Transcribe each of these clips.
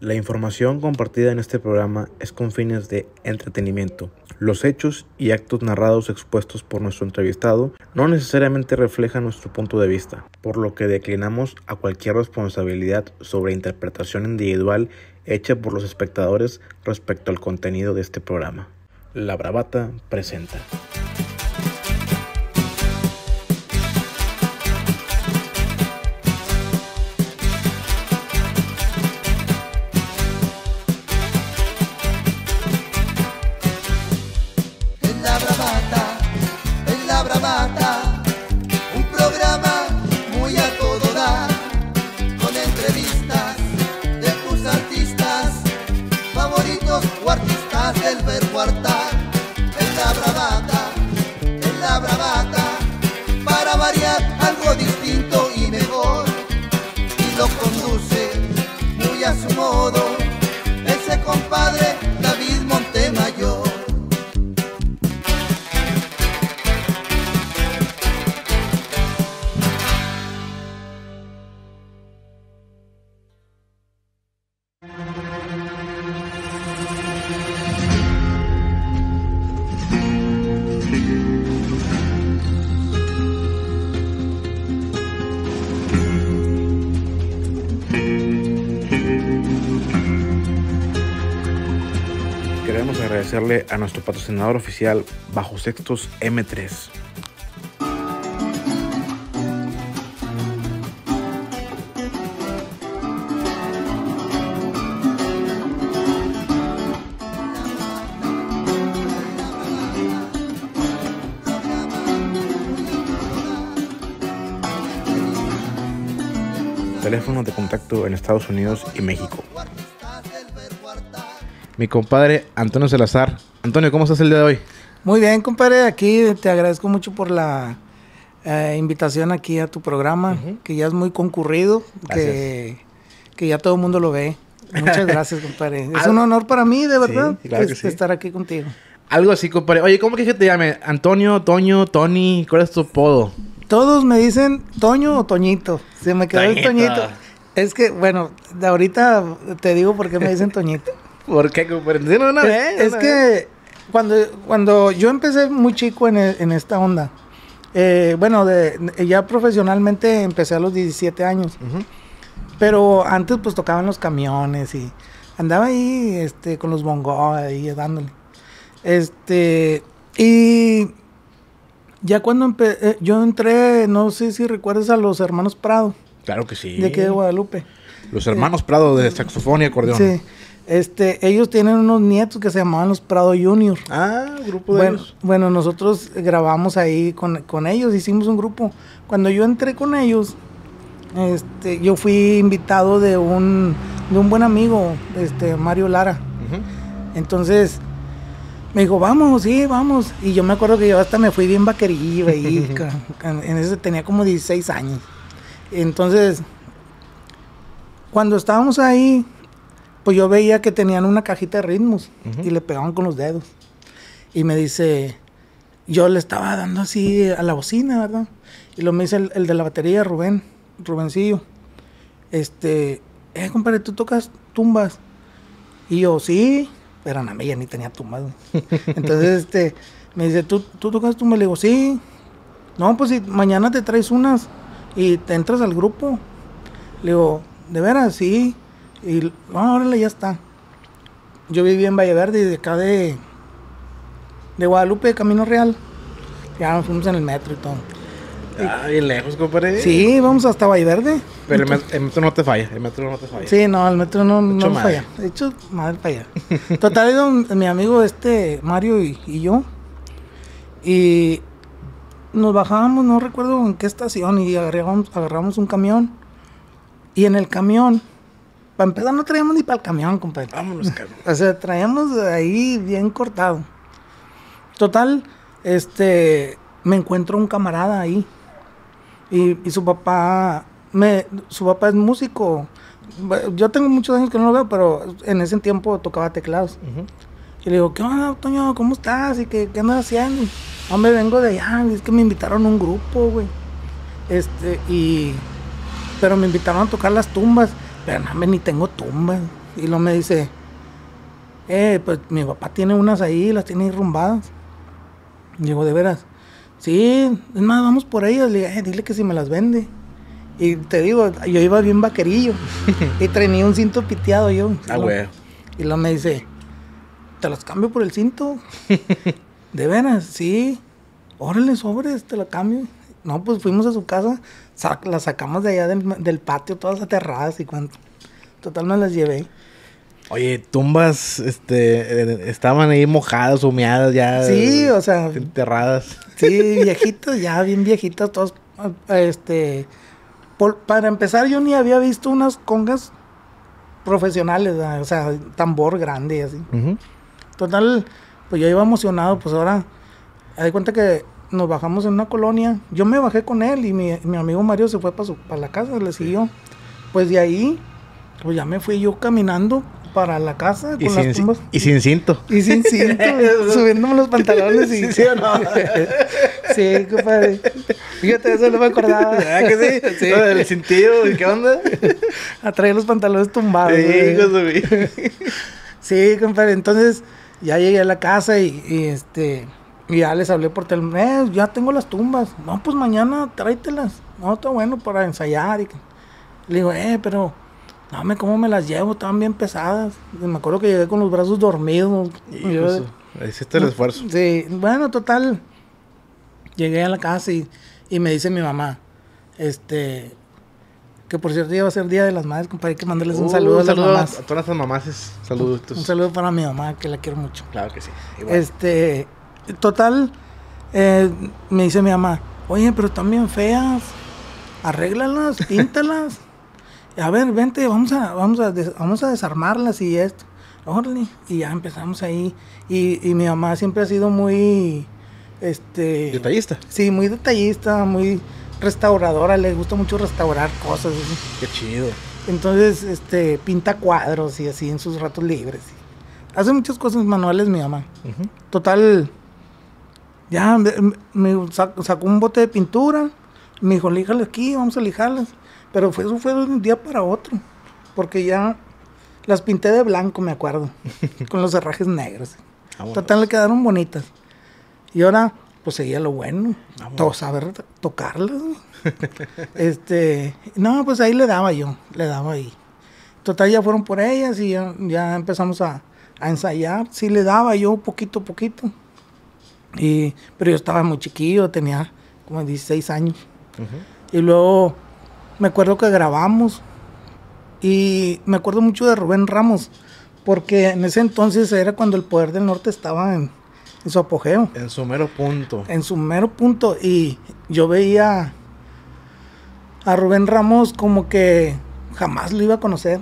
La información compartida en este programa es con fines de entretenimiento. Los hechos y actos narrados expuestos por nuestro entrevistado no necesariamente reflejan nuestro punto de vista, por lo que declinamos a cualquier responsabilidad sobre interpretación individual hecha por los espectadores respecto al contenido de este programa. La Bravata presenta. Patrocinador oficial Bajo Sextos M3. Teléfono de contacto en Estados Unidos y México. Mi compadre Antonio Salazar. Antonio, ¿cómo estás el día de hoy? Muy bien, compadre. Aquí te agradezco mucho por la eh, invitación aquí a tu programa, que ya es muy concurrido, que, que ya todo el mundo lo ve. Muchas gracias, compadre. Es un honor para mí, de verdad, Sí, claro que es- sí. estar aquí contigo. Algo así, compadre. Oye, ¿cómo que que te llame? Antonio, Toño, Tony, ¿cuál es tu apodo? Todos me dicen Toño o Toñito. Se me quedó el Toñito. Es que, bueno, de ahorita te digo por qué me dicen Toñito. ¿Por qué, compadre? Es que cuando, cuando yo empecé muy chico en, e- en esta onda, eh, bueno, de, ya profesionalmente empecé a los 17 años. Pero antes pues tocaban los camiones y andaba ahí este con los bongos ahí dándole. Este y ya cuando empe- eh, yo entré, no sé si recuerdas a los hermanos Prado, Claro que sí. de aquí de Guadalupe. Los hermanos Prado de saxofón y acordeón. Sí. Este, ellos tienen unos nietos que se llamaban los Prado Junior. Ah, grupo de Bueno, ellos. bueno, nosotros grabamos ahí con, con ellos, hicimos un grupo. Cuando yo entré con ellos, este, yo fui invitado de un, de un buen amigo, este, Mario Lara. Entonces, me dijo, vamos, sí, vamos. Y yo me acuerdo que yo hasta me fui bien vaquerillo ahí. en ese tenía como 16 años. Entonces, cuando estábamos ahí, pues yo veía que tenían una cajita de ritmos y le pegaban con los dedos. Y me dice, yo le estaba dando así a la bocina, ¿verdad? Y lo me dice el, el de la batería, Rubén, Rubencillo. Este, eh, compadre, ¿tú tocas tumbas? Y yo, sí, pero no, ya ni tenía tumbas. Entonces, este, me dice, ¿tú, ¿tú tocas tumbas? Le digo, sí. No, pues si mañana te traes unas y te entras al grupo. Le digo, ¿de veras? Sí. Y, no, órale, ya está. Yo viví en Valle Verde y de acá de, de Guadalupe, de Camino Real. Ya nos fuimos en el metro y todo. Ah, bien lejos, compadre. Sí, vamos hasta Valle Verde. Pero el, met- el metro no te falla. El metro no te falla. Sí, no, el metro no, no madre. falla. De hecho, madre para allá. Total, ido mi amigo este, Mario y, y yo. Y nos bajábamos, no recuerdo en qué estación, y agarramos, agarramos un camión. Y en el camión, para empezar, no traíamos ni para el camión, compadre. Vámonos, cabrón. O sea, traíamos ahí bien cortado. Total, este, me encuentro un camarada ahí. Y, y su papá, me, su papá es músico. Yo tengo muchos años que no lo veo, pero en ese tiempo tocaba teclados. Ujú. Y le digo, ¿qué onda, Toño? ¿Cómo estás? ¿Y qué, qué andas haciendo? Hombre, vengo de allá. Es que me invitaron a un grupo, güey. Este, y... Pero me invitaron a tocar las tumbas. Pero no, ni tengo tumbas. Y luego me dice, eh, pues mi papá tiene unas ahí, las tiene ahí rumbadas. Y digo, ¿de veras? Sí, es más, vamos por ellas. Le dije, "Eh, dile que si me las vende. Y te digo, yo iba bien vaquerillo. y tenía un cinto piteado yo. Ah, güey. Y luego me dice, ¿te las cambio por el cinto? ¿De veras? Sí. Órale, sobres, te la cambio. No, pues fuimos a su casa, las sacamos de allá del, del patio, todas aterradas y cuánto. Total, me las llevé. Oye, tumbas, este, eh, estaban ahí mojadas, humeadas ya. Sí, o sea, Enterradas. sí, viejitos, ya bien viejitos, todos. Este, por- para empezar, yo ni había visto unas congas profesionales, o sea, tambor grande y así. Total, pues yo iba emocionado, pues ahora, me di cuenta que nos bajamos en una colonia. Yo me bajé con él y mi, mi amigo Mario se fue para la casa, le siguió. Pues de ahí, pues ya me fui yo caminando para la casa Y con las sin, tumbas. y sin cinto. Y sin cinto, subiéndome los pantalones y... Sí, ¿sí o no? sí, compadre. Fíjate, eso no me acordaba. ¿Verdad que sí? sí. Cintillo, ¿y ¿qué onda? A traer los pantalones tumbados. Sí. Sí, compadre. Entonces, ya llegué a la casa y, y, este. Y ya les hablé por teléfono. Eh, ya tengo las tumbas. No, pues mañana tráetelas. No, está bueno para ensayar. Y que- Le digo, eh, pero. No, me, ¿cómo me las llevo? Estaban bien pesadas. Y me acuerdo que llegué con los brazos dormidos. Y yo- Hiciste el esfuerzo. Sí, bueno, total. Llegué a la casa y, y me dice mi mamá, este, que por cierto ya va a ser Día de las Madres, compadre, hay que mandarles un Uh, saludo a las saludo mamás. A todas las mamaces. Saludos. Un saludo para mi mamá, que la quiero mucho. Claro que sí. Igual. Este, total, eh, me dice mi mamá, oye, pero están bien feas, arréglalas, píntalas. A ver, vente, vamos a, vamos a, des- vamos a desarmarlas y esto. Órale. Y ya empezamos ahí. Y, y mi mamá siempre ha sido muy, este... Detallista. Sí, muy detallista, muy restauradora, le gusta mucho restaurar cosas. así. Qué chido. Entonces, este, pinta cuadros y así en sus ratos libres. Hace muchas cosas manuales mi mamá. Total, ya me, me sac- sacó un bote de pintura, me dijo, líjale aquí, vamos a lijarlas. Pero fue, eso fue de un día para otro, porque ya las pinté de blanco, me acuerdo, con los herrajes negros. Vámonos. Total, le quedaron bonitas. Y ahora, pues seguía lo bueno, Vámonos. to- saber to- tocarlas. este, no, pues ahí le daba yo, le daba ahí. Total, ya fueron por ellas y ya, ya empezamos a, a ensayar. Sí, le daba yo poquito a poquito. Y, pero yo estaba muy chiquillo, tenía como 16 años. Y luego me acuerdo que grabamos. Y me acuerdo mucho de Rubén Ramos. Porque en ese entonces era cuando el poder del norte estaba en, en su apogeo. En su mero punto. En su mero punto. Y yo veía a Rubén Ramos como que jamás lo iba a conocer.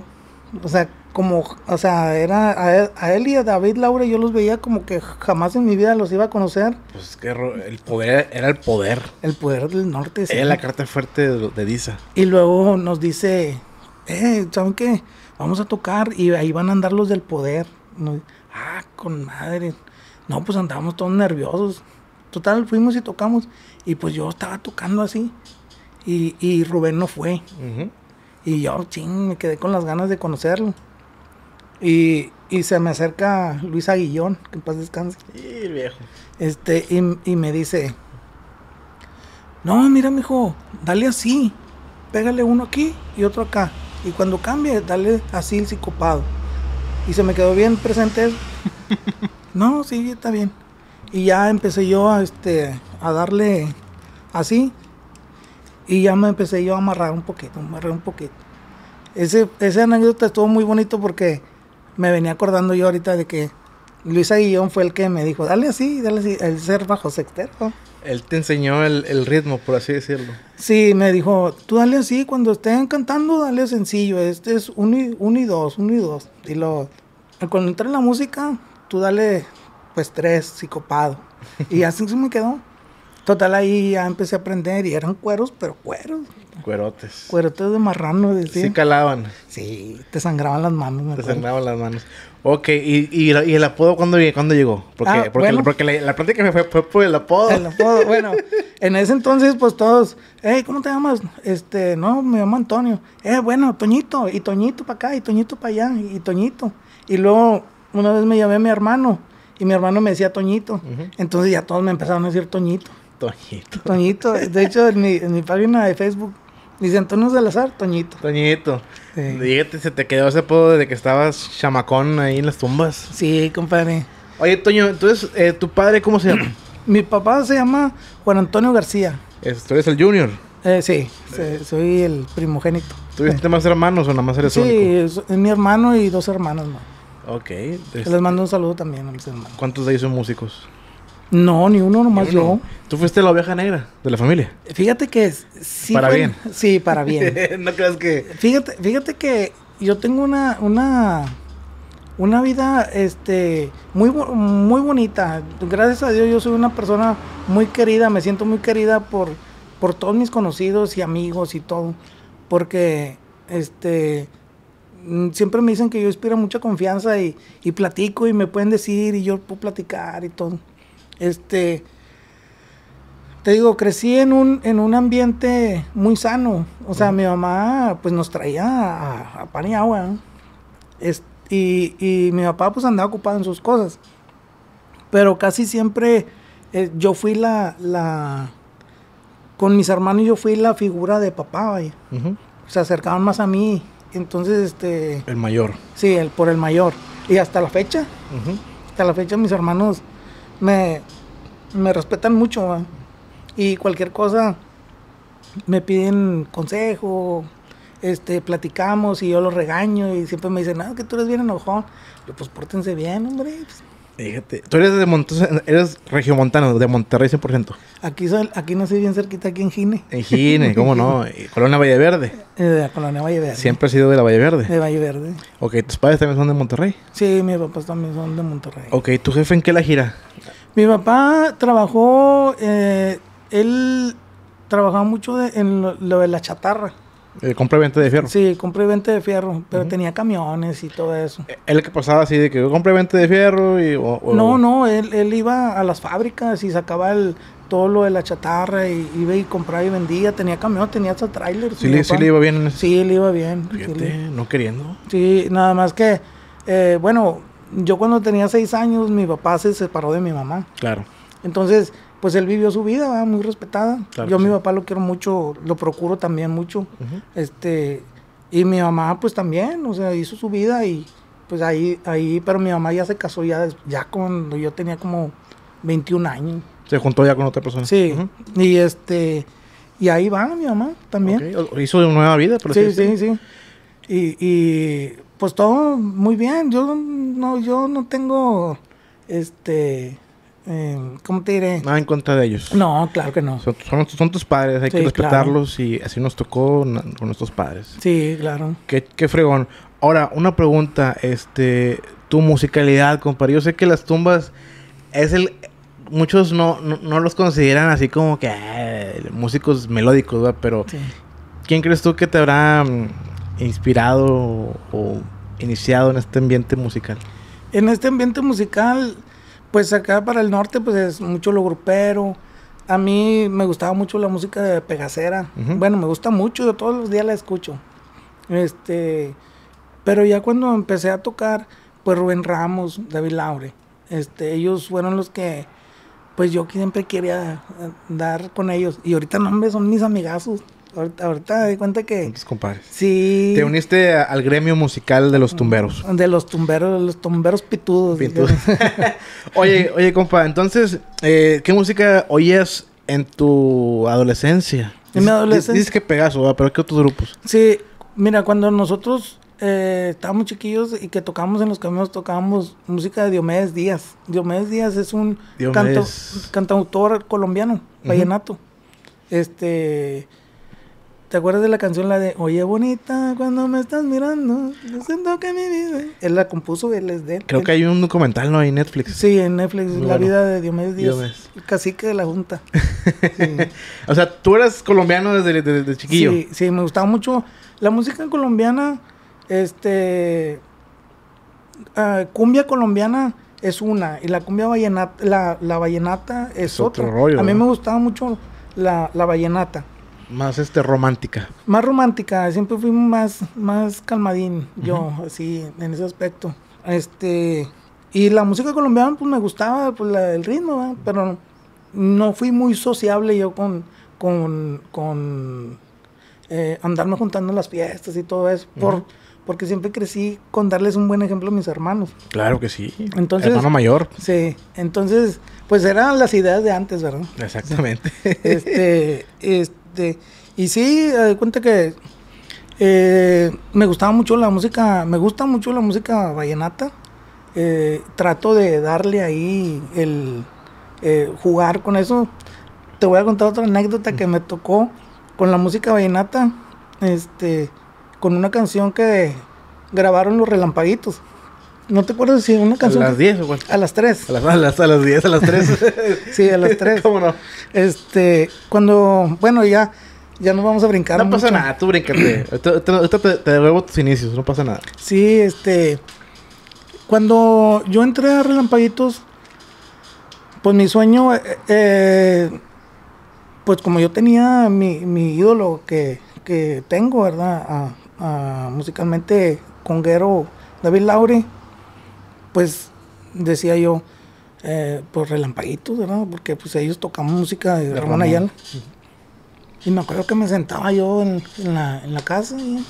O sea, como, o sea, era a él, a él y a David Laura yo los veía como que jamás en mi vida los iba a conocer. Pues es que el poder era el poder. El poder del norte. sí. Era la carta fuerte de, de Disa. Y luego nos dice, eh, ¿saben qué? Vamos a tocar y ahí van a andar los del poder. Nos- ah, con madre. No, pues andábamos todos nerviosos. Total, fuimos y tocamos. Y pues yo estaba tocando así. Y, y Rubén no fue. Y yo, ching, me quedé con las ganas de conocerlo. Y, y se me acerca Luis Aguillón, que en paz descanse. Y el viejo. Este, y, y me dice, no, mira, mijo, dale así, pégale uno aquí y otro acá. Y cuando cambie, dale así el psicopado. Y se me quedó bien presente no, sí, está bien. Y ya empecé yo a, este, a darle así. Y ya me empecé yo a amarrar un poquito, amarrar un poquito. Ese, esa anécdota estuvo muy bonito porque me venía acordando yo ahorita de que Luis Aguillón fue el que me dijo, dale así, dale así, el ser bajo sexteto. Él te enseñó el, el ritmo, por así decirlo. Sí, me dijo, tú dale así, cuando estén cantando, dale sencillo, este es uno y, uno y dos, uno y dos. Y lo, cuando entra la música, tú dale pues tres, psicopado. Y así se me quedó. Total, ahí ya empecé a aprender y eran cueros, pero cueros. Cuerotes. Cuerotes de marrano, decía. Sí calaban. Sí, te sangraban las manos, me Te acuerdo. sangraban las manos. Ok, ¿y, y, la- y el apodo cuándo, llegó? Porque, Ah, porque, bueno. porque la, la plática me fue, fue por el apodo. El apodo, bueno, en ese entonces, pues todos, hey, ¿cómo te llamas? Este, no, me llamo Antonio. Eh, bueno, Toñito, y Toñito para acá, y Toñito para allá, y Toñito. Y luego, una vez me llamé a mi hermano, y mi hermano me decía Toñito. Entonces ya todos me empezaron a decir Toñito. Toñito. Toñito, de hecho, en mi, en mi página de Facebook, dice Antonio Salazar, Toñito. Toñito. Sí. Dígate, se te quedó ese apodo desde que estabas chamacón ahí en las tumbas. Sí, compadre. Oye, Toño, entonces, eh, ¿tu padre cómo se llama? Mi papá se llama Juan Antonio García. Tú eres el junior. Eh, sí, sí, soy el primogénito. ¿Tuviste más hermanos o nada más eres Sí, único? es, es mi hermano y dos hermanas más. Ok. Que este, Les mando un saludo también a mis hermanos. ¿Cuántos de ellos son músicos? No, ni uno, nomás Ni uno. yo. ¿Tú fuiste la oveja negra de la familia? Fíjate que sí. Para fue- bien. Sí, para bien. no creas que... fíjate, fíjate que yo tengo una, una, una vida, este, muy, muy bonita. Gracias a Dios yo soy una persona muy querida, me siento muy querida por, por todos mis conocidos y amigos y todo. Porque, este, mm, siempre me dicen que yo inspiro mucha confianza y, y platico y me pueden decir y yo puedo platicar y todo. Este, te digo, crecí en un, en un ambiente muy sano. O sea, mi mamá pues nos traía a, a pan y agua. ¿no? Es- y, y mi papá pues andaba ocupado en sus cosas. Pero casi siempre eh, yo fui la, la... Con mis hermanos yo fui la figura de papá, vaya. Se acercaban más a mí. Entonces, este... El mayor. Sí, el, por el mayor. Y hasta la fecha, hasta la fecha mis hermanos me, me respetan mucho. Y cualquier cosa me piden consejo, este, platicamos y yo los regaño y siempre me dicen, no, que tú eres bien enojón. Yo, pues pórtense bien, hombre. pues, Fíjate. Tú eres de Montes... Eres regiomontano, de Monterrey 100%. aquí, soy, aquí nací bien cerquita, aquí en Gine, En Gine, ¿cómo no? Colonia Valle Verde. eh, de la colonia Valle Verde. Siempre has sido de la Valle Verde. De Valle Verde. Ok, tus padres también son de Monterrey. Sí, mis papás también son de Monterrey. Ok, ¿tu jefe en qué la gira? Mi papá trabajó, eh, él trabajaba mucho de- en lo, lo de la chatarra. Eh, compra y venta de fierro. Sí, compré y venta de fierro, pero tenía camiones y todo eso. Eh, Él que pasaba así de que yo compré venta de fierro y... o- o- No, no, él, él iba a las fábricas y sacaba el, todo lo de la chatarra y iba y compraba y vendía. Tenía camión, tenía hasta trailer. Sí le, sí le iba bien en eso. Sí, le iba bien. Fíjate, no queriendo. Sí, nada más que, eh, bueno, yo cuando tenía seis años, mi papá se separó de mi mamá. Claro. Entonces, pues él vivió su vida, ¿verdad? muy respetada. Claro Yo a mi sí. papá lo quiero mucho, lo procuro también mucho. Este, y mi mamá pues también, o sea, hizo su vida y pues ahí, ahí, pero mi mamá ya se casó ya, ya cuando yo tenía como 21 años. Se juntó ya con otra persona. Sí, y este, y ahí va mi mamá también. Hizo una nueva vida, pero Sí, sí, sí. Y, y pues todo muy bien. Yo no, yo no tengo, este, eh, ¿cómo te diré? Nada en contra de ellos. No, claro que no. Son, son- son tus padres, hay que respetarlos y así nos tocó con nuestros padres. Sí, claro. Qué, qué fregón. Ahora, una pregunta, este, tu musicalidad, compadre. Yo sé que las tumbas es el, muchos no, no, no los consideran así como que ah, músicos melódicos, ¿verdad? Pero Sí. ¿quién crees tú que te habrá mm, inspirado o iniciado en este ambiente musical? En este ambiente musical, pues acá para el norte, pues es mucho lo grupero. A mí me gustaba mucho la música de Pegacera. Bueno, me gusta mucho, yo todos los días la escucho. Este, pero ya cuando empecé a tocar, pues Rubén Ramos, David Laure, este, ellos fueron los que, pues yo siempre quería eh, dar con ellos. Y ahorita no, hombre, son mis amigazos. Ahorita, ahorita me di cuenta que compadres. sí. Te uniste a- al gremio musical de los tumberos. De los tumberos, los tumberos pitudos. Pintura. oye, oye, compa, entonces, eh, ¿qué música oías en tu adolescencia? En mi adolescencia. Dices que Pegaso, ¿verdad? pero ¿qué otros grupos? Sí, mira, cuando nosotros eh, estábamos chiquillos y que tocábamos en los caminos, tocábamos música de Diomedes Díaz. Diomedes Díaz es un canto- cantautor colombiano, vallenato. Este, ¿Te acuerdas de la canción, la de Oye bonita, cuando me estás mirando? Yo siento que mi vida. Él la compuso, él es de él. Creo que hay un documental, ¿no? Hay en Netflix. Sí, en Netflix, Muy La bueno. vida de Diomedes Díaz. Diomedes. El cacique de la Junta. o sea, tú eras colombiano desde, desde, desde chiquillo. Sí, sí, me gustaba mucho. La música colombiana, este. ah, cumbia colombiana es una, y la cumbia vallenata, la, la vallenata es, Es otro otra. rollo, A mí ¿no? me gustaba mucho la, la vallenata. Más este romántica. Más romántica, siempre fui más, más calmadín, yo, así, en ese aspecto. Este, y la música colombiana, pues me gustaba pues, la- el ritmo, ¿verdad? pero no fui muy sociable yo con, con, con eh, andarme juntando en las fiestas y todo eso, por, porque siempre crecí con darles un buen ejemplo a mis hermanos. Claro que sí. Entonces- Hermano mayor. Sí, entonces, pues eran las ideas de antes, ¿verdad? Exactamente. este, este, y sí, me cuenta que eh, me gustaba mucho la música, me gusta mucho la música vallenata. Eh, trato de darle ahí el eh, jugar con eso. Te voy a contar otra anécdota que me tocó con la música vallenata, este, con una canción que grabaron los relampaguitos. ¿No te acuerdas si una a canción? las 10 o cuál? A las 3. A las, a las, a las 10, a las 3. Sí, a las 3. ¿Cómo no? Este, cuando, bueno, ya, ya nos vamos a brincar. No pasa nada, tú bríncate. Ahorita, ahorita- ahorita te, te devuelvo tus inicios, no pasa nada. Sí, este, cuando yo entré a Relampaguitos, pues mi sueño, eh, eh, pues como yo tenía mi, mi ídolo que, que tengo, ¿verdad? A- a musicalmente conguero David Laure, pues decía yo, eh, pues Relampaguitos, ¿verdad? Porque pues ellos tocaban música de, De Ramón. Ayala. Y me acuerdo que me sentaba yo en, en la, en la casa y,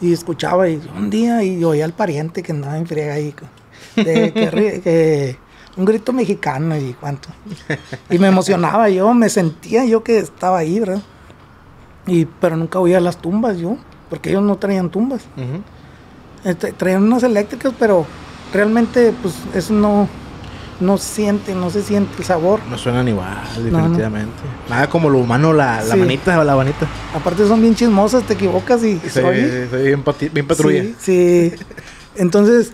y escuchaba y un día y oía al pariente que andaba en friega ahí. de que que un grito mexicano y cuánto. Y me emocionaba yo, me sentía yo que estaba ahí, ¿verdad? Y, pero nunca oía las tumbas yo, porque ellos no traían tumbas. Este, traían unas eléctricas, pero realmente pues eso no, no se siente, no se siente el sabor. No suenan igual, no. definitivamente. Nada como lo humano, la, la Sí. manita o la manita. Aparte son bien chismosas, te equivocas y. Sí, sí, bien, bien patrulla. Sí, sí. Entonces,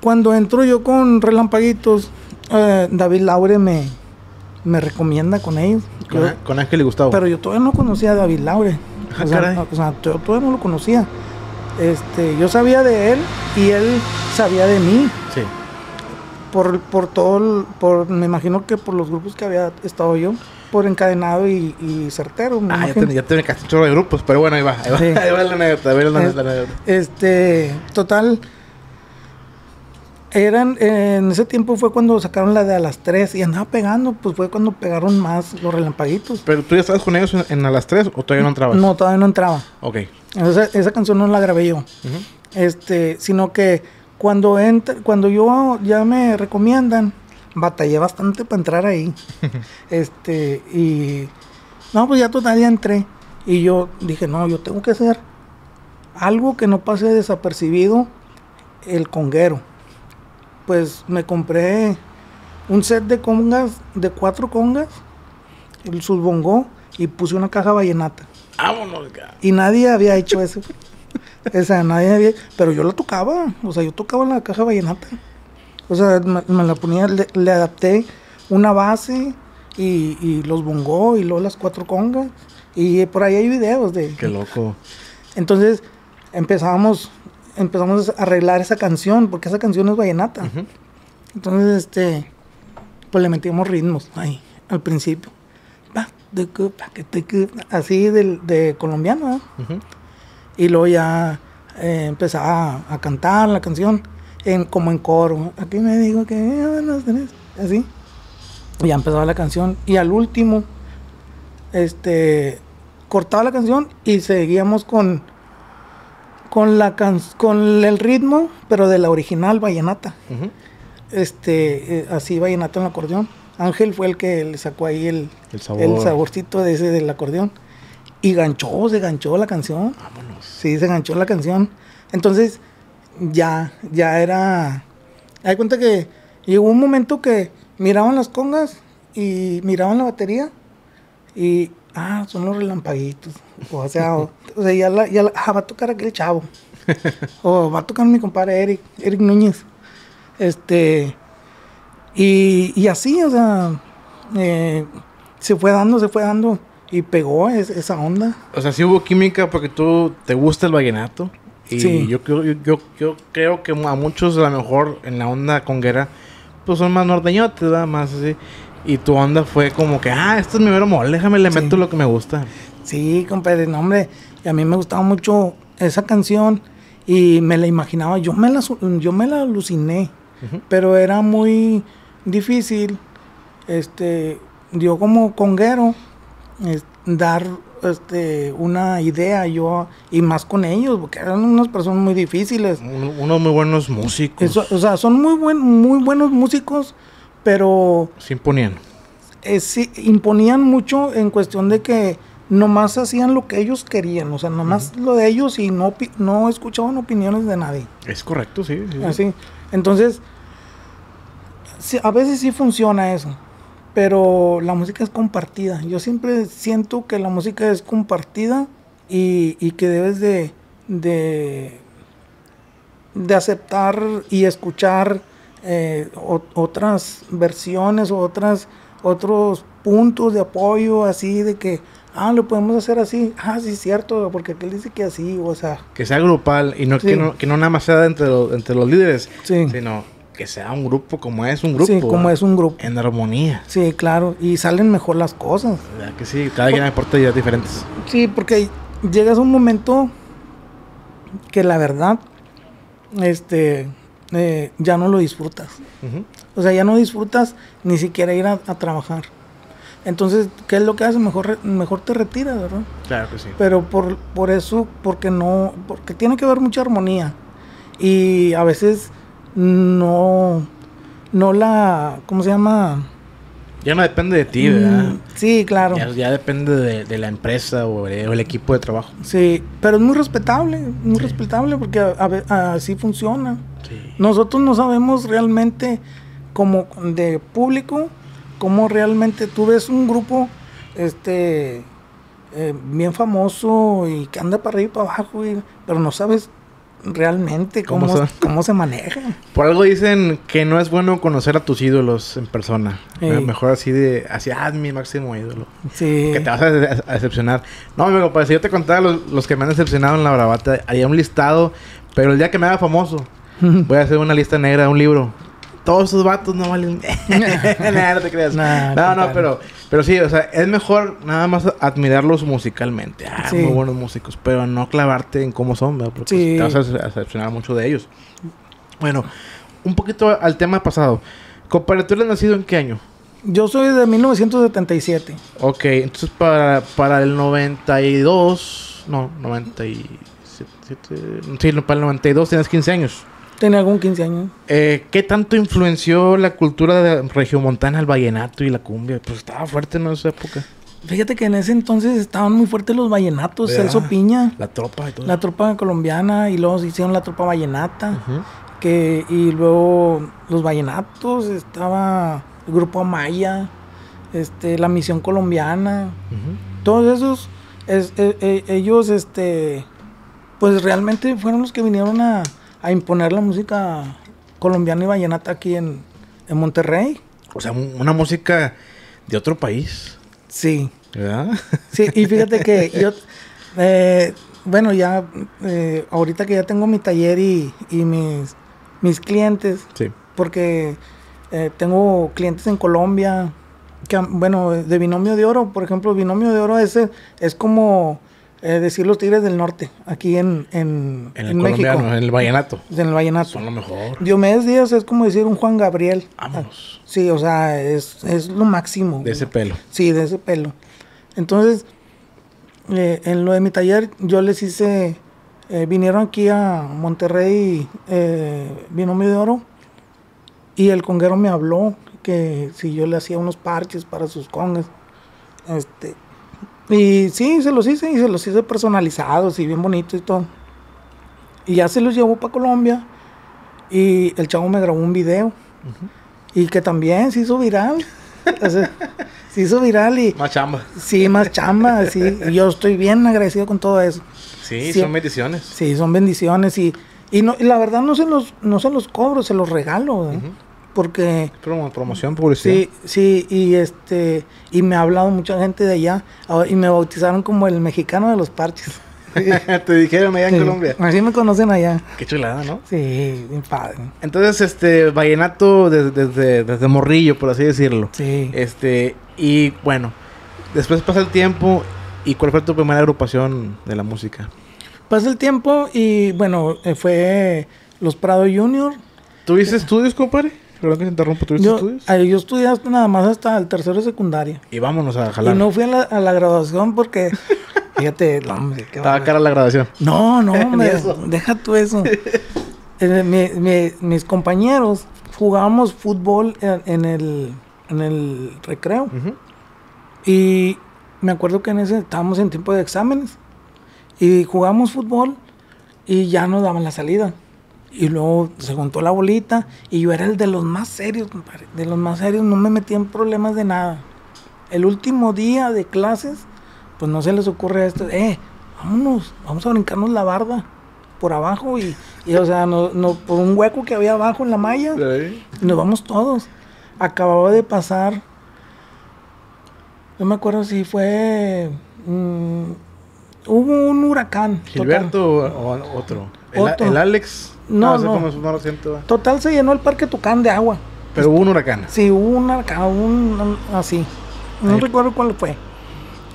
cuando entro yo con Relampaguitos, eh, David Laure me, me recomienda con ellos. Con, Yo- con Ángel y Gustavo. pero yo todavía no conocía a David Laure. Ah, O sea, o sea, yo todavía no lo conocía. Este, yo sabía de él y él sabía de mí. Sí. Por, por todo, el- por, me imagino que por los grupos que había estado yo, por encadenado y, y certero. me Ah, ya imagino. te, ya te de grupos, pero bueno, ahí va. Ahí va, Sí. ahí va la anécdota, la anécdota. Este, total. Eran, en ese tiempo fue cuando sacaron la de a las 3 y andaba pegando, pues fue cuando pegaron más los relampaguitos. Pero tú ya estabas con ellos en, en a las 3 o todavía no entrabas? No, todavía no entraba. Ok. Esa, esa canción no la grabé yo. Este, sino que cuando entra, cuando yo ya me recomiendan, batallé bastante para entrar ahí. este, y no, pues ya total ya entré. Y yo dije, no, yo tengo que hacer algo que no pase desapercibido el conguero. Pues me compré un set de congas, de cuatro congas, el subbongó y puse una caja vallenata. Vámonos, Y nadie había hecho eso. O sea, nadie había... Pero yo la tocaba. O sea, yo tocaba la caja vallenata. O sea, me, me la ponía, le, le adapté una base y, y los bongó y luego las cuatro congas. Y por ahí hay videos de... Qué loco. Entonces empezábamos, empezamos a arreglar esa canción, porque esa canción es vallenata. Entonces, este, pues le metíamos ritmos ahí, al principio. Así de, colombiano. Ujú. Y luego ya eh, empezaba a, a cantar la canción en, como en coro. Aquí me digo que eh, tardes", así. Y ya empezaba la canción. Y al último, este, cortaba la canción y seguíamos con, con, la can- con el ritmo, pero de la original vallenata. Este, eh, así vallenata en el acordeón. Ángel fue el que le sacó ahí el, El sabor. el saborcito de ese del acordeón. Y ganchó, se ganchó la canción. Vámonos. Sí, se ganchó la canción. Entonces, ya, ya era. Hay cuenta que llegó un momento que miraban las congas y miraban la batería y ah, son los relampaguitos. O sea, o, o sea ya, la, ya la- va a tocar aquel chavo. o va a tocar mi compadre Eric, Eric Núñez. Este, y, y así, o sea, eh, se fue dando, se fue dando y pegó es- esa onda. O sea, sí hubo química porque tú te gusta el vallenato. Y Sí. yo, yo, yo, yo creo que a muchos, a lo mejor, en la onda conguera, pues son más norteñotes, ¿verdad? Más así. Y tu onda fue como que, ah, esto es mi mero mole, déjame le Sí. meto lo que me gusta. Sí, compadre, no, hombre, y a mí me gustaba mucho esa canción y me la imaginaba, yo me la, yo me la aluciné, pero era muy difícil, este, yo como conguero, es- dar este, una idea yo, y más con ellos, porque eran unas personas muy difíciles. Un- unos muy buenos músicos. Eso- o sea, son muy, buen, muy buenos músicos, pero Se imponían. eh, sí, imponían mucho en cuestión de que nomás hacían lo que ellos querían, o sea, nomás lo de ellos y no, no escuchaban opiniones de nadie. Es correcto, sí. sí, sí. Así. Entonces, sí, a veces sí funciona eso, pero la música es compartida. Yo siempre siento que la música es compartida y, y que debes de, de, de aceptar y escuchar eh, o- otras versiones o otras, otros puntos de apoyo, así de que, ah, lo podemos hacer así, ah, sí, es cierto, porque aquel dice que así, o sea, Que sea grupal y no, Sí. que, no que no nada más sea entre los, entre los líderes, Sí. sino que sea un grupo como es un grupo. sí, como ¿verdad? es un grupo. En armonía. Sí, claro, y salen mejor las cosas. ¿Verdad que sí? Cada quien aporta ideas diferentes. Sí, porque llegas a un momento que la verdad, este, eh, ya no lo disfrutas. O sea, ya no disfrutas ni siquiera ir a, a trabajar. Entonces, ¿qué es lo que haces? Mejor, mejor te retiras, ¿verdad? Claro que sí. Pero por, por eso, porque no, porque tiene que haber mucha armonía. Y a veces no, no la, ¿cómo se llama? Ya no depende de ti, ¿verdad? Mm, sí, claro. Ya, ya depende de, de la empresa o, de- o el equipo de trabajo. Sí, pero es muy respetable, muy respetable porque a- así funciona. Sí. Nosotros no sabemos realmente como de público, cómo realmente tú ves un grupo este eh, bien famoso y que anda para arriba y para abajo, y- pero no sabes realmente ¿Cómo cómo, cómo se maneja. Por algo dicen que no es bueno conocer a tus ídolos en persona. Mejor así de, así, ah, mi máximo ídolo. Sí. Que te vas a, de- a decepcionar. No, amigo, pues si yo te contara los, los que me han decepcionado en la bravata, haría un listado, pero el día que me haga famoso, voy a hacer una lista negra de un libro. Todos esos vatos no valen. Nah, no te creas. Nah, no, no, pero, pero sí, o sea, es mejor nada más admirarlos musicalmente. Ah, Sí. muy buenos músicos, pero no clavarte en cómo son, ¿verdad? Porque Sí. te vas a decepcionar mucho de ellos. Bueno, un poquito al tema pasado. Compadre, ¿tú eres nacido en qué año? Yo soy de 1977. Ok, entonces para, para el 92, no, 97, sí, para el 92 tienes 15 años. Tenía algún 15 años. Eh, ¿Qué tanto influenció la cultura de regiomontana, el vallenato y la cumbia? Pues estaba fuerte en esa época. Fíjate que en ese entonces estaban muy fuertes los vallenatos, ¿Verdad? Celso Piña. La tropa y todo. La tropa colombiana y luego se hicieron la tropa vallenata. Que Y luego los vallenatos, estaba el grupo Amaya, este, la misión colombiana. Todos esos, es- eh, eh, ellos, este, pues realmente fueron los que vinieron a, a imponer la música colombiana y vallenata aquí en, en Monterrey. O sea, un- una música de otro país, Sí. ¿verdad? Sí, y fíjate que yo, eh, bueno, ya, eh, ahorita que ya tengo mi taller y, y mis, mis clientes, Sí. porque eh, tengo clientes en Colombia, que, bueno, de Binomio de Oro, por ejemplo, Binomio de Oro ese es como eh, decir los Tigres del Norte, aquí en, en, En el en México, en el vallenato. en el Vallenato. Son lo mejor. Diomedes Díaz es como decir un Juan Gabriel. Vámonos. Sí, o sea, es, es lo máximo. De ese pelo. Sí, de ese pelo. Entonces, eh, en lo de mi taller, yo les hice, eh, vinieron aquí a Monterrey, Binomio de Oro, y el conguero me habló que si yo le hacía unos parches para sus congas. Este, y sí, se los hice, y se los hice personalizados y bien bonitos y todo. Y ya se los llevó para Colombia, y el chavo me grabó un video, y que también se hizo viral. O sea, se hizo viral y Más chamba. sí, más chamba, sí. Y yo estoy bien agradecido con todo eso. Sí, Sí. son bendiciones. Sí, son bendiciones y, y, no, y la verdad no se los, no se los cobro, se los regalo, ¿eh? Porque Promo- promoción, publicidad. sí, sí, y este, y me ha hablado mucha gente de allá y me bautizaron como el mexicano de los parches. Te dijeron allá en Sí, Colombia. Así me conocen allá. Qué chulada, ¿no? Sí, bien padre. Entonces, este, vallenato desde, desde, desde morrillo, por así decirlo. Sí. Este, y bueno, después pasa el tiempo. ¿Y cuál fue tu primera agrupación de la música? Pasa el tiempo y bueno, eh, fue los Prado Junior. ¿Tuviste estudios, compadre? Perdón que te interrumpo, ¿tuviste Yo, estudios? ah, yo estudié hasta nada más hasta el tercero de secundaria. Y vámonos a jalar. Y no fui a la, a la graduación porque, fíjate, no, hombre, qué Estaba cara la grabación. No, no, hombre, deja tú eso. Eh, mi- mi- mis compañeros jugábamos fútbol en, en el, en el recreo. Y me acuerdo que en ese estábamos en tiempo de exámenes. Y jugamos fútbol y ya nos daban la salida. Y luego se juntó la bolita y yo era el de los más serios, compadre. De los más serios, no me metía en problemas de nada. El último día de clases, pues no se les ocurre esto. Eh, vámonos, vamos a brincarnos la barda por abajo y, y, o sea, no, no, por un hueco que había abajo en la malla. Y nos vamos todos. Acababa de pasar. No me acuerdo si fue. mm, hubo un huracán. ¿Gilberto o, o otro? El, Otro. el Alex. No, ese no. reciente, ¿va? Total se llenó el parque Tucán de agua. Pero hubo un huracán. Sí, hubo un huracán, un, así. No Ahí. recuerdo cuál fue.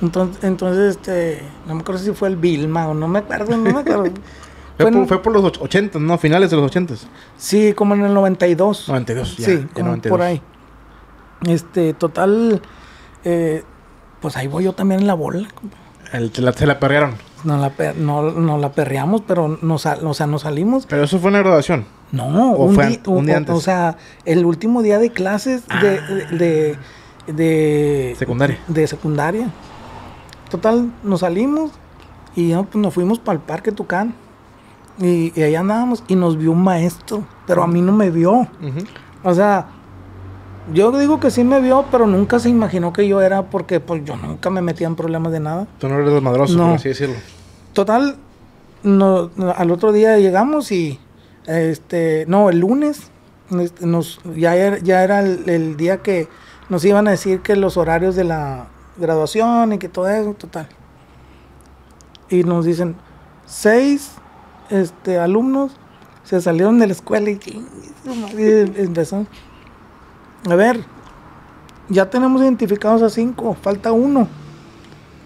Entonces, entonces, este, no me acuerdo si fue el Vilma o no me acuerdo, no me acuerdo. Fue, por, fue por los och- 80, ¿no? Finales de los 80. Sí, como en el 92. 92, ya. sí, ya como 92. por ahí. Este, total, eh, pues ahí voy yo también en la bola. El- se, la, se la perrearon. No la, per- no, no la perreamos, pero nos, o sea, nos salimos. Pero eso fue una graduación. No, ¿O un, fue di- un día antes? O sea, el último día de clases de, de, de, de- Secundaria. de secundaria. Total, nos salimos y ya, pues, nos fuimos para el parque Tucán. Y, y ahí andábamos y nos vio un maestro, pero a mí no me vio. O sea, yo digo que sí me vio, pero nunca se imaginó que yo era porque pues yo nunca me metía en problemas de nada. Tú no eres desmadroso, No. por así decirlo. Total, no, no, al otro día llegamos y este, no, el lunes este, nos ya era, ya era el, el día que nos iban a decir que los horarios de la graduación y que todo eso, total. Y nos dicen seis este alumnos se salieron de la escuela y, y empezó. A ver, ya tenemos identificados a cinco, falta uno.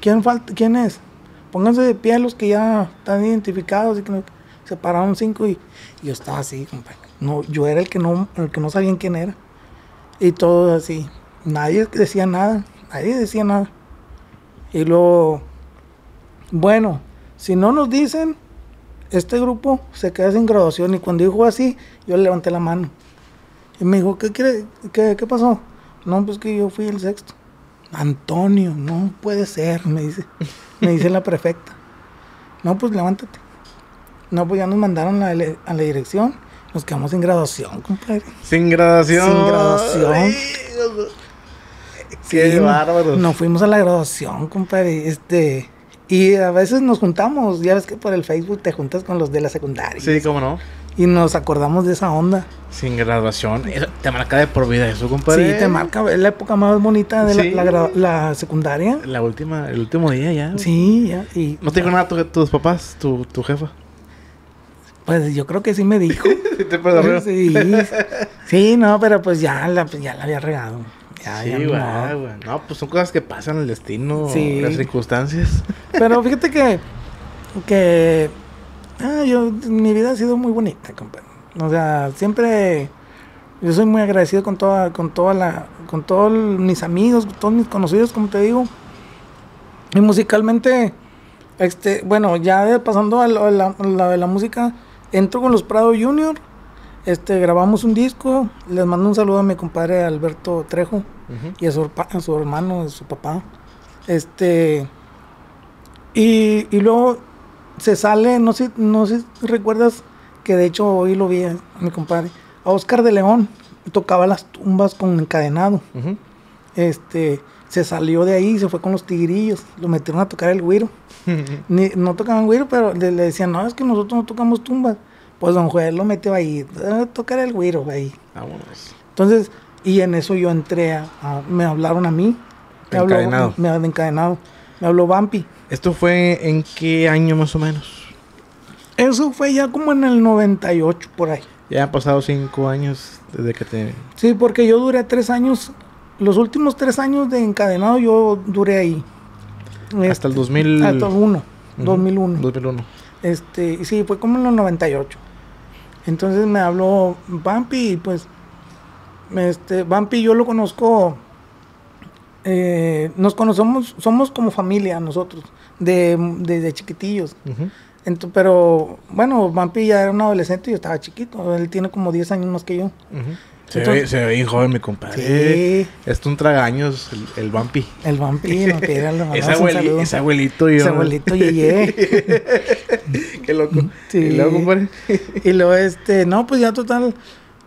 ¿Quién falta? ¿Quién es? Pónganse de pie los que ya están identificados y que se pararon cinco y, yo estaba así, compadre. No, yo era el que no, el que no sabían quién era. Y todo así. Nadie decía nada, nadie decía nada. Y luego, bueno, si no nos dicen, este grupo se queda sin graduación. Y cuando dijo así, yo le levanté la mano. Y me dijo, ¿qué quiere? ¿Qué, qué pasó? No, pues que yo fui el sexto. Antonio, no puede ser, me dice. Me dice la prefecta. No, pues levántate. No, pues ya nos mandaron a la, a la dirección. Nos quedamos sin graduación, compadre. Sin graduación. Sin graduación. Ay, Qué Sí, bárbaro. Nos fuimos a la graduación, compadre. Este, y a veces nos juntamos. Ya ves que por el Facebook te juntas con los de la secundaria. Sí, cómo no. Y nos acordamos de esa onda. Sin graduación. Eso te marca de por vida eso, compadre. Sí, te marca. Es la época más bonita de la- Sí. la, gra- la secundaria. La última, el último día ya. Sí, ya. Y ¿No te dijo nada tu- tus papás, tu, tu jefa? pues yo creo que sí me dijo. Sí, te perdonó. sí, sí, no, pero pues ya la, pues ya la había regado. Ya, Sí, ya güey, no. güey. No, pues son cosas que pasan, el destino, Sí. las circunstancias. Pero fíjate que, que ah, yo, mi vida ha sido muy bonita, compadre. O sea, siempre yo soy muy agradecido con toda, con toda la, con todos mis amigos, con todos mis conocidos, como te digo. Y musicalmente, este, bueno, ya de- pasando a lo- la, la de la música, entro con los Prado Junior. Este, grabamos un disco. Les mando un saludo a mi compadre Alberto Trejo y a su, a su hermano, a su papá. Este. Y, y luego se sale, no sé, no sé si recuerdas que de hecho hoy lo vi a mi compadre, a Oscar de León, tocaba las tumbas con encadenado. Este, se salió de ahí se fue con los tigrillos. Lo metieron a tocar el güiro. Ni- no tocaban güiro, pero le, le decían, no, es que nosotros no tocamos tumbas. Pues don Joel lo metió ahí, a tocar el güiro ahí. Vámonos. Entonces, y en eso yo entré a, a- me hablaron a mí. Me habló- Encadenado. me, me encadenado. Me habló Bampi. ¿Esto fue en qué año más o menos? Eso fue ya como en el 98, por ahí. Ya han pasado cinco años desde que te... Sí, porque yo duré tres años, los últimos tres años de encadenado yo duré ahí. Hasta el 2000... Hasta el uno, Ujú, 2001. 2001. Este, sí, fue como en el 98. Entonces me habló Bampi y pues, este, Bampi yo lo conozco, eh, nos conocemos, somos como familia nosotros, de, desde chiquitillos. Pero bueno, Bampi ya era un adolescente y yo estaba chiquito, él tiene como 10 años más que yo. Se, Entonces- ve, se ve bien joven mi compadre. Sí, Es un tragaños, el, el Vampi. el Bampi, no, Ese, abueli- ese abuelito yo. Ese abuelito Yeye. Qué loco. Sí. Y luego, compadre. Y luego, este, no, pues ya total,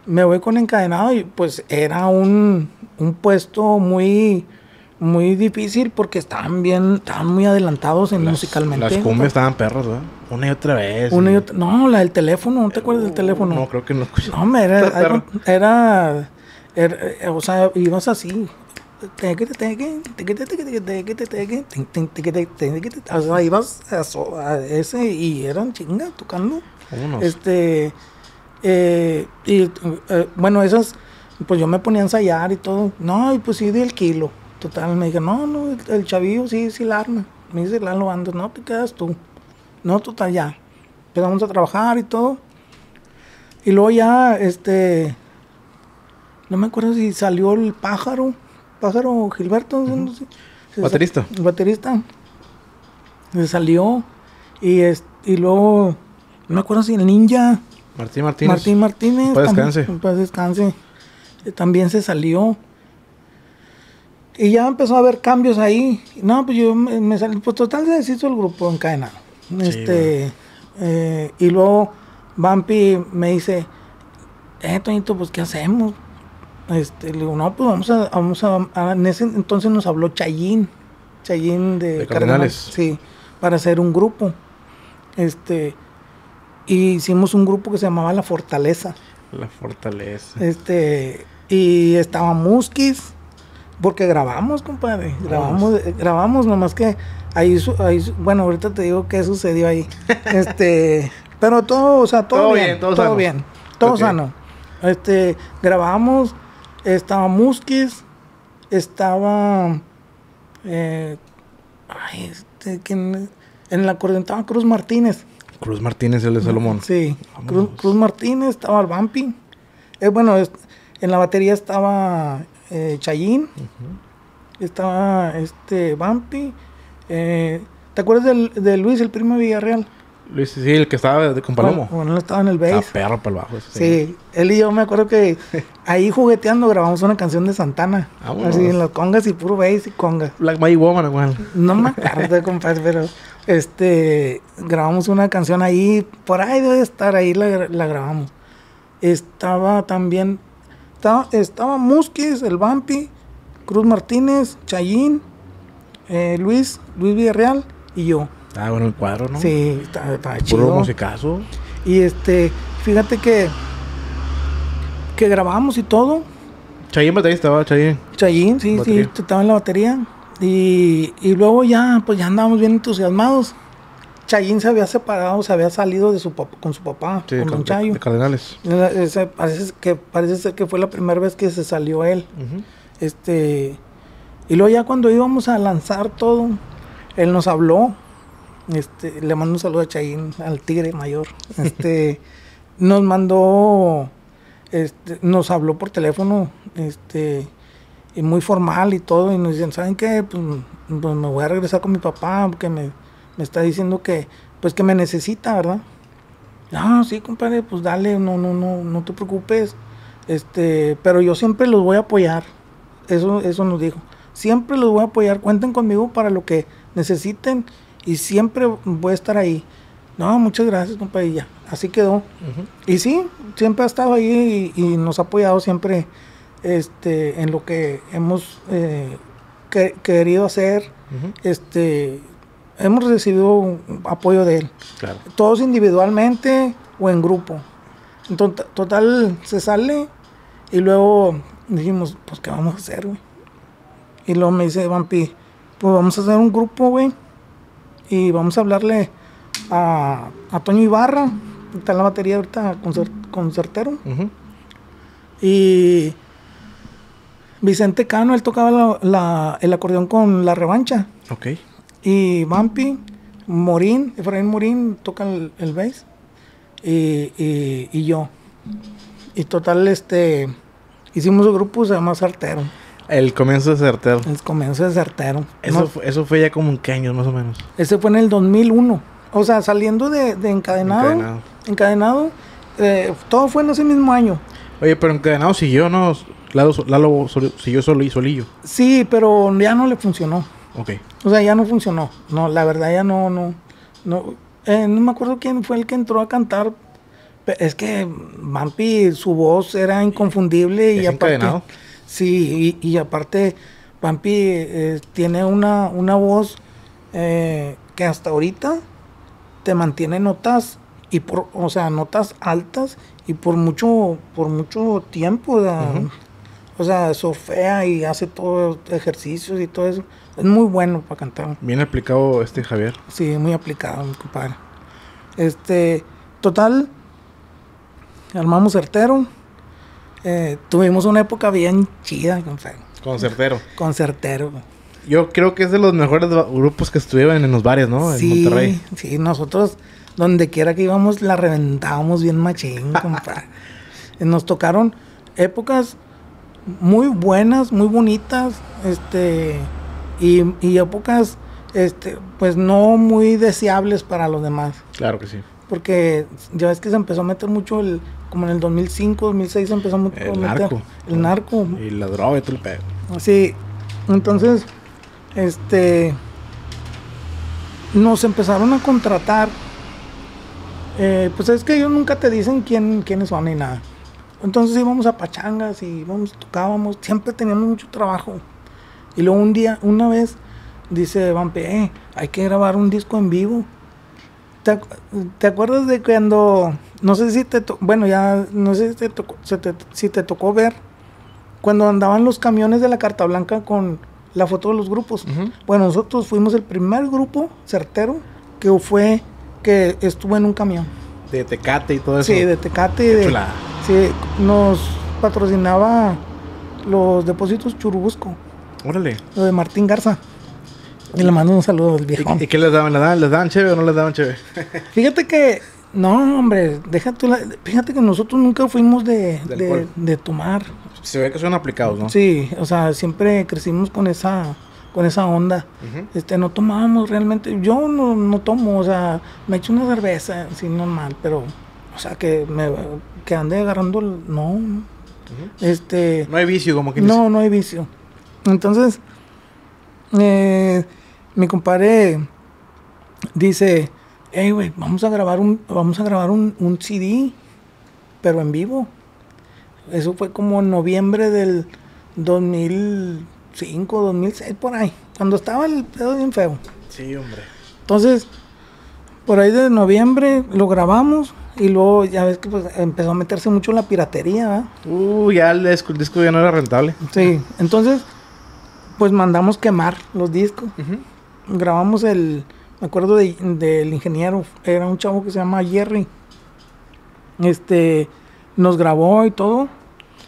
me voy con encadenado y pues era un, un puesto muy, muy difícil porque estaban bien, estaban muy adelantados en Las- musicalmente. Las cumbias estaban perras, ¿verdad? Una y otra vez. Una y otra- no, la del teléfono, ¿no te acuerdas del teléfono? No, creo que no escuché. No, hombre, era, era, era- eh, o sea, ibas así. O sea, ibas a, a ese y eran chingas tocando. Vámonos. Este, eh, y eh, bueno, esas, pues yo me ponía a ensayar y todo. No, y pues sí, del kilo. Total, me dije, no, no, el, el chavillo sí, sí la arma. Me dice Lalo Andes, no te quedas tú. No, total, ya. Empezamos a trabajar y todo. Y luego ya, este, no me acuerdo si salió el pájaro, pájaro Gilberto, no sé. Baterista. El baterista. Se salió. Y, es, y luego, no me acuerdo si el ninja. Martín Martínez. Martín Martínez. También- descanse. paz descanse. eh, También se salió. Y ya empezó a haber cambios ahí. No, pues yo me, me salí. Pues total se deshizo el grupo encadenado. Este. eh, y luego Bampi me dice: Eh, Toñito, pues ¿qué hacemos? Este, le digo, no, pues vamos a. Vamos a, a- en ese entonces nos habló Chayín. Chayín de, De Cardenales. Sí, para hacer un grupo. Este. Y hicimos un grupo que se llamaba La Fortaleza. La fortaleza. Este, y estaba Muskis, porque grabamos, compadre. Grabamos, eh, grabamos, nomás que ahí, ahí bueno, ahorita te digo qué sucedió ahí. este, pero todo, o sea, todo, Todo bien, bien, todo bien, todo sano. Este, grabamos, estaba Muskis, estaba, eh, ay, este, ¿quién? en el acordeón estaba Cruz Martínez. Cruz Martínez, el de Salomón. Sí. Cruz, Cruz Martínez, estaba el Bampi. Eh, bueno, es- en la batería estaba eh, Chayín, estaba este Bampi. eh, ¿Te acuerdas del, de Luis, el primo de Villarreal? Luis, sí, el que estaba de- con Palomo. Bueno, él estaba en el Ah, bass. perro para el bajo. ese Sí, él y yo me acuerdo que ahí jugueteando grabamos una canción de Santana. Vámonos. Así en las congas y puro bass y congas. Black Magic Woman, igual. No me acuerdo, compadre, pero este grabamos una canción ahí, por ahí debe estar, ahí la, la grabamos. Estaba también, estaba, estaba Musquis, el Vampi, Cruz Martínez, Chayín, eh, Luis, Luis Villarreal y yo. Ah, bueno, el cuadro, ¿no? Sí, estaba, estaba Puro chido. musicazo. Y este, fíjate que que grabamos y todo. Chayín baterista, ¿va? Chayín. Chayín, sí, Batería. sí, estaba en la batería. Y, y luego ya, pues ya andábamos bien entusiasmados. Chayín se había separado, se había salido de su con su papá, Sí, con Don Chayo. de Cardenales. Ese- parece, que, parece ser que fue la primera vez que se salió él. Este, y luego ya cuando íbamos a lanzar todo, él nos habló. Este, le mando un saludo a Chayín, al tigre mayor. Este, nos mandó, este, nos habló por teléfono, este, y muy formal y todo, y nos dicen, ¿saben qué? Pues, pues me voy a regresar con mi papá, porque me, me está diciendo que, pues que me necesita, ¿verdad? No, sí, compadre, pues dale, no, no, no, no te preocupes. Este, pero yo siempre los voy a apoyar. Eso, eso nos dijo. Siempre los voy a apoyar. Cuenten conmigo para lo que necesiten y siempre voy a estar ahí. No, muchas gracias, compadre. ya. Así quedó. Y sí, siempre ha estado ahí y, y nos ha apoyado siempre este, en lo que hemos eh, que- querido hacer. Este, hemos recibido apoyo de él. Claro. Todos individualmente o en grupo. Entonces, total, se sale y luego dijimos, pues, ¿qué vamos a hacer, güey? Y luego me dice Vampi, pues vamos a hacer un grupo, güey. Y vamos a hablarle a, a Toño Ibarra, que está en la batería ahorita concer- concertero. Ujú. Y Vicente Cano, él tocaba la- la- el acordeón con la revancha. Ok. Y Vampi, Morín, Efraín Morín toca el, el bass. Y, y- y yo. Y total, este. Hicimos un grupo, se llama Sartero. El comienzo de certero. El comienzo de Sartero. Eso, No, fue, eso fue ya como en qué años más o menos. ese fue en el 2001. O sea, saliendo de, de encadenado. Encadenado. Encadenado. eh, todo fue en ese mismo año. Oye, pero encadenado siguió, ¿no? Lalo, Lalo siguió solo y solillo. Sí, pero ya no le funcionó. Ok. O sea, ya no funcionó. No, la verdad ya no, no, no. eh, no me acuerdo quién fue el que entró a cantar. Es que Vampi, su voz era inconfundible y ¿Es aparte. encadenado? Sí, y, y aparte, Vampi eh, tiene una, una voz eh, que hasta ahorita te mantiene notas y por, o sea, notas altas y por mucho, por mucho tiempo. O sea. O sea, surfea y hace todo ejercicios y todo eso. Es muy bueno para cantar. Bien aplicado este Javier. Sí, muy aplicado, mi compadre. Este, total, armamos certero. Eh, tuvimos una época bien chida, compadre, Con certero. con certero. Yo creo que es de los mejores grupos que estuvieron en los bares, ¿no? En sí, Monterrey. sí, nosotros, donde quiera que íbamos, la reventábamos bien machín, compadre. Nos tocaron épocas muy buenas, muy bonitas, este, y, y épocas, este, pues no muy deseables para los demás. Claro que sí. Porque ya ves que se empezó a meter mucho el, como en el 2005, 2006 se empezó a met- El meter narco. el narco. Y la droga y todo el pedo. Sí, entonces, este, nos empezaron a contratar. Eh, pues es que ellos nunca te dicen quién, quiénes son ni nada. Entonces íbamos a pachangas y íbamos, tocábamos, siempre teníamos mucho trabajo. Y luego un día, una vez, dice Vampe, "Eh, hay que grabar un disco en vivo. ¿Te, acu- te acuerdas de cuando, no sé si te, to- bueno, ya, no sé si te, tocó, se te- si te tocó ver, cuando andaban los camiones de la Carta Blanca con la foto de los grupos? Ujú. Bueno, nosotros fuimos el primer grupo certero que fue, que estuvo en un camión. De Tecate y todo eso. Sí, de Tecate. De, sí, nos patrocinaba los depósitos Churubusco, Órale. lo de Martín Garza. Y le mando un saludo al ¿Y, viejo. y qué les daban? ¿Les daban, ¿Les daban cheve o no les daban cheve? Fíjate que, no, hombre, déjate, la- fíjate que nosotros nunca fuimos de, De de tomar. Se ve que son aplicados, ¿no? Sí, o sea, siempre crecimos con esa, con esa onda. Este, no tomábamos realmente. Yo no, no tomo, o sea, me echo una cerveza, así normal, pero, o sea, que me que ande agarrando, el- no. Este, No hay vicio, como que no, no hay vicio. Entonces, eh, mi compadre dice, hey, güey, vamos a grabar un, vamos a grabar un, un CD, pero en vivo. Eso fue como en noviembre del 2005, 2006, por ahí. Cuando estaba el pedo bien feo. Sí, hombre. Entonces, por ahí de noviembre lo grabamos y luego ya ves que pues, empezó a meterse mucho la piratería, ¿verdad? Uh, ya el disco, el disco ya no era rentable. Sí, entonces, pues mandamos quemar los discos. Grabamos el, me acuerdo de- del ingeniero, era un chavo que se llama Jerry. Este, nos grabó y todo.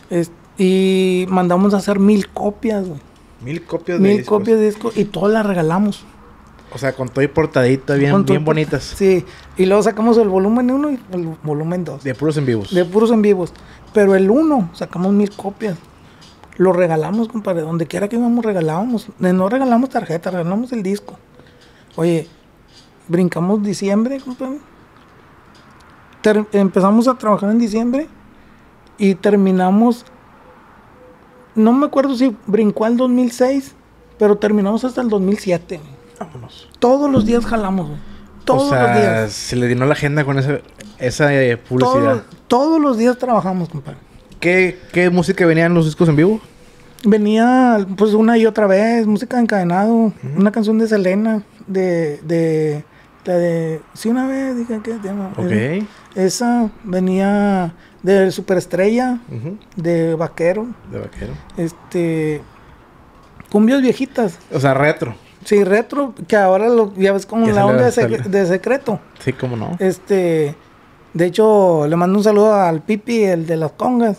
es- y mandamos a hacer mil copias, güey. Mil copias de Mil discos. copias de disco y todas las regalamos. O sea, con todo y portadita, bien, Con bien bonitas. Sí, y luego sacamos el volumen 1 y el volumen 2. De puros en vivos. De puros en vivos. Pero el 1 sacamos mil copias. Lo regalamos, compadre. Donde quiera que íbamos, regalábamos. Eh, No regalamos tarjeta, regalamos el disco. Oye, brincamos diciembre, compadre. Ter- empezamos a trabajar en diciembre y terminamos. No me acuerdo si brincó al 2006, pero terminamos hasta el 2007. Vámonos. Todos los días jalamos, güey. Todos o sea, los días. se le llenó la agenda con esa, esa eh, publicidad. Todos, todos los días trabajamos, compadre. ¿Qué, ¿Qué música venía en los discos en vivo? Venía, pues, una y otra vez, música de encadenado, una canción de Selena, de, de, la de, sí, una vez, dije, ¿qué tema? Ok. Esa venía de Superestrella, de Vaquero, De vaquero. este, cumbias viejitas, O sea, retro. sí, retro, que ahora lo, ya ves como la onda de, salió. sec- de secreto. Sí, cómo no. Este, de hecho, le mando un saludo al Pipi, el de las congas.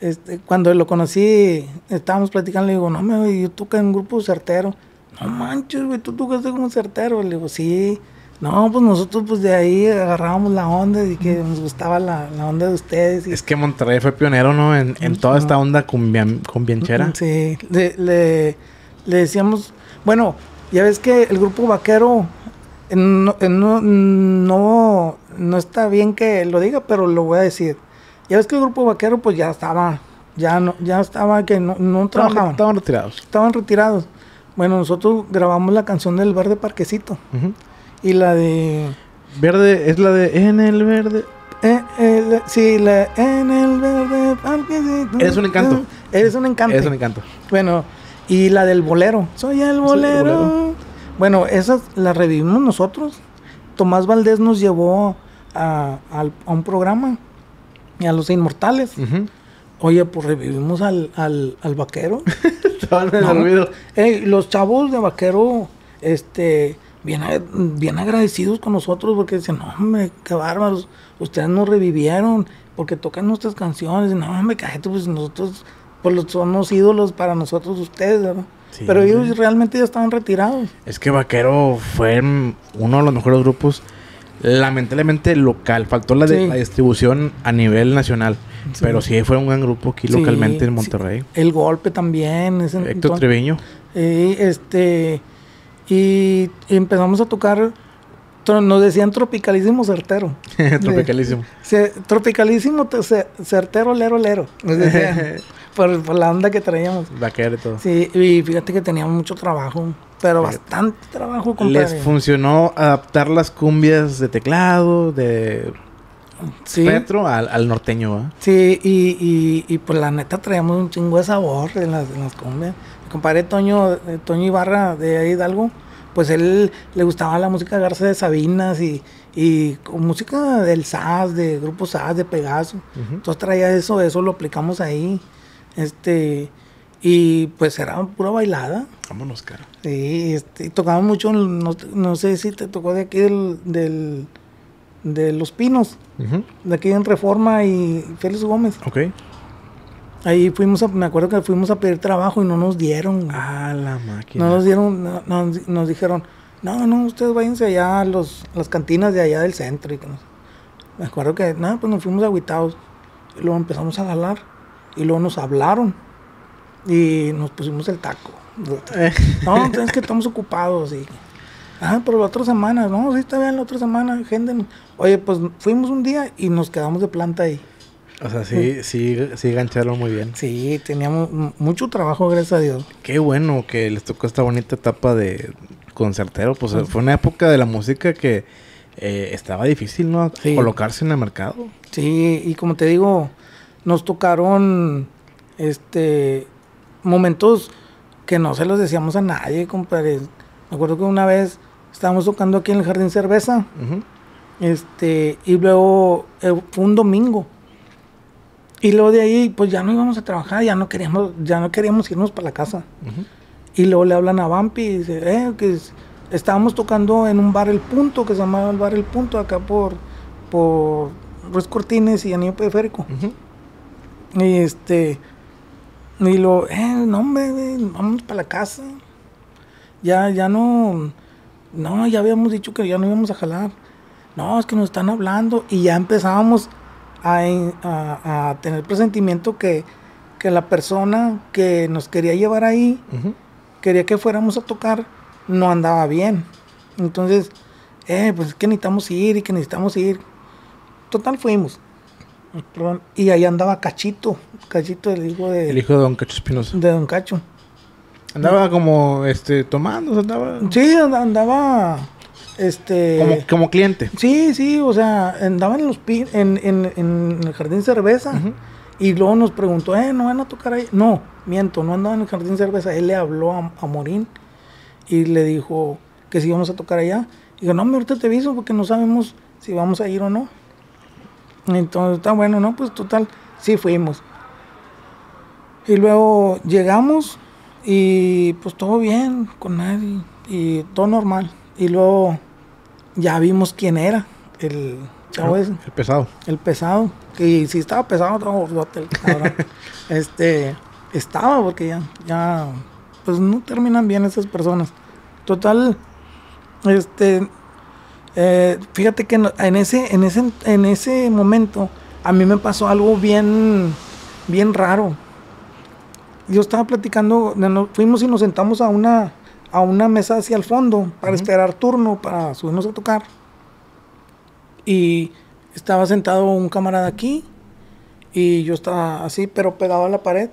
Este, cuando lo conocí, estábamos platicando, le digo, no, me, yo toco en un grupo certero. No manches, güey, tú tocaste como certero. Le digo, sí. No, pues nosotros pues de ahí agarrábamos la onda y que nos gustaba la, la onda de ustedes. Y, Es que Monterrey fue pionero, ¿no? En, en toda esta onda cumbia- cumbianchera. Sí, le, le, le decíamos, bueno, ya ves que el grupo vaquero eh, no, no, no, no está bien que lo diga, pero lo voy a decir. Ya ves que el grupo vaquero pues ya estaba, ya no, ya estaba que no, no trabajaban, estaban retirados. estaban retirados. Bueno, nosotros grabamos la canción del Verde Parquecito Ujú. Y la de... Verde, es la de En el verde. eh, eh, la- sí, la en el Verde. Eres un encanto. Eres un encanto. Es un encanto. Bueno, y la del bolero. Soy el bolero. bolero. Bueno, esas las revivimos nosotros. Tomás Valdés nos llevó a, al- a un programa y a los inmortales. Oye, pues revivimos al, al, al vaquero. Estaban en el No. olvido. Ey, los chavos de vaquero, este, bien, bien agradecidos con nosotros porque dicen, no, hombre, qué bárbaros, ustedes nos revivieron porque tocan nuestras canciones. No, hombre, cállate, pues nosotros, pues los- somos ídolos para nosotros ustedes, ¿verdad? Sí. Pero ellos realmente ya estaban retirados. Es que Vaquero fue uno de los mejores grupos, lamentablemente local. Faltó la, de, Sí. la distribución a nivel nacional. Sí. Pero sí fue un gran grupo aquí Sí, localmente en sí. Monterrey. El golpe también. ese Héctor entonces- Treviño. Y este y, y empezamos a tocar nos decían tropicalísimo certero. Tropicalísimo. Tropicalísimo te- ce- certero lero lero. Nos decían, por, por la onda que traíamos. Vaquero y todo. Sí, y fíjate que teníamos mucho trabajo, pero Fíjate. bastante trabajo, compadre. Les funcionó adaptar las cumbias de teclado, de sí, Petro al, al norteño, ¿va? sí, y, y, y pues la neta traíamos un chingo de sabor en las, en las cumbias. Compadre Toño, eh, Toño Ibarra de Hidalgo, pues él le gustaba la música Garza de Sabinas y, y con música del SAS, de grupo SAS, de Pegaso. Entonces traía eso, eso lo aplicamos ahí. Este, y pues era pura bailada. Vámonos, cara. Sí, este, y tocábamos mucho, no, no sé si te tocó de aquí del, del- de Los Pinos, de aquí en Reforma y Félix Gómez. Ok. Ahí fuimos a, me acuerdo que fuimos a pedir trabajo y no nos dieron. güey. Ah, la máquina. no nos dieron, no- no- nos dijeron, no, no, ustedes váyanse allá a, los, las cantinas de allá del centro. Y que nos- me acuerdo que, nada, pues nos fuimos agüitados. Y luego empezamos a jalar. Y luego nos hablaron. Y nos pusimos el taco. Eh, No, es que estamos ocupados. Y, ah, pero la otra semana, no, sí está bien, la otra semana, agéndenos. Oye, pues fuimos un día y nos quedamos de planta ahí. O sea, sí, sí, sí gancharon muy bien. Sí, teníamos mucho trabajo, gracias a Dios. Qué bueno que les tocó esta bonita etapa de concertero. Pues fue una época de la música que eh, estaba difícil, ¿no? Sí. Colocarse en el mercado. Sí, y como te digo, nos tocaron este momentos que no se los decíamos a nadie, compadre. Me acuerdo que una vez estábamos tocando aquí en el Jardín Cerveza, este, y luego eh, fue un domingo. Y luego de ahí, pues ya no íbamos a trabajar, ya no queríamos, ya no queríamos irnos para la casa. Y luego le hablan a Vampi y dice, eh, que es- estábamos tocando en un bar El Punto, que se llamaba el bar El Punto, acá por, por Ruiz Cortines y Anillo Periférico. Y este, y lo, eh, no hombre, vámonos para la casa. Ya, ya no, no, ya habíamos dicho que ya no íbamos a jalar. No, es que nos están hablando y ya empezábamos a, a- a tener presentimiento que, que la persona que nos quería llevar ahí, quería que fuéramos a tocar, no andaba bien. Entonces, eh, pues es que necesitamos ir y que necesitamos ir. Total fuimos. Y ahí andaba Cachito, Cachito, el hijo de, El hijo de Don Cacho Espinosa. de Don Cacho. Andaba como, este, tomando, andaba Sí, and- andaba, este... como, como cliente. Sí, sí, o sea, andaba en los pi- en, en, en el jardín cerveza. Y luego nos preguntó, eh, ¿no van a tocar ahí? No, miento, no andaba en el jardín cerveza. Él le habló a, a Morín y le dijo que si íbamos a tocar allá. Y dijo, no, me ahorita te aviso porque no sabemos si vamos a ir o no. Entonces, está bueno, ¿no? Pues total, sí fuimos. Y luego llegamos y pues todo bien con nadie y todo normal. Y luego ya vimos quién era el chavo ese, El pesado. el pesado. Que si estaba pesado, estaba gordote el cabrón. este, estaba porque ya, ya, pues no terminan bien esas personas. Total, este, eh, fíjate que en ese, en ese, en ese momento a mí me pasó algo bien, bien raro. Yo estaba platicando, fuimos y nos sentamos a una, a una mesa hacia el fondo para esperar turno para subirnos a tocar. Y estaba sentado un camarada aquí y yo estaba así, pero pegado a la pared.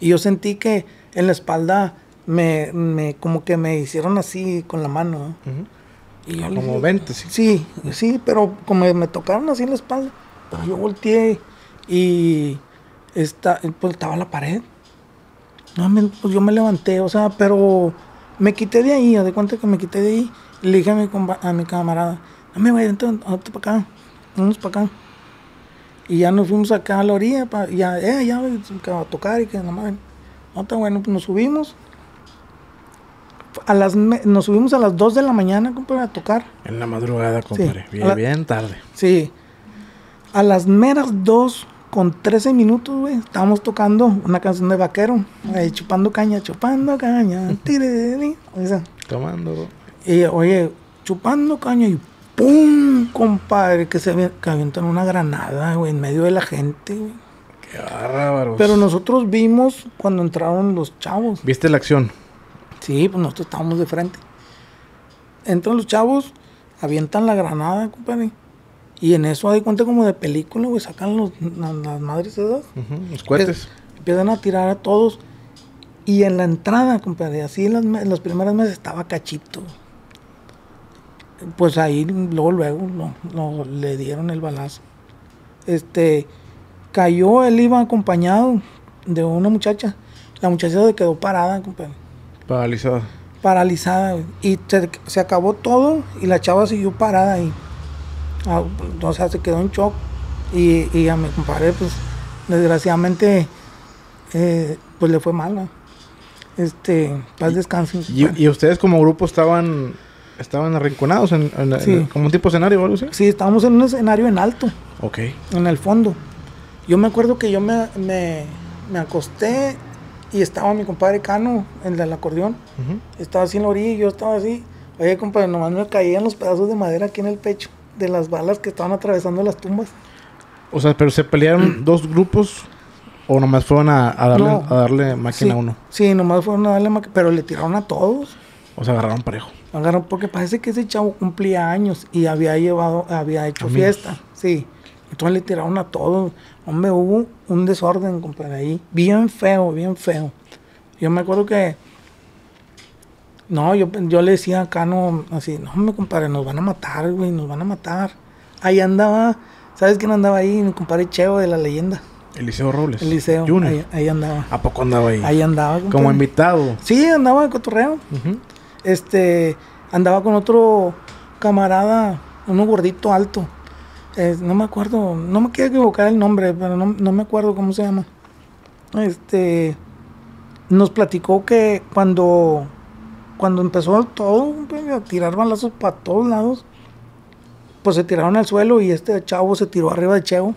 Y yo sentí que en la espalda me, me como que me hicieron así con la mano. ¿no? Y yo Como dije- 20, sí. Sí, sí, pero como me tocaron así en la espalda, pero yo volteé y está, pues estaba la pared. No, me- pues yo me levanté, o sea, pero me quité de ahí, haz de cuenta que me quité de ahí. Le dije a mi, a mi camarada, no me vaya, vente para acá, vamos para acá. Y ya nos fuimos acá a la orilla, pa, ya, eh, ya, que va a tocar y que nada más. No, está bueno, pues nos subimos. A las, nos subimos a las 2 de la mañana, compadre, a tocar. En la madrugada, compadre. Bien, la- bien tarde. Sí. A las meras 2 con 13 minutos, güey, estábamos tocando una canción de vaquero. chupando caña, chupando caña. esa. Tomando. Y oye, chupando caña y ¡pum! Compadre, que se que avientan una granada, güey, en medio de la gente, güey. Qué bárbaros. Pero nosotros vimos cuando entraron los chavos. ¿Viste la acción? Sí, pues nosotros estábamos de frente. Entran los chavos, avientan la granada, compadre. Y en eso hay cuenta como de película, güey, sacan los, las madres esas. Ujú, Los cohetes. Empiezan a tirar a todos. Y en la entrada, compadre, así en las, en las primeras meses estaba cachito. Pues ahí luego, luego lo- lo- le dieron el balazo. Este, cayó, él iba acompañado de una muchacha. La muchacha se quedó parada, compadre Paralizada. paralizada güey. y se, se acabó todo y la chava siguió parada ahí. Ah, o sea, se quedó en shock y, y a mi compadre, pues, desgraciadamente, eh, pues le fue mal. ¿no? Este, paz descanse. mi ¿Y, ustedes como grupo estaban estaban arrinconados en, en- en- Sí. como un tipo escenario o algo así? Sí, estábamos en un escenario en alto, Ok. en el fondo. Yo me acuerdo que yo me, me, me acosté y estaba mi compadre Cano, el del acordeón. Estaba así en la orilla y yo estaba así. Oye, compadre, nomás me caían los pedazos de madera aquí en el pecho de las balas que estaban atravesando las tumbas. O sea, pero se pelearon dos grupos o nomás fueron a, a darle, No. a darle máquina sí, a uno. Sí, nomás fueron a darle ma- pero le tiraron a todos. O sea, agarraron parejo. Agarraron, porque parece que ese chavo cumplía años y había llevado, había hecho Amigos. fiesta. Sí. Entonces le tiraron a todos. Hombre, hubo un desorden, compadre, ahí. Bien feo, bien feo. Yo me acuerdo que. No, yo, yo le decía a Cano así, no, me compadre, nos van a matar, güey, nos van a matar. Ahí andaba, ¿sabes quién andaba ahí? Mi compadre Cheo de la leyenda. Eliseo Robles. Eliseo. Junior. Ahí, ahí andaba. ¿A poco andaba ahí? Ahí andaba. Como invitado. Sí, andaba de cotorreo. Este, andaba con otro camarada, uno gordito alto. Eh, no me acuerdo, no me quiero equivocar el nombre, pero no, no me acuerdo cómo se llama. Este, nos platicó que cuando, cuando empezó todo, a tirar balazos para todos lados, pues se tiraron al suelo y este chavo se tiró arriba de Cheo.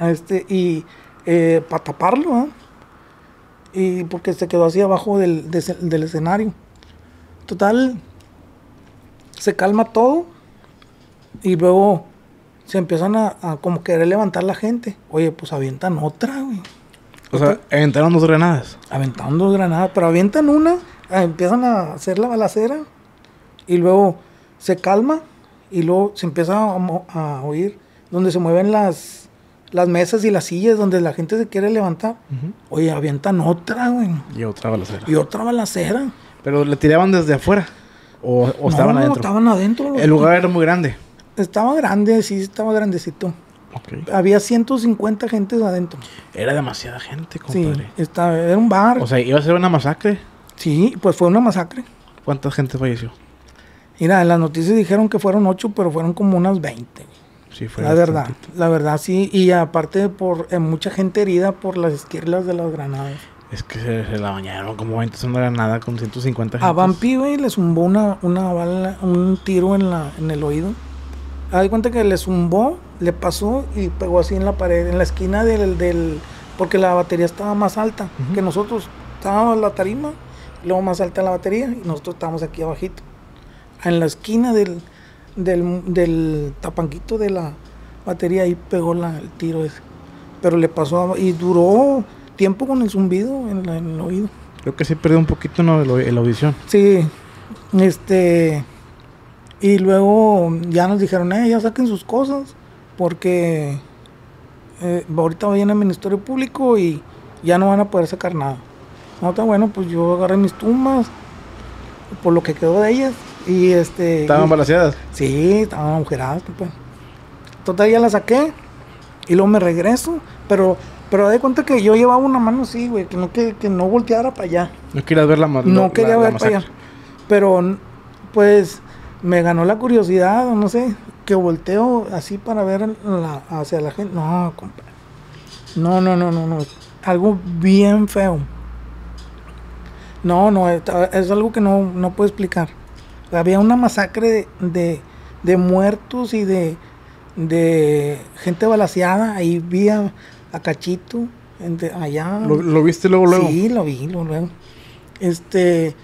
Este, y para taparlo, ¿ah? Y porque se quedó así abajo del, de- del escenario. Total, se calma todo y luego se empiezan a, a como querer levantar la gente. Oye, pues avientan otra, güey. O sea, entraron dos granadas. Aventan dos granadas, pero avientan una, empiezan a hacer la balacera y luego se calma y luego se empieza a, oír donde se mueven las, las mesas y las sillas donde la gente se quiere levantar. Oye, avientan otra, güey. Y otra balacera. Y otra balacera. Pero le tiraban desde afuera. O, o estaban no, adentro. estaban adentro. El lugar era muy grande. Estaba grande, sí, estaba grandecito. Ok. Había 150 gentes adentro. Era demasiada gente, Sí, compadre. estaba, era un bar. O sea, iba a ser una masacre. Sí, pues fue una masacre. ¿Cuánta gente falleció? Mira, en las noticias dijeron que fueron 8, pero fueron como unas 20. Sí, fue la bastante. verdad, la verdad sí. Y aparte por eh, mucha gente herida por las esquirlas de las granadas. Es que se, se la bañaron como 20 son de granada con 150 A gentes. Vampi, güey, le zumbó una, una bala, un tiro en, la, en el oído. Haz cuenta que le zumbó, le pasó y pegó así en la pared, en la esquina del... del porque la batería estaba más alta que nosotros. Estábamos en la tarima, luego más alta la batería y nosotros estábamos aquí abajito. En la esquina del, del, del tapanquito de la batería ahí pegó la, el tiro ese. Pero le pasó a- y duró tiempo con el zumbido en, la- en el oído. Creo que sí perdió un poquito ¿no? el, la audición. Sí, este. Y luego ya nos dijeron, eh, ya saquen sus cosas, porque eh, ahorita vayan al Ministerio Público y ya no van a poder sacar nada. No, está bueno, pues yo agarré mis tumbas, por lo que quedó de ellas, y este. Estaban y- balaseadas. Sí, estaban agujeradas, compa. Total, ya la saqué y luego me regreso, pero pero de cuenta que yo llevaba una mano así, güey, que no, que, que no volteara para allá. No querías ver la No quería la- la ver para allá. Pero, pues, me ganó la curiosidad, o no sé, que volteo así para ver la- hacia la gente. No, compa. No, no, no, no, no. Algo bien feo. No, no, es, es algo que no, no puedo explicar. Había una masacre de, de, de muertos y de, de gente balaseada. Ahí vi a, a Cachito, allá. ¿Lo, lo viste luego, luego? Sí, lo vi, luego. Este.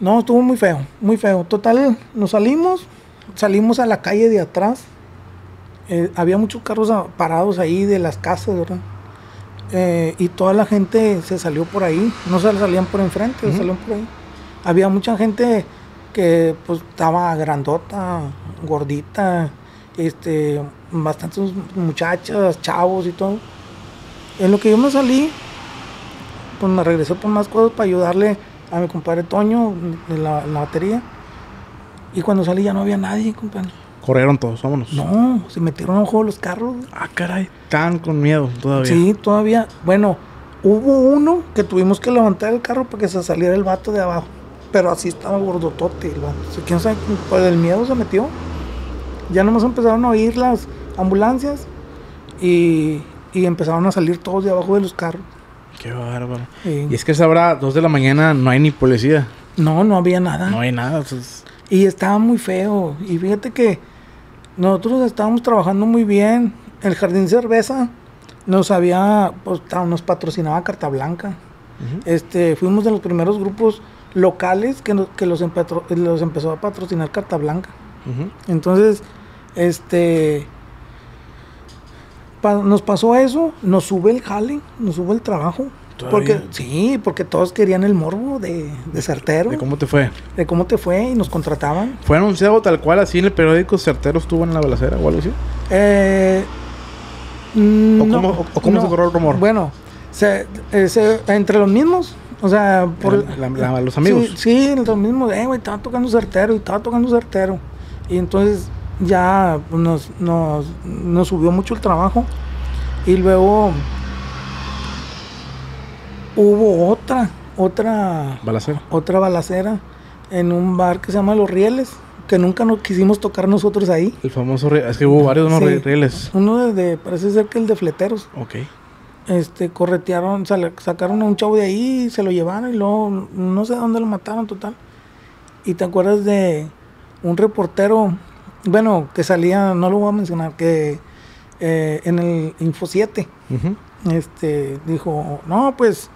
No, estuvo muy feo, muy feo. Total, nos salimos, salimos a la calle de atrás. Eh, había muchos carros a- parados ahí de las casas, ¿verdad? Eh, y toda la gente se salió por ahí, no se salían por enfrente, se Ujú. salían por ahí. Había mucha gente que pues estaba grandota, gordita, este, bastantes muchachas, chavos y todo. En lo que yo me salí, pues me regresé por más cosas para ayudarle a mi compadre Toño de la, la batería. Y cuando salí ya no había nadie, compadre. Corrieron todos, vámonos. No, se metieron abajo de los carros. Ah, caray. Estaban con miedo todavía. Sí, todavía. Bueno, hubo uno que tuvimos que levantar el carro para que se saliera el vato de abajo. Pero así estaba gordotote el vato. ¿Quién sabe? Pues el miedo se metió. Ya nomás empezaron a oír las ambulancias y, y empezaron a salir todos de abajo de los carros. Qué bárbaro. Y- Y es que a esa hora, dos de la mañana, no hay ni policía. no, no había nada. No hay nada. Y estaba muy feo. Y fíjate que nosotros estábamos trabajando muy bien. El Jardín Cerveza nos había, pues nos patrocinaba Carta Blanca. Este, fuimos de los primeros grupos locales que, los, empatro- los empezó a patrocinar Carta Blanca. Entonces, este, pa- nos pasó eso, nos sube el jale, nos sube el trabajo. Porque, sí, porque todos querían el morbo de, de certero, ¿De cómo te fue? de cómo te fue y nos contrataban. ¿Fue anunciado tal cual así en el periódico Certero estuvo en la balacera o algo así? Eh, mm, ¿O no, cómo- o- o cómo se corrió el rumor? Bueno, se- eh, se- entre los mismos, o sea, por La- la- los amigos. Sí, sí, entre los mismos, eh, güey, estaba tocando certero y estaba tocando certero. Y entonces ya nos, nos, nos subió mucho el trabajo. Y luego hubo otra, otra, Balacera. otra balacera en un bar que se llama Los Rieles, que nunca nos quisimos tocar nosotros ahí. El famoso... Es que hubo varios ¿no? Sí. Rie- rieles. Uno de, parece ser que el de fleteros. Ok. Este, corretearon, sal- sacaron a un chavo de ahí, se lo llevaron y luego no sé dónde lo mataron total. Y te acuerdas de un reportero, bueno, que salía, no lo voy a mencionar, que eh, en el Info 7, Ujú. este, dijo, no, pues,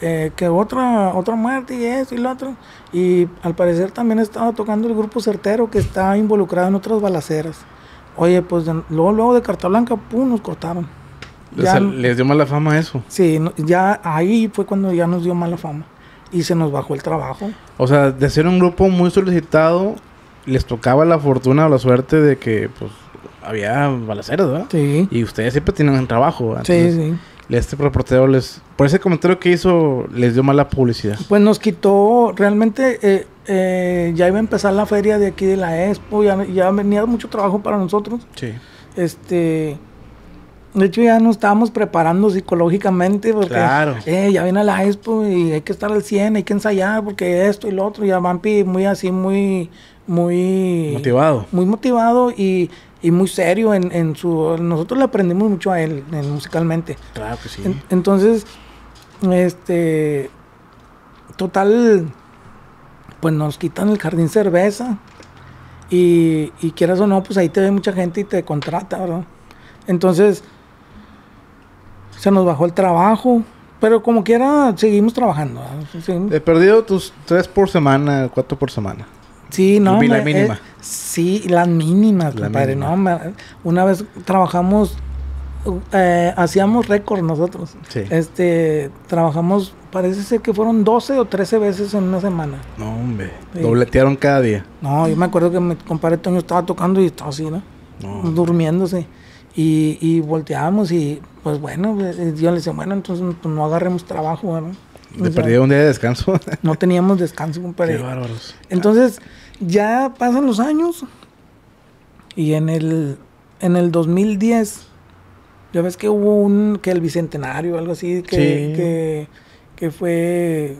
eh, que otra, otra muerte y eso y lo otro. Y al parecer también estaba tocando el grupo certero que está involucrado en otras balaceras. Oye, pues de- luego, luego de Carta Blanca, pum, nos cortaron. Les, Ya- les dio mala fama eso. Sí, no- ya ahí fue cuando ya nos dio mala fama y se nos bajó el trabajo. O sea, de ser un grupo muy solicitado, les tocaba la fortuna o la suerte de que, pues, había balaceras, ¿verdad? Sí, Y ustedes siempre tienen un trabajo. ¿verdad? sí, Entonces, sí. Este reportero les... Por ese comentario que hizo, les dio mala publicidad. Pues nos quitó, realmente eh, eh, ya iba a empezar la feria de aquí de la Expo, ya, ya venía mucho trabajo para nosotros. Sí. Este. De hecho, ya nos estábamos preparando psicológicamente porque Claro. eh, ya viene la expo y hay que estar al 100, hay que ensayar porque esto y lo otro. Ya Vampi muy así, muy, muy Motivado. muy motivado y, y muy serio en, en su... Nosotros le aprendimos mucho a él en- musicalmente. Claro que sí. En- entonces, este... Total, pues nos quitan el jardín cerveza y, y quieras o no, pues ahí te ve mucha gente y te contrata, ¿verdad? Entonces, se nos bajó el trabajo, pero como quiera, seguimos trabajando. He perdido tus tres por semana, cuatro por semana. Sí, no. Vi la me- mínima. eh, sí, las mínimas, La compadre. mínima. No, me- una vez trabajamos, eh, hacíamos récord nosotros. Sí. Este, trabajamos, parece ser que fueron 12 o 13 veces en una semana. No, hombre. Sí. Dobletearon cada día. No, yo me acuerdo que mi compadre Toño estaba tocando y estaba así, ¿no? No. Durmiéndose. Y, y volteábamos y, pues bueno, eh, yo le decía, bueno, entonces pues, no agarremos trabajo, ¿verdad? De perdido un día de descanso. No teníamos descanso, Qué compadre. bárbaros. Entonces, ya pasan los años y en el, en el 2010, ya ves que hubo un, que el bicentenario, algo así, que, Sí. que, que fue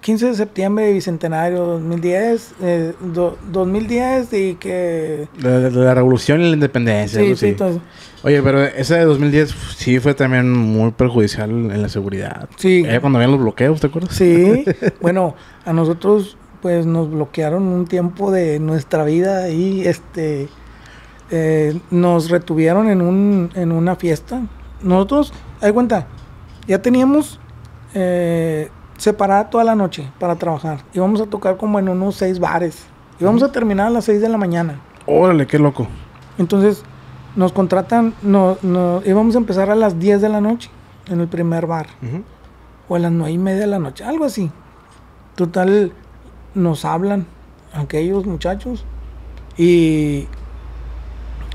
15 de septiembre de bicentenario 2010, eh, do- 2010 y que... La, revolución y la independencia. Sí, sí, así. todo eso. Oye, pero esa de 2010 sí fue también muy perjudicial en la seguridad. Sí. Eh, cuando habían los bloqueos, ¿te acuerdas? Sí, bueno, a nosotros pues nos bloquearon un tiempo de nuestra vida y este eh, nos retuvieron en un en una fiesta. Nosotros, hay cuenta, ya teníamos eh, separada toda la noche para trabajar. Íbamos a tocar como en unos seis bares. Íbamos a terminar a las seis de la mañana. Órale, qué loco. Entonces nos contratan, no, no, íbamos a empezar a las 10 de la noche en el primer bar Ujú. o a las nueve y media de la noche, algo así. Total, nos hablan aquellos muchachos y,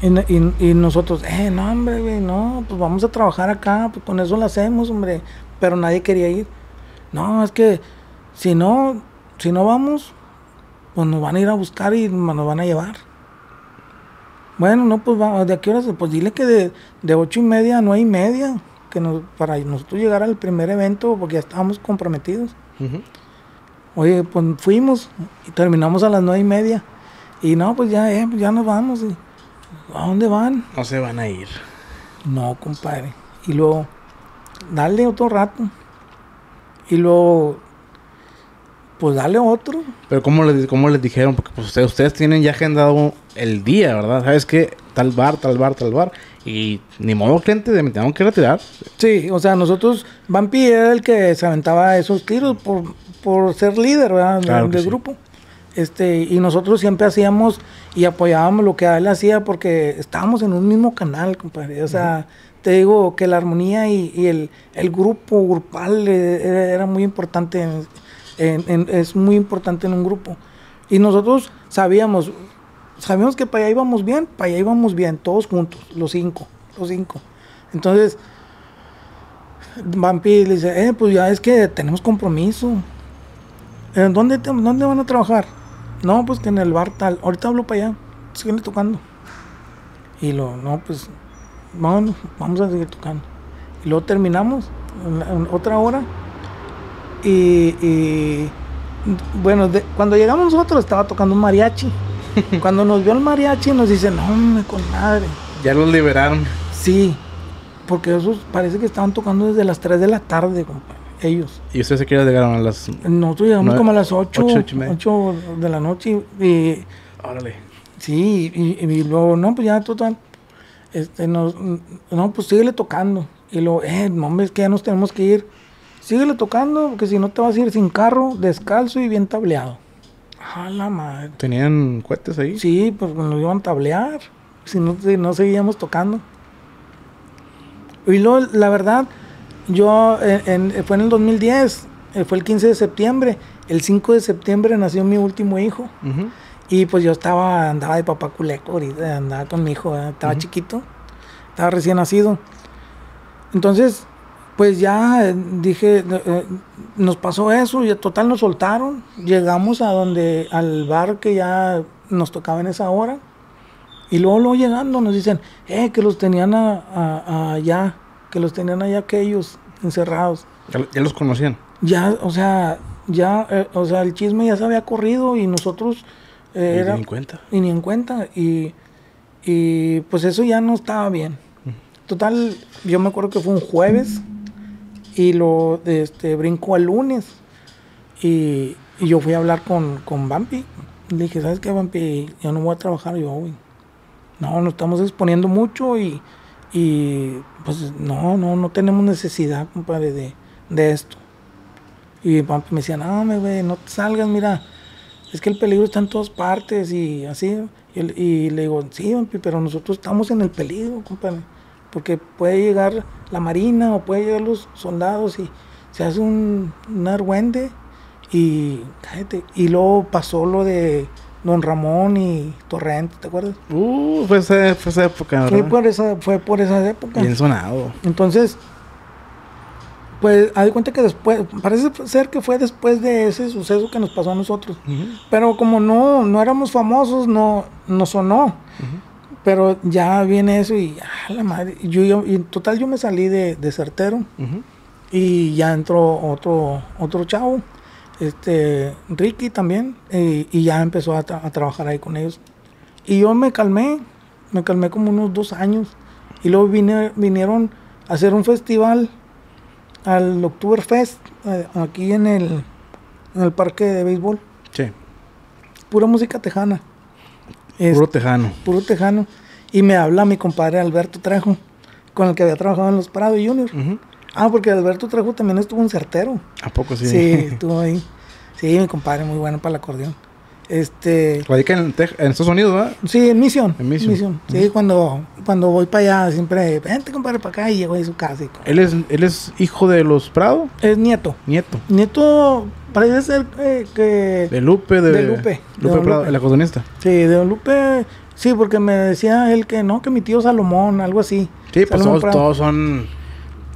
y, y- y nosotros, eh, no, hombre, güey, no, pues vamos a trabajar acá, pues con eso lo hacemos, hombre. Pero nadie quería ir. No, es que si no, si no vamos, pues nos van a ir a buscar y nos van a llevar. Bueno, no, pues va, ¿de qué horas? Pues dile que de, de ocho y media a nueve y media, que nos, para nosotros llegar al primer evento, porque ya estábamos comprometidos. Oye, pues fuimos y terminamos a las nueve y media. Y no, pues ya, eh, ya nos vamos. ¿A dónde van? No se van a ir. No, compadre. Y luego, dale otro rato. Y luego, pues dale otro. Pero ¿cómo les, cómo les dijeron? Porque pues, ustedes, ustedes tienen ya agendado el día, ¿verdad? ¿Sabes qué? Tal bar, tal bar, tal bar. Y ni modo, gente, me tengo que retirar. Sí, o sea, nosotros, Vampi era el que se aventaba esos tiros por, por ser líder, ¿verdad? Claro del sí. grupo. Este, y nosotros siempre hacíamos y apoyábamos lo que él hacía porque estábamos en un mismo canal, compadre. O sea, te digo que la armonía y, el, el grupo grupal eh, era, muy importante, es muy importante en un grupo. Y nosotros sabíamos, sabíamos que para allá íbamos bien, para allá íbamos bien, todos juntos, los cinco, los cinco. Entonces, Vampi le dice, eh, pues ya es que tenemos compromiso. "¿En ¿Dónde, ¿Dónde van a trabajar? No, pues que en el bar tal. Ahorita hablo para allá. Siguen tocando. Y lo, no, pues, vamos, vamos a seguir tocando. Y luego terminamos, en otra hora. Y, y, bueno, de- cuando llegamos nosotros estaba tocando un mariachi. cuando nos vio el mariachi nos dice, no, hombre, con madre. Ya los liberaron. Sí, porque esos parece que estaban tocando desde las 3 de la tarde, compadre, ellos. Y ustedes se quieren llegar a las... Nosotros llegamos Nueve- como a las 8, ocho, ocho y media. 8 de la noche y Órale. sí, y, y luego, no, pues ya total, este, nos, no, pues síguele tocando. Y luego, eh, no, hombre, es que ya nos tenemos que ir. Síguele tocando, porque si no te vas a ir sin carro, descalzo y bien tableado. A la madre. ¿Tenían cohetes ahí? Sí, pues nos iban a tablear. Si no, si no seguíamos tocando. Y luego, la verdad, yo en- en- fue en el 2010, eh, fue el 15 de septiembre. El 5 de septiembre nació mi último hijo. Y pues yo estaba, andaba de papá culeco ahorita, andaba con mi hijo, estaba chiquito, estaba recién nacido. Entonces, pues ya eh, dije, eh, eh, nos pasó eso, y total nos soltaron, llegamos a donde, al bar que ya nos tocaba en esa hora, Y luego, luego llegando nos dicen, eh, que los tenían a- a- a allá, que los tenían allá aquellos encerrados. Ya, ya los conocían. Ya, o sea, ya, eh, o sea, el chisme ya se había corrido y nosotros eh, Y era- ni en cuenta. y ni en cuenta. Y, y pues eso ya no estaba bien. Total, yo me acuerdo que fue un jueves y lo este, brinco al lunes. Y, y yo fui a hablar con, con Bampi. Le dije, ¿sabes qué, Bampi? Yo no voy a trabajar yo, güey. No, nos estamos exponiendo mucho y, y pues no, no, no tenemos necesidad, compadre, de, de esto. Y Bampi me decía, no, me, güey, no te salgas, mira, es que el peligro está en todas partes y así. Y, le digo, sí, pero nosotros estamos en el peligro, compadre. Porque puede llegar la marina o puede llegar los soldados y se hace un, un argüende y cállate. Y luego pasó lo de Don Ramón y Torrente, ¿te acuerdas? Uh, fue esa, fue esa época, Fue ¿verdad? por esa, fue por esa época. Bien sonado. Entonces, pues, haz de cuenta que después, parece ser que fue después de ese suceso que nos pasó a nosotros. Pero como no, no éramos famosos, no, no sonó. Pero ya viene eso y, ah, la madre. Yo, yo- y en total yo me salí de, de certero Ujú. y ya entró otro, otro chavo, este, Ricky también, y, y ya empezó a, tra- a trabajar ahí con ellos. Y yo me calmé, me calmé como unos dos años. Y luego vine- vinieron a hacer un festival al Oktoberfest, eh, aquí en el, en el parque de béisbol. Sí. Pura música tejana. Es- Puro tejano. puro tejano. Y me habla mi compadre Alberto Trejo, con el que había trabajado en Los Prados Junior. Ah, porque Alberto Trejo también estuvo en Certero. ¿A poco sí? Sí, estuvo ahí. Sí, mi compadre, muy bueno para el acordeón. Este. Radica en, en Estados Unidos, ¿verdad? Sí, en Misión. En Mission. Sí, cuando, cuando voy para allá, siempre, vente, compadre, para acá y llego a su casa. y Él es, él es hijo de los Prado, Es nieto. nieto. Nieto, parece ser eh, que. De Lupe, de, De Lupe, Lupe Prado, Lupe. el acordeonista. Sí, de Don Lupe. Sí, porque me decía él que no, que mi tío Salomón, algo así. Sí, pues todos, todos son.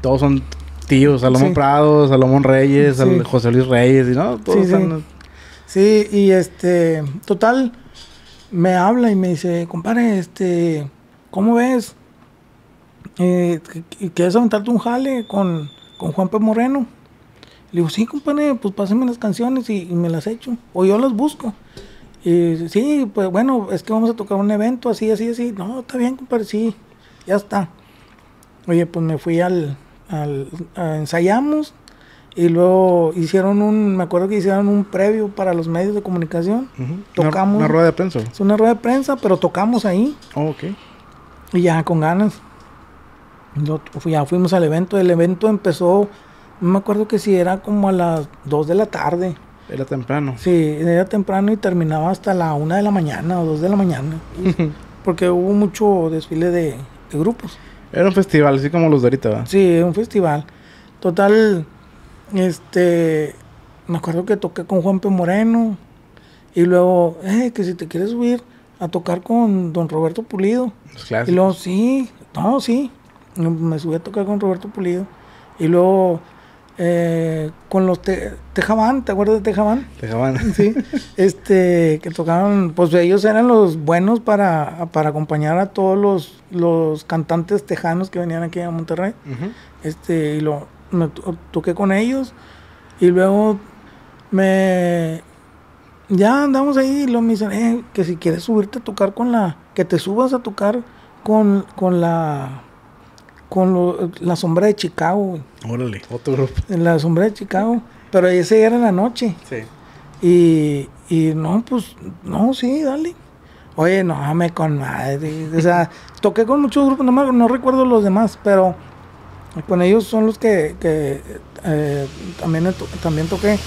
Todos son tíos. Salomón Sí. Prado, Salomón Reyes, Sí. José Luis Reyes, y no, todos sí. están. Sí, y este, total, me habla y me dice, compadre, este, ¿cómo ves? Eh, ¿qu- qu- ¿Quieres aventarte un jale con, con Juan P. Moreno? Le digo, sí, compadre, pues pásame las canciones y, me las echo. O yo las busco. Y sí, pues bueno, es que vamos a tocar un evento así, así, así. No, está bien, compadre, sí, ya está. Oye, pues me fui al, ensayamos y luego hicieron un, me acuerdo que hicieron un previo para los medios de comunicación. Tocamos. Una, rueda de prensa. Es una rueda de prensa, pero tocamos ahí Oh, ok. y ya con ganas. Yo ya fuimos al evento. El evento empezó, no me acuerdo que si era como a las 2 de la tarde. Era temprano. Sí, era temprano y terminaba hasta la 1 de la mañana o 2 de la mañana. Porque hubo mucho desfile de, de grupos. Era un festival, así como los de ahorita, ¿verdad? Sí, un festival. Total, este, me acuerdo que toqué con Juan P. Moreno y luego, eh, que si te quieres subir a tocar con don Roberto Pulido. Los Y luego, sí, no, sí, me subí a tocar con Roberto Pulido. Y luego, eh, con los te Tejabán, ¿te acuerdas de Tejabán? Dejaban. Sí, este, que tocaban, pues ellos eran los buenos para, para acompañar a todos los, los cantantes tejanos que venían aquí a Monterrey. Este, y lo, me to- toqué con ellos. Y luego me. Ya andamos ahí y luego me dicen, eh, que si quieres subirte a tocar con la. Que te subas a tocar con, con la. Con lo- la sombra de Chicago, güey. Órale, otro grupo. En la sombra de Chicago. Pero ese era en la noche. Sí. Y, y no, pues, no, sí, dale. Oye, no, me con madre. O sea, toqué con muchos grupos, no, me- no recuerdo los demás, pero con ellos son los que, que, eh, también, también toqué.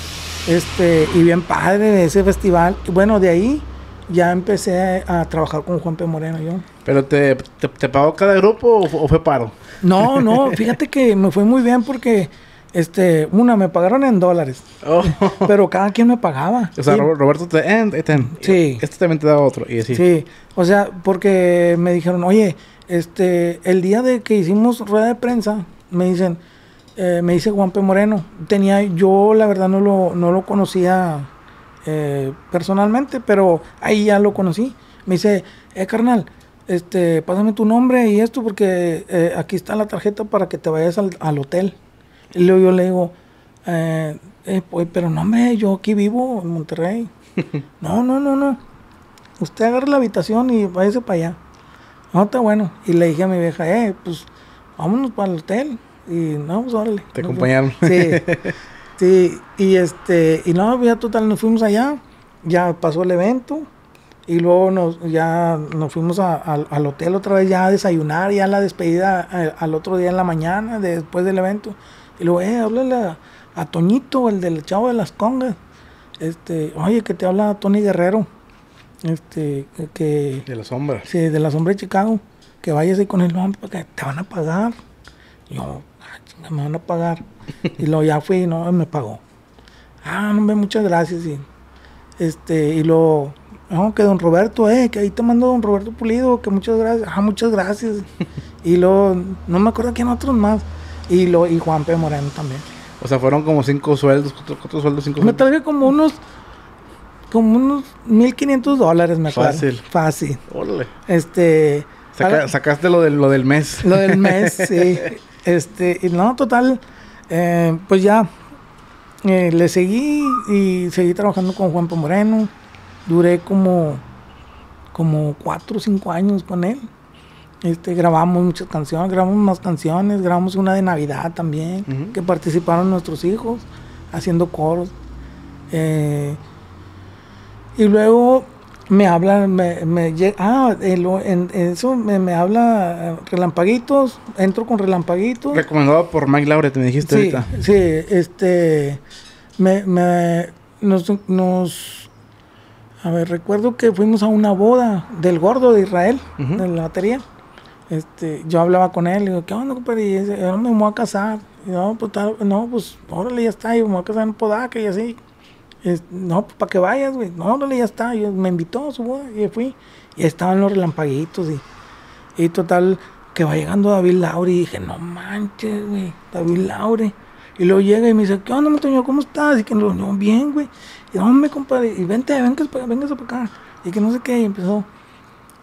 Este, y bien padre de ese festival. Y bueno, de ahí ya empecé a, trabajar con Juan P. Moreno yo. ¿Pero te, te, te pagó cada grupo o, fu- o fue paro? No, no, fíjate que me fue muy bien porque, este, una, me pagaron en dólares, Oh. pero cada quien me pagaba. O sea, Roberto te... eh, eh. Sí. Este también te da otro. Y así. Sí, o sea, porque me dijeron, oye, este, el día de que hicimos rueda de prensa, me dicen, eh, me dice Juan P. Moreno, tenía, yo la verdad no lo, no lo conocía eh, personalmente, pero ahí ya lo conocí. Me dice, eh, carnal, este, pásame tu nombre y esto porque eh, aquí está la tarjeta para que te vayas al, al hotel. Y luego yo le digo, eh, eh, pues, pero no, hombre, yo aquí vivo en Monterrey. no, no, no, no. Usted agarra la habitación y váyase para allá. No, está bueno. Y le dije a mi vieja, eh, pues vámonos para el hotel. Y no, pues órale. Te Nos acompañaron. Sí, sí. Y este, y no, ya total, nos fuimos allá. Ya pasó el evento. Y luego nos, ya nos fuimos a- al- al hotel otra vez ya a desayunar, ya la despedida eh, al otro día en la mañana, de- después del evento. Y luego, eh, háblale a, a Toñito, el del chavo de las congas. Este, oye, que te habla Tony Guerrero. Este, que, De la sombra. Sí, de la sombra de Chicago. Que vayas ahí con el hombre porque te van a pagar. Y yo, ah, me van a pagar. y luego ya fui y no me pagó. Ah, no, hombre, muchas gracias. Y, este, y luego, no, que don Roberto, eh, que ahí te mando don Roberto Pulido, que muchas gracias. Ah, muchas gracias. y luego, no me acuerdo quién otros más. Y lo, y Juan P. Moreno también. O sea, fueron como cinco sueldos, cuatro, cuatro sueldos, cinco Me sueldos. traje como unos, como unos 1500 dólares, me acuerdo. Fácil. Fácil. Órale. Este. Saca- sacaste lo del, lo del mes. Lo del mes, sí. Este, y no, total, eh, pues ya eh, le seguí y seguí trabajando con Juan P. Moreno. Duré como, como cuatro o cinco años con él. Este, grabamos muchas canciones, grabamos más canciones, grabamos una de Navidad también, que participaron nuestros hijos haciendo coros. Eh, y luego me habla, me, me ah, en, lo- en- eso me, me habla eh, relampaguitos, entro con relampaguitos. Recomendado por Mike Laure, te me dijiste Sí, ahorita. sí, este, me, me, nos, nos, a ver, recuerdo que fuimos a una boda del gordo de Israel, Ujú. de la batería. Este, yo hablaba con él, y digo, ¿qué onda, compadre? Y dice, "No, me voy a casar. Y no, pues, tal- no, pues, órale, ya está, yo me voy a casar en Podaca y así. Es- no, pues, para que vayas, güey. No, órale, ya está. Yo, me invitó a su boda y fui. Y estaban los relampaguitos y, y total, que va llegando David Laure y dije, no manches, güey, David Laure. Y luego llega y me dice, ¿qué onda, Toño? ¿Cómo estás? Y que no, bien, güey. Y no, me compadre, y vente, véngase para, véngase para acá. Y que no sé qué, y empezó.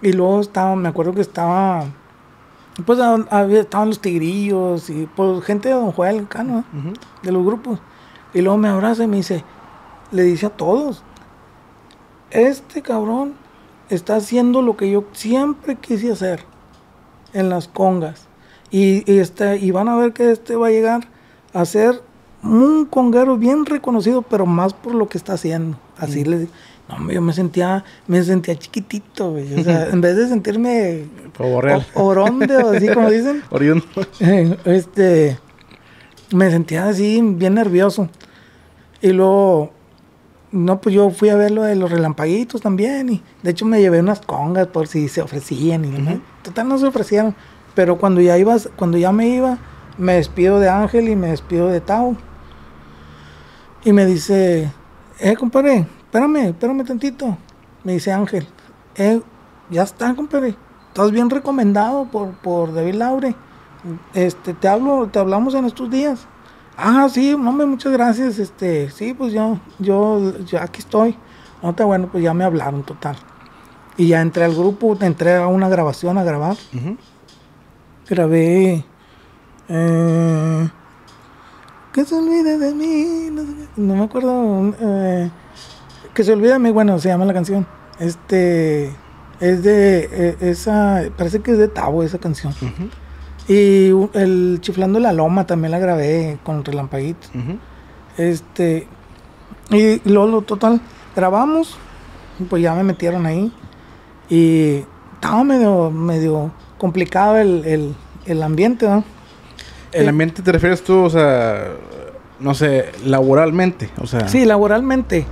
Y luego estaba, me acuerdo que estaba, pues a- estaban los tigrillos y pues gente de Don Joel acá, ¿no? Ujú. de los grupos. Y luego me abraza y me dice, le dice a todos, este cabrón está haciendo lo que yo siempre quise hacer en las congas. Y, y, este, y van a ver que este va a llegar a ser un conguero bien reconocido, pero más por lo que está haciendo. Así le di- No, yo me sentía, me sentía chiquitito, güey. O sea, en vez de sentirme Pavo real. o- oronde o así como dicen, Oriundo. este, me sentía así bien nervioso. Y luego, no, pues yo fui a ver lo de los relampaguitos también. Y de hecho me llevé unas congas por si se ofrecían. Y demás. Ujú. Total no se ofrecieron. Pero cuando ya ibas, cuando ya me iba, me despido de Ángel y me despido de Tao. Y me dice, eh, compadre, espérame, espérame tantito. Me dice Ángel, eh, ya está, compadre. Estás bien recomendado por, por David Laure. Este, te hablo, te hablamos en estos días. Ah, sí, no me muchas gracias. Este, sí, pues yo, yo, yo aquí estoy. No está bueno, pues ya me hablaron total. Y ya entré al grupo, entré a una grabación a grabar. Ujú. Grabé. Eh, que se olvide de mí. No, sé qué, no me acuerdo. eh, que se olvide de mí. Bueno, se llama la canción. Este. Es de. eh, esa. Parece que es de Tavo esa canción. Ujú. Y el Chiflando la Loma también la grabé con Relampaguitos. Ujú. Este. Y luego, total, grabamos. y Pues ya me metieron ahí. Y estaba medio, medio complicado el, el, el ambiente, ¿no? El Eh, ambiente te refieres tú, o sea, no sé, laboralmente, o sea. Sí, laboralmente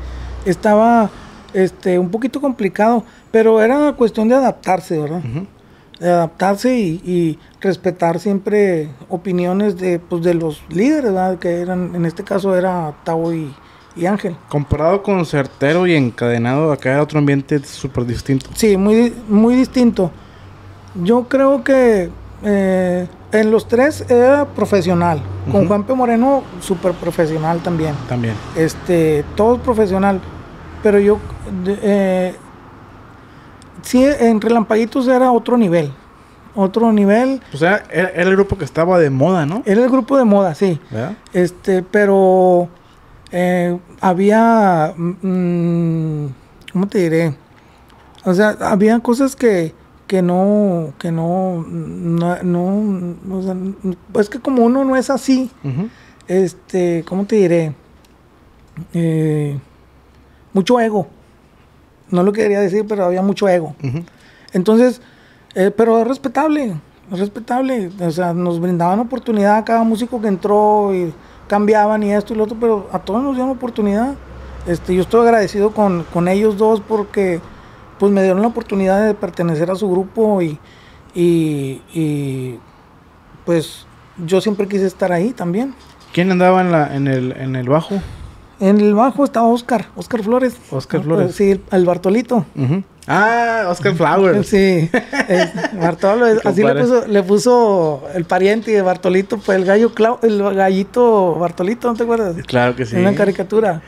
estaba este, un poquito complicado, pero era cuestión de adaptarse, ¿verdad? De adaptarse y, y respetar siempre opiniones de, pues, de los líderes, ¿verdad? Que eran, en este caso era Tavo y, y Ángel. Comparado con certero y encadenado, acá era otro ambiente súper distinto. Sí, muy, muy distinto. Yo creo que eh, en los tres era profesional. Con. Juan P. Moreno, súper profesional también. También. Este, todo profesional. Pero yo, eh, sí, en Relampaguitos era otro nivel. Otro nivel. O sea, era, era el grupo que estaba de moda, ¿no? Era el grupo de moda, sí. ¿Verdad? Este, pero eh, había, mm, ¿cómo te diré? O sea, había cosas que, que no, que no, no, no, o sea, es que como uno no es así, este, ¿cómo te diré? Eh, mucho ego. No lo quería decir, pero había mucho ego. Entonces, eh, pero es respetable, es respetable. O sea, nos brindaban oportunidad a cada músico que entró y cambiaban y esto y lo otro, pero a todos nos dieron oportunidad. Este, yo estoy agradecido con, con ellos dos porque pues me dieron la oportunidad de pertenecer a su grupo y, y, y, pues yo siempre quise estar ahí también. ¿Quién andaba en, la, en, el, en el bajo? En el bajo estaba Oscar, Oscar Flores. Oscar Ah, Flores. pues, Sí, el, Bartolito. Ah, Oscar Flowers. Sí, es- Bartolo, es- así le puso, le puso el pariente de Bartolito, pues el gallo Clau- el gallito Bartolito, ¿no te acuerdas? Claro que sí. En una caricatura.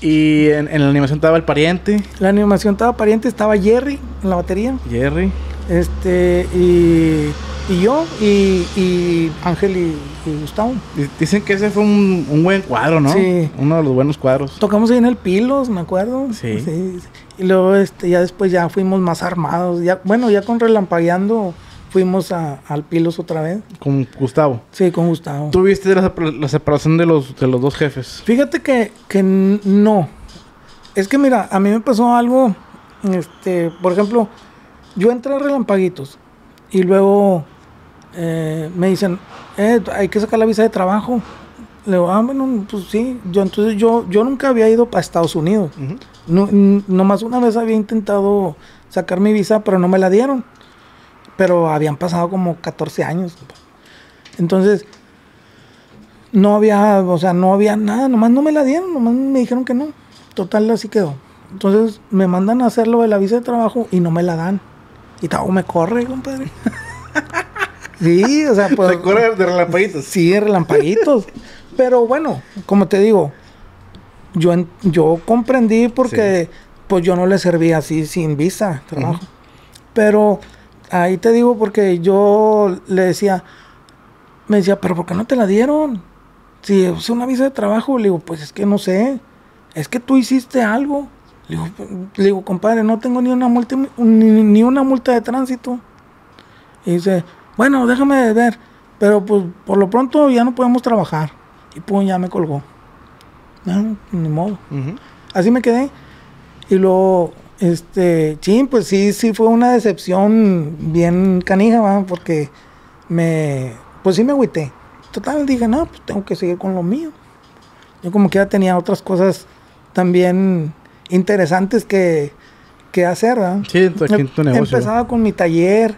Y en, en la animación estaba el pariente, La animación estaba pariente, estaba Jerry en la batería, Jerry. Este, y, y yo, y, y Ángel y, y Gustavo. Di- Dicen que ese fue un, un buen cuadro, ¿no? Sí. Uno de los buenos cuadros. Tocamos ahí en el Pilos, me acuerdo. Sí. sí. Y luego este, ya después ya fuimos más armados. Ya, bueno, ya con relampagueando fuimos a- al Pilos otra vez. Con Gustavo. Sí, con Gustavo. ¿Tú viste la, la separación de los, de los dos jefes? Fíjate que, que no. Es que mira, a mí me pasó algo, este, por ejemplo, yo entré a Relampaguitos y luego eh, me dicen, eh, hay que sacar la visa de trabajo. Le digo, ah, bueno, pues sí. Yo, entonces yo, yo nunca había ido para Estados Unidos. No, nomás una vez había intentado sacar mi visa, pero no me la dieron. Pero habían pasado como 14 años. Entonces, no había, o sea, no había nada, nomás no me la dieron, nomás me dijeron que no. Total, así quedó. Entonces, me mandan a hacer lo de la visa de trabajo y no me la dan. Y todo me corre, compadre. sí, o sea, pues. ¿Te acuerdas de relampaguitos? Sí, relampaguitos. Pero bueno, como te digo, yo, en- yo comprendí porque pues yo no le servía así sin visa, trabajo. Pero ahí te digo porque yo le decía, me decía, pero ¿por qué no te la dieron? Si es una visa de trabajo, le digo, pues es que no sé, es que tú hiciste algo. Le digo, le digo compadre, no tengo ni una multa, ni, ni una multa de tránsito. Y dice, bueno, déjame ver, pero pues por lo pronto ya no podemos trabajar. Y pues ya me colgó. No, ni modo. Así me quedé. Y luego, este, sí, pues sí, sí fue una decepción bien canija, ¿va? porque me, pues sí me agüité. Total, dije, no, pues tengo que seguir con lo mío. Yo como que ya tenía otras cosas también interesantes que, que hacer, ¿verdad? Sí, en tu, aquí en tu negocio. Empezaba con mi taller,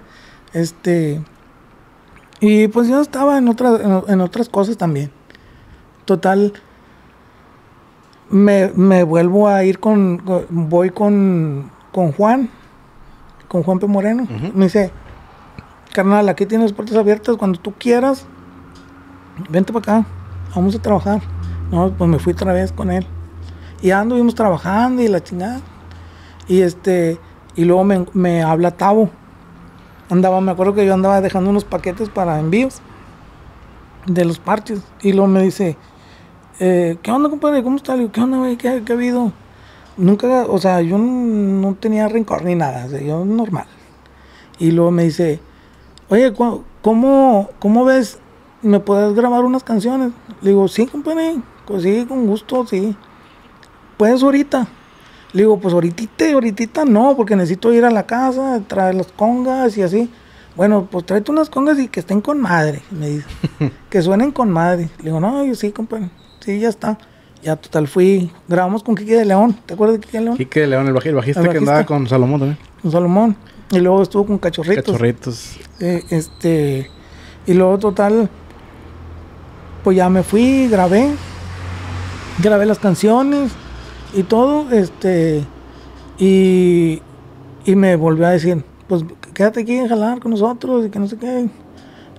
este, y pues yo estaba en otras, en, en otras cosas también. Total, me, me vuelvo a ir con, voy con, con Juan, con Juan P. Moreno. Me dice, carnal, aquí tienes puertas abiertas cuando tú quieras, vente para acá, vamos a trabajar. No, pues me fui otra vez con él. Y anduvimos trabajando y la chingada. Y este, y luego me, me habla Tavo. Andaba, me acuerdo que yo andaba dejando unos paquetes para envíos de los parches. Y luego me dice, eh, ¿qué onda, compadre? ¿Cómo está? ¿qué onda, güey? ¿Qué, qué ha habido? Nunca, o sea, yo no, tenía rencor ni nada, yo normal. Y luego me dice, oye, ¿cómo, cómo ves? ¿Me puedes grabar unas canciones? Le digo, sí, compadre, pues sí, con gusto, sí. ¿Puedes ahorita? Le digo, pues ahorita, ahorita no, porque necesito ir a la casa, traer las congas y así. Bueno, pues tráete unas congas y que estén con madre, me dice. que suenen con madre. Le digo, no, yo sí, compadre. Sí, ya está. Ya total fui, grabamos con Kiki de León. ¿Te acuerdas de Kiki de León? Quique de León, el bajista, el bajista El que andaba con Salomón también. Con Salomón. Y luego estuvo con Cachorritos. Cachorritos. Eh, este, y luego total, pues ya me fui, grabé, grabé las canciones y todo, este, y, y me volvió a decir, pues quédate aquí a jalar con nosotros y que no sé qué.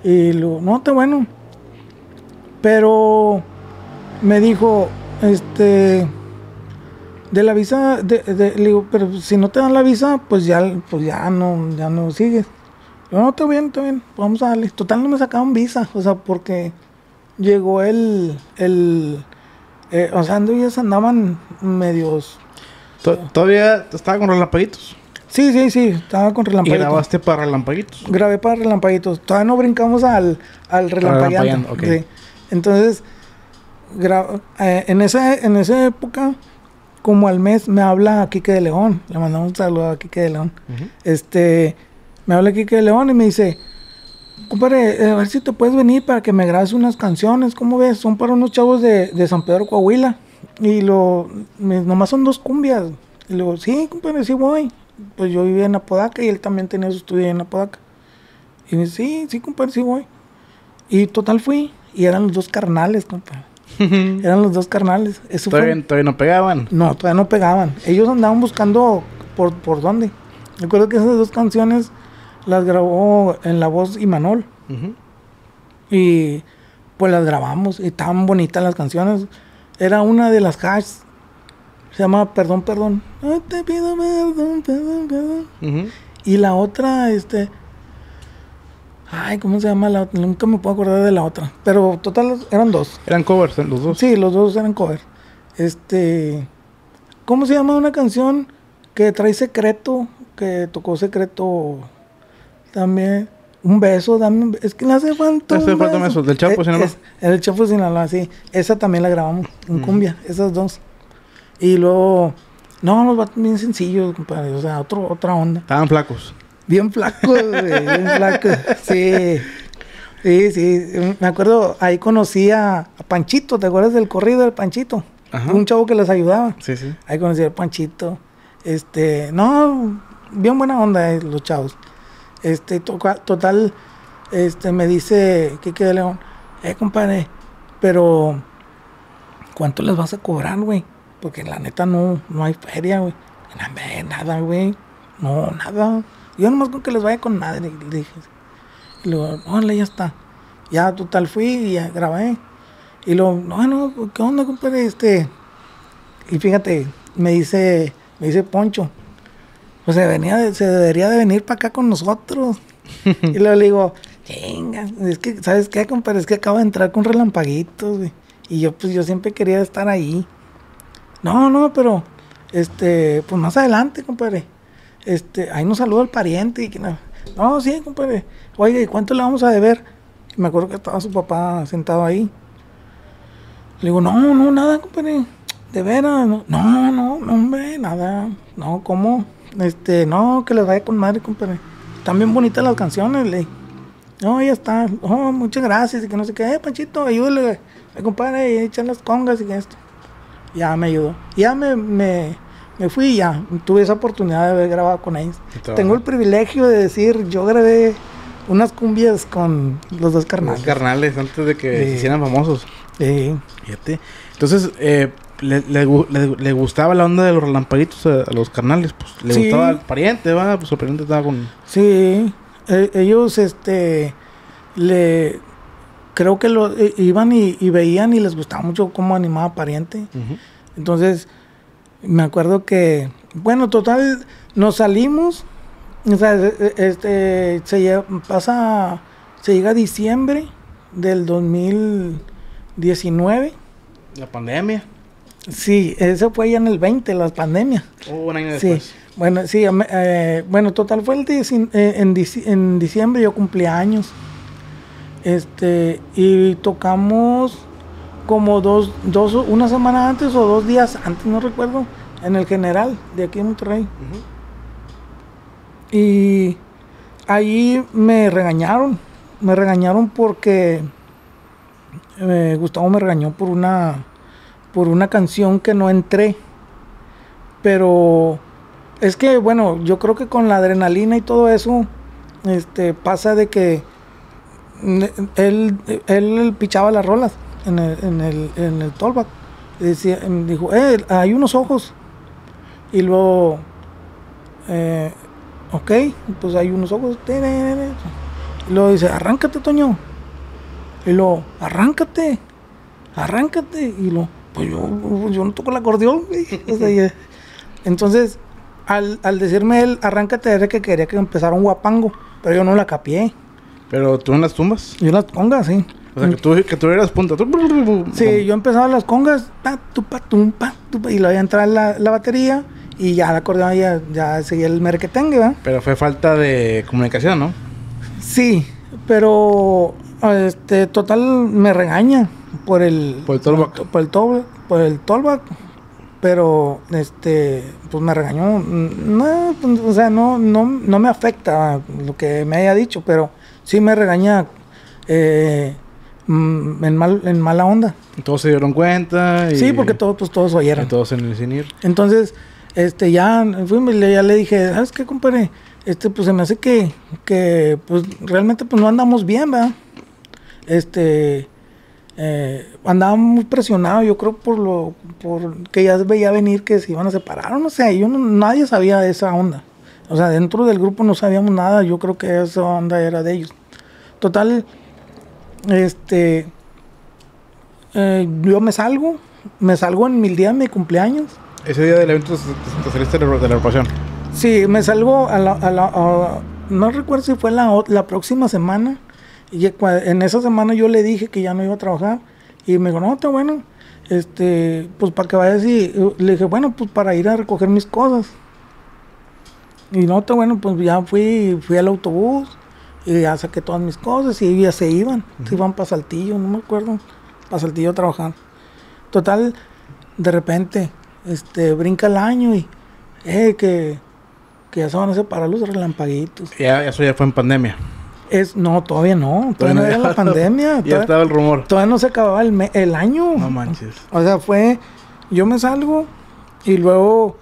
Y lo, no, está bueno. Pero me dijo, este, De la visa, de, de- le digo, pero si no te dan la visa, pues ya, pues ya no, ya no sigues. Yo, no, está bien, está bien, vamos a darle. Total, no me sacaron visa, o sea, porque llegó el, el, eh, o sea, ellos andaban medios... To- Todavía estaba con relampaguitos. Sí, sí, sí, estaba con Y relampaguitos. grabaste para relampaguitos. Grabé para relampaguitos. Todavía no brincamos al, al. Sí. Entonces, eh, en, esa, en esa época, como al mes, me habla Quique de León. Le mandamos un saludo a Quique de León. Este, me habla Quique de León y me dice, compadre, eh, a ver si te puedes venir para que me grabes unas canciones. ¿Cómo ves? Son para unos chavos de, de San Pedro, Coahuila. Y lo, me- nomás son dos cumbias. Y le digo, sí, compadre, sí voy. Pues yo vivía en Apodaca y él también tenía su estudio en Apodaca. Y me dice, sí, sí, compadre, sí voy. Y total fui. Y eran los dos carnales, compadre. Eran los dos carnales. Eso fue- Todavía, todavía no pegaban. no, todavía no pegaban. Ellos andaban buscando por, por dónde. Recuerdo que esas dos canciones las grabó en la voz Imanol. Ujú. Y pues las grabamos. Y estaban bonitas las canciones. Era una de las hash. Se llama Perdón, Perdón. No te pido perdón, perdón, perdón. Y la otra, este. Ay, ¿cómo se llama la otra? Nunca me puedo acordar de la otra. Pero total eran dos. Eran covers, ¿eh? los dos. Sí, los dos eran cover. Este. ¿Cómo se llama una canción que trae secreto? Que tocó secreto también. Un beso, dame un be- Es que le hace falta. Le hace un falta un beso, del Chapo Eh, Sinaloa. es- El Chapo Sinaloa, sí. Esa también la grabamos en cumbia, esas dos. Y luego. No, los vatos bien sencillos, compadre. O sea, otro, otra onda. Estaban flacos. Bien flacos, güey, bien flacos. Sí. Sí, sí. Me acuerdo, ahí conocí a, a Panchito, ¿te acuerdas del corrido del Panchito? Ajá. Un chavo que les ayudaba. Sí, sí. Ahí conocí al Panchito. Este, no, bien buena onda eh, los chavos. Este, toca- total, este, me dice Kike de León, eh, compadre, pero ¿cuánto les vas a cobrar, güey? Porque la neta no, no hay feria, güey. Nada, güey. No, nada. Yo nomás con que les vaya con madre, le dije. Y luego, órale, ya está. Ya, total, fui y ya grabé. Y luego, no, no, ¿qué onda, compadre? Este, y fíjate, me dice, me dice Poncho, pues se, venía de- se debería de venir para acá con nosotros. y luego le digo, chinga, es que, ¿sabes qué, compadre? Es que acabo de entrar con relampaguitos, güey. Y yo, pues, yo siempre quería estar ahí. No, no, pero, este, pues más adelante, compadre. Este, ahí nos saluda el pariente y que no. No, sí, compadre. Oiga, ¿y cuánto le vamos a deber? Y me acuerdo que estaba su papá sentado ahí. Le digo, no, no, nada, compadre. De veras, no, no, no, no, hombre, nada. No, ¿cómo? Este, no, que les vaya con madre, compadre. Están bien bonitas las canciones, le. No, ya está. Oh, muchas gracias. Y que no sé qué, eh, Panchito, ayúdale, eh, compadre, y echan las congas y que esto. Ya me ayudó. Ya me, me, me fui y ya. Tuve esa oportunidad de haber grabado con ellos. Tengo el privilegio de decir, yo grabé unas cumbias con los dos carnales. Los carnales, antes de que se hicieran famosos. Sí. Fíjate. Entonces, eh, le, le le- le gustaba la onda de los relampaguitos a, a los carnales. Pues le Sí. gustaba al pariente, va. Pues el pariente estaba con. Sí, e- ellos, este, le, creo que lo i- iban y, y veían y les gustaba mucho cómo animaba Pariente. Entonces, me acuerdo que, bueno, total, nos salimos, o sea, e- e- este, se lle- pasa, se llega a diciembre del 2019. La pandemia. Sí, eso fue ya en el 20, la pandemia. Oh, un año Sí, después. bueno, sí, eh, bueno, total fue el eh, en, dici- en diciembre yo cumplí años. Este, y tocamos como dos, dos, una semana antes o dos días antes, no recuerdo, en el general de aquí en Monterrey. Y ahí me regañaron, me regañaron porque eh, Gustavo me regañó por una, por una canción que no entré. Pero es que, bueno, yo creo que con la adrenalina y todo eso, este, pasa de que él, él pichaba las rolas en el, en el, en el tollback. Decía, dijo, eh, hay unos ojos. Y luego, eh, ok, pues hay unos ojos. Y luego dice, arráncate, Toño. Y luego, arráncate, arráncate. Y luego, pues yo, yo no toco el acordeón, güey. O sea, ya- Entonces, al, al decirme él, arráncate, era que quería que empezara un guapango, pero yo no la capié. Pero tú en las tumbas. Yo las congas, sí. O sea, que tú, que tú eras punta. Sí, yo empezaba las congas, pa, tu, pa, tum, pa, tu, pa, y luego ya entraba la, la batería y ya el acordeón ya, ya seguía el merquetengue, ¿verdad? Pero fue falta de comunicación, ¿no? Sí, pero este total me regaña por el Por el tollback. por el toll- por el tollback, pero este pues me regañó, no, pues, o sea, no no no me afecta lo que me haya dicho, pero sí me regaña eh, en mal en mala onda. Todos se dieron cuenta. Y, Sí, porque todos pues todos y oyeron. todos en el cinir. Entonces, este, ya, ya le dije, ¿sabes qué, compadre? Este, pues se me hace que, que, pues realmente, pues no andamos bien, ¿verdad? Este, eh, andaba muy presionado, yo creo, por lo, por que ya veía venir que se iban a separar, o no sé, yo no- nadie sabía de esa onda. O sea, dentro del grupo no sabíamos nada, yo creo que esa onda era de ellos. Total, este, eh, yo me salgo, me salgo en mil días de mi cumpleaños. Ese día del evento te, te- te saliste de la, agrupación. Sí, me salgo a la, a la- a- no recuerdo si fue la, la próxima semana. Y en esa semana yo le dije que ya no iba a trabajar. Y me dijo, no, está bueno. Este, pues para que vayas y le dije, bueno, pues para ir a recoger mis cosas. Y no, está bueno, pues ya fui, fui al autobús y ya saqué todas mis cosas y ya se iban. Se iban para Saltillo, no me acuerdo. Para Saltillo a trabajar. Total, de repente, este, brinca el año y, eh, que, que ya se van a separar los relampaguitos. Ya, eso ya fue en pandemia. Es, no, todavía no, todavía no era la pandemia. ya todavía, estaba el rumor. todavía no se acababa el, me- el año. No manches. O sea, fue, yo me salgo y luego,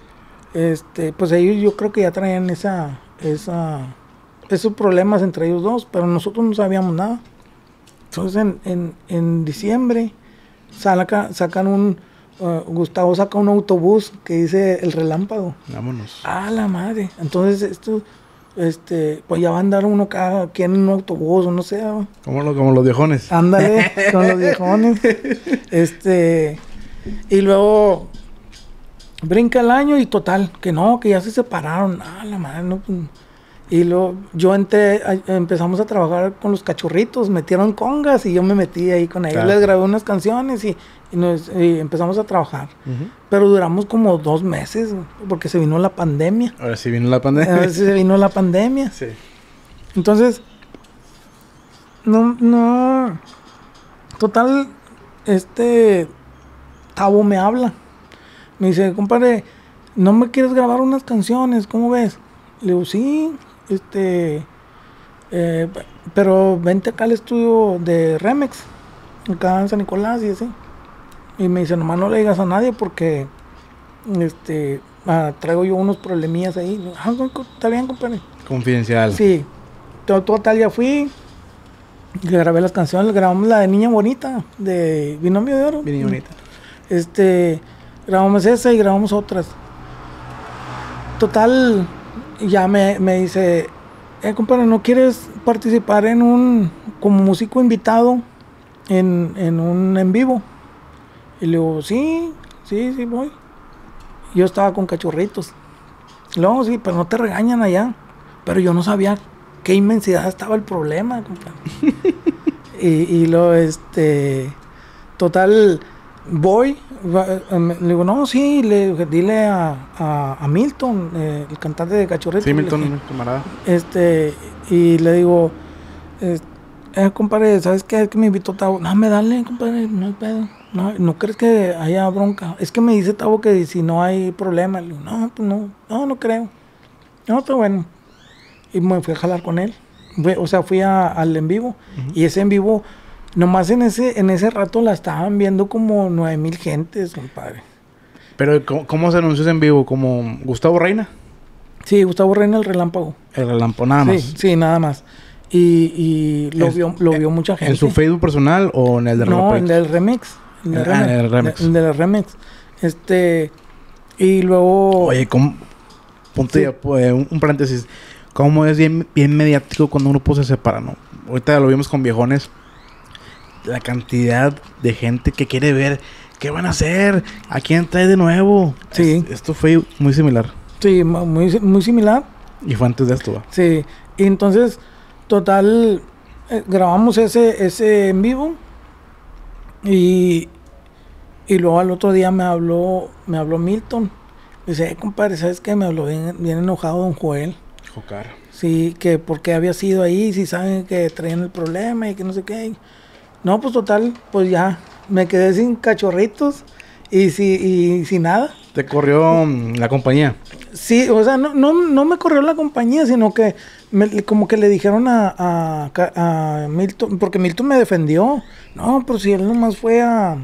este, pues ellos yo creo que ya traían esa, esa, esos problemas entre ellos dos, pero nosotros no sabíamos nada. Entonces en, en, en diciembre saca- sacan un, uh, Gustavo saca un autobús que dice el relámpago. Vámonos. Ah, la madre. Entonces esto, este, pues ya va a andar uno cada quien en un autobús o no sé. Como, lo- como los viejones. Ándale, con los viejones. Este, y luego brinca el año y total, que no, que ya se separaron. Ah, la madre, no. Y luego yo entré, empezamos a trabajar con los cachorritos, metieron congas y yo me metí ahí con ellos. Claro. Les grabé unas canciones y, y nos- y empezamos a trabajar. Pero duramos como dos meses porque se vino la pandemia. Ahora sí vino la pandemia. ver si se vino la pandemia. sí. Entonces, no, no. Total, este Tavo me habla. Me dice, compadre, ¿no me quieres grabar unas canciones? ¿Cómo ves? Le digo, sí, este. eh, pero vente acá al estudio de Remex, acá en San Nicolás y así. Y me dice, nomás no le digas a nadie porque este ah, traigo yo unos problemillas ahí. Digo, Ah, está bien, compadre. Confidencial. Sí, to- total ya fui. Le grabé las canciones, grabamos la de Niña Bonita, de Binomio de Oro. Bien bonita. Este, grabamos esa y grabamos otras. Total, ya me, me dice, eh, compadre, ¿no quieres participar en un, como músico invitado en, en un en vivo? Y le digo, sí, sí, sí voy. Yo estaba con cachorritos. Y Luego, sí, pero no te regañan allá. Pero yo no sabía qué inmensidad estaba el problema, compadre. y, y luego, este, total, voy, eh, le digo, no, sí, le, dile a, a, a Milton, eh, el cantante de Cachorritos. Sí, le Milton, camarada. este, y le digo, eh, eh, compadre, ¿sabes qué? Es que me invitó Tavo. No, me dale, compadre, no hay pedo. No, ¿no crees que haya bronca? Es que me dice Tavo que si no hay problema. Le digo, no, pues no, no, no creo. No, está bueno. Y me fui a jalar con él. O sea, fui a- al en vivo. Y ese en vivo, nomás en ese, en ese rato la estaban viendo como nueve mil gentes, compadre. Pero, ¿cómo, cómo se anunció en vivo? ¿Como Gustavo Reina? Sí, Gustavo Reina, el relámpago. El relampo, nada más. Sí, sí, nada más. Y, y lo, vio, lo vio mucha gente. ¿En su Facebook personal o en el de No, en el remix. En el Ah, remix. en el remix. En el remix. Este. Y luego. Oye, ¿cómo? Punto Sí. ya, pues, un, un paréntesis. ¿Cómo es bien, bien mediático cuando un grupo se separa, no? Ahorita lo vimos con viejones. La cantidad de gente que quiere ver ¿qué van a hacer? ¿A quién trae de nuevo? Sí. Es- esto fue muy similar. Sí, mu- muy, muy similar. Y fue antes de esto, va. Sí. Y entonces, total, eh, grabamos ese, ese en vivo. Y, y luego al otro día me habló, me habló Milton. Dice, eh, compadre, ¿sabes qué? Me habló bien, bien enojado don Joel. Jocar. Sí, que porque había sido ahí, si saben que traían el problema y que no sé qué. No, pues total, pues ya me quedé sin cachorritos y, si, y sin nada. Te corrió mm, la compañía. Sí, o sea, no, no, no me corrió la compañía, sino que me- como que le dijeron a, a, Milton, porque Milton me defendió. No, pero si él nomás fue a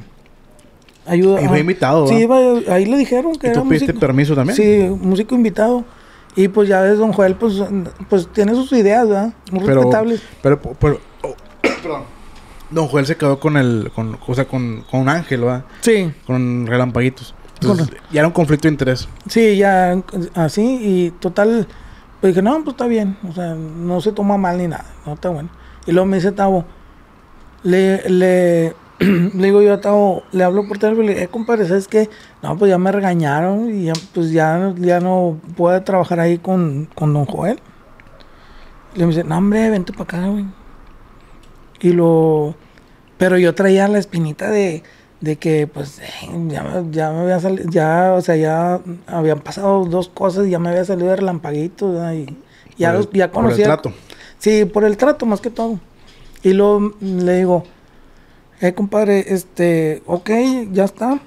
ayuda. Y fue invitado, Sí, iba- ahí le dijeron que ¿Y era tú músico. permiso también? Sí, músico invitado. Y pues ya ves, don Joel, pues, pues tiene sus ideas, ¿verdad? Muy Pero, respetables. pero, pero- oh, perdón. Don Joel se quedó con el, con, o sea, con, con un ángel, ¿va? Sí, Con relampaguitos. Entonces, ya era un conflicto de interés. sí, ya así. Y total, pues dije, no, pues está bien. O sea, no se toma mal ni nada. No está bueno. Y luego me dice Tavo, le, le, le digo yo a Tavo, le hablo por teléfono y le digo, eh, compadre, ¿sabes qué? No, pues ya me regañaron y ya, pues ya, ya no puedo trabajar ahí con, con don Joel. Le dice, no, hombre, vente para acá, güey. Y lo... Pero yo traía la espinita de, de que, pues, ya, me- ya me había salido, ya, o sea, ya habían pasado dos cosas y ya me había salido de relampaguito, ¿verdad? Y ya, el- los- ya por el conocía... trato. Sí, por el trato más que todo. Y luego le digo, eh, compadre, este, ok, ya está.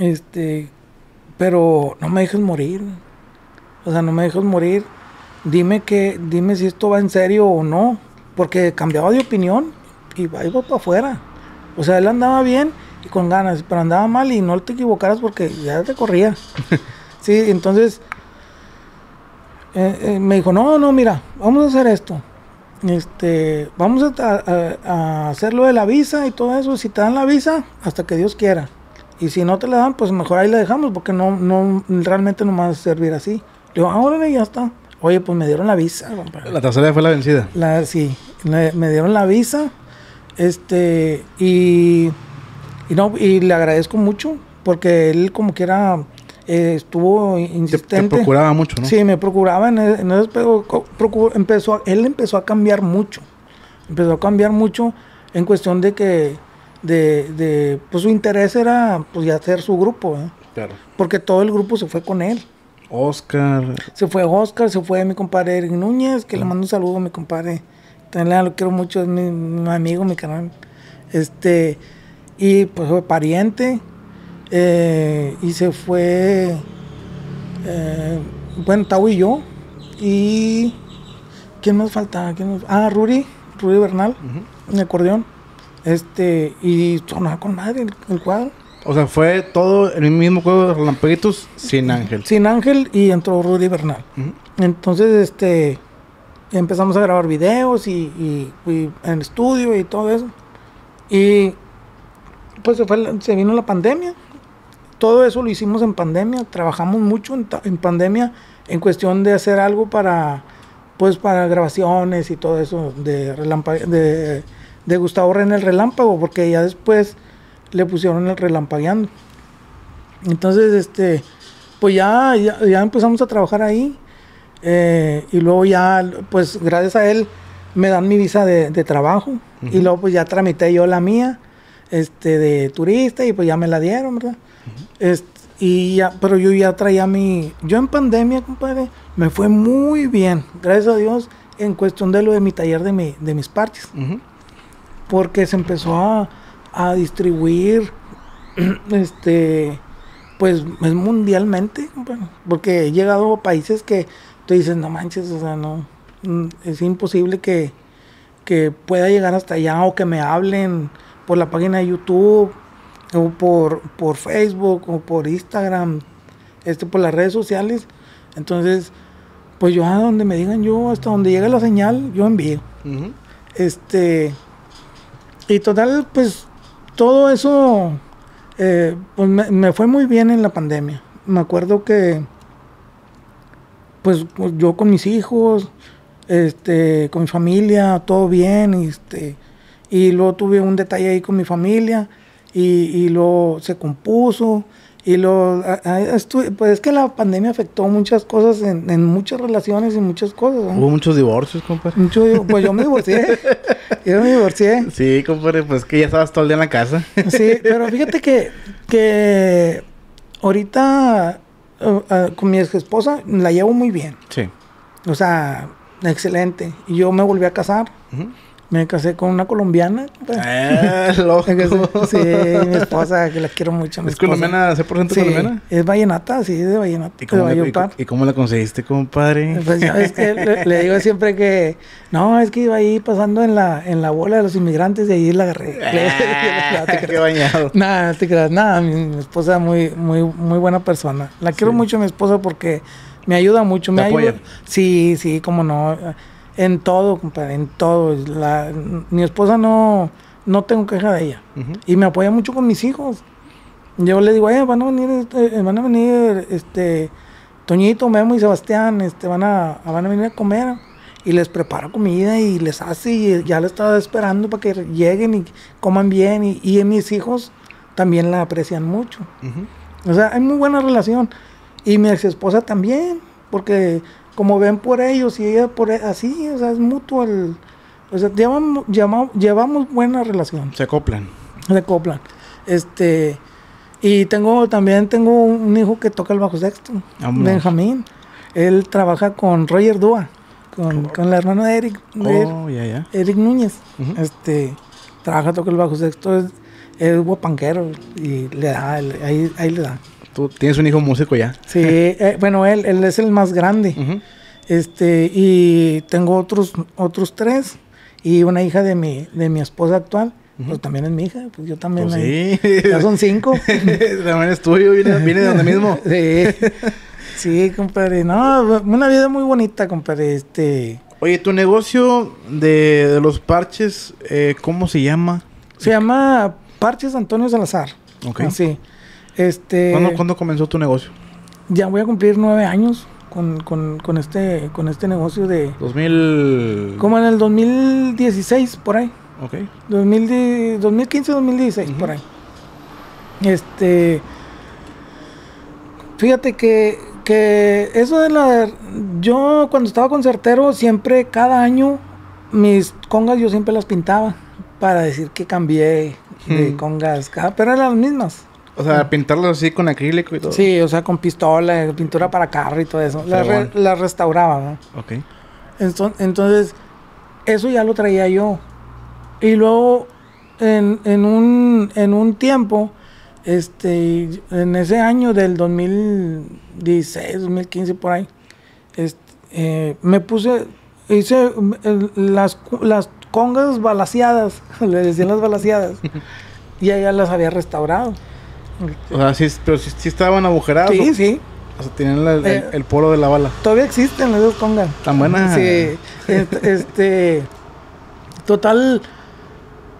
Este, pero no me dejes morir. O sea, no me dejes morir. Dime que, dime si esto va en serio o no. Porque cambiaba de opinión y va, para afuera. O sea, él andaba bien y con ganas, pero andaba mal y no te equivocaras porque ya te corría. sí, entonces eh, eh, me dijo, no, no, mira, vamos a hacer esto. Este, vamos a, a- a hacer lo de la visa y todo eso. Si te dan la visa, hasta que Dios quiera. Y si no te la dan, pues mejor ahí la dejamos, porque no, no, realmente no me va a servir así. Le digo, ahora ya está. Oye, pues me dieron la visa, compadre. La tercera fue la vencida. La, sí, le- me dieron la visa. Este, y, y no, y le agradezco mucho, porque él como que era, eh, estuvo Te, te insistente. procuraba mucho, ¿no? Sí, me procuraba en, e- en ese empezó, a- él empezó a cambiar mucho. Empezó a cambiar mucho en cuestión de que, de, de, pues su interés era, pues ya hacer su grupo, ¿eh? Claro. porque todo el grupo se fue con él. Oscar. Se fue Oscar, se fue mi compadre Eric Núñez, que le mando un saludo a mi compadre. También lo quiero mucho, es mi, mi amigo, mi canal. Este, y pues fue pariente. eh, y se fue, eh, bueno, Tau y yo. Y, ¿quién más faltaba? ¿Quién más? Ah, Ruri, Ruri Bernal, en acordeón. Este, y sonaba con madre el, el cuadro. O sea, fue todo el mismo juego de relampaguitos sin ángel. Sin Ángel y entró Rudy Bernal. Entonces, este, empezamos a grabar videos y, y- y en estudio y todo eso. Y pues se, vino la pandemia. Todo eso lo hicimos en pandemia. Trabajamos mucho en, pandemia en cuestión de hacer algo para, pues, para grabaciones y todo eso de, de, de Gustavo el Relámpago, porque ya después le pusieron el relampagueando. Entonces, este, pues ya, ya empezamos a trabajar ahí. Eh, y luego ya, pues gracias a él, me dan mi visa de, de trabajo. Y luego pues ya tramité yo la mía, este, de turista, y pues ya me la dieron, ¿verdad? Este, y ya, pero yo ya traía mi, yo en pandemia, compadre, me fue muy bien, gracias a Dios, en cuestión de lo de mi taller de, mi, de mis parties Ujú. porque se empezó a, a distribuir este pues es mundialmente compadre, porque he llegado a países que tú dices no manches o sea no mm, es imposible que, que pueda llegar hasta allá o que me hablen por la página de YouTube o por, por Facebook o por Instagram este por las redes sociales entonces pues yo a donde me digan yo hasta donde llegue la señal yo envío este. Y total, pues todo eso eh, pues me, me fue muy bien en la pandemia. Me acuerdo que, pues pues, yo con mis hijos, este, con mi familia, todo bien, y, este, y luego tuve un detalle ahí con mi familia y, y luego se compuso. Y lo, pues es que la pandemia afectó muchas cosas en, en muchas relaciones y muchas cosas. ¿no? Hubo muchos divorcios, compadre. Mucho- pues yo me divorcié. yo me divorcié. Sí, compadre, pues que ya estabas todo el día en la casa. Sí, pero fíjate que, que ahorita eh, eh, con mi ex esposa la llevo muy bien. Sí. O sea, excelente. Y yo me volví a casar. Me casé con una colombiana. Ah, loco. Sí, mi esposa, que la quiero mucho. ¿Es esposa. colombiana, 100% Sí, colombiana? es vallenata, sí, es de vallenata. ¿Y de cómo, la, y, Valledupar. y cómo la conseguiste, compadre? Pues ya ves que le, le digo siempre que no, es que iba ahí pasando en la, en la bola de los inmigrantes y ahí la agarré. No te Ah, qué bañado. Nada, no te creas, nada, mi, mi esposa muy, muy, muy buena persona. La quiero Sí. mucho a mi esposa porque me ayuda mucho. ¿Te Me ayuda. apoya? Sí, sí, como no. En todo, compadre, en todo. La, mi esposa no, no tengo queja de ella. Ujú. Y me apoya mucho con mis hijos. Yo le digo, eh, van a venir, este, van a venir, este, Toñito, Memo y Sebastián, este, van a, van a venir a comer. Y les prepara comida y les hace y ya le estaba esperando para que lleguen y coman bien. Y, y mis hijos también la aprecian mucho. Ujú. O sea, hay muy buena relación. Y mi ex esposa también, porque como ven por ellos y ella por e- así, o sea, es mutuo el... O sea, llevamos, llevamos, llevamos buena relación Se acoplan. de Copland. Este, y tengo también tengo un hijo que toca el bajo sexto. Benjamín. Él trabaja con Roger Dua, con, con la hermana de Eric, de Oh, ya, ya. Eric Núñez. Este, trabaja, toca el bajo sexto, es, es guapanquero y le da, ahí, ahí le da. Tú tienes un hijo músico ya. Sí, eh, bueno, él, él es el más grande. Este, y tengo otros, otros tres, y una hija de mi, de mi esposa actual, pues también es mi hija, pues yo también. Pues ahí- sí. Ya son cinco. También es tuyo, viene, viene de donde mismo. Sí, sí, compadre. No, una vida muy bonita, compadre. Este, Oye, tu negocio de, de los parches, eh, ¿cómo se llama? se llama Parches Antonio Salazar. Ok. Así. Este, ¿Cuándo, cuándo comenzó tu negocio? ya voy a cumplir nueve años con, con, con este, con este negocio de, 2000... como en el 2016 por ahí. Ok. 2010 2015, 2016, por ahí. Este. Fíjate que, que eso de la. Yo cuando estaba concertero, siempre, cada año, mis congas yo siempre las pintaba para decir que cambié de Hmm. congas, pero eran las mismas. O sea, pintarlos así con acrílico y todo. Sí, o sea, con pistola, pintura para carro y todo eso. Las re- las restauraba, ¿no? Ok. Enton- Entonces, eso ya lo traía yo. Y luego, en, en un, en un tiempo, este, en ese año del 2016, 2015, por ahí, este, eh, me puse, hice eh, las, las congas balaseadas, le decían las balaseadas, y ya las había restaurado. O sea, sí, pero sí, sí estaban agujerados. Sí, o- sí, O sea, tenían la- el, Eh. el polo de la bala. todavía existen las dos congas. Tan buenas. Sí, est- este, total,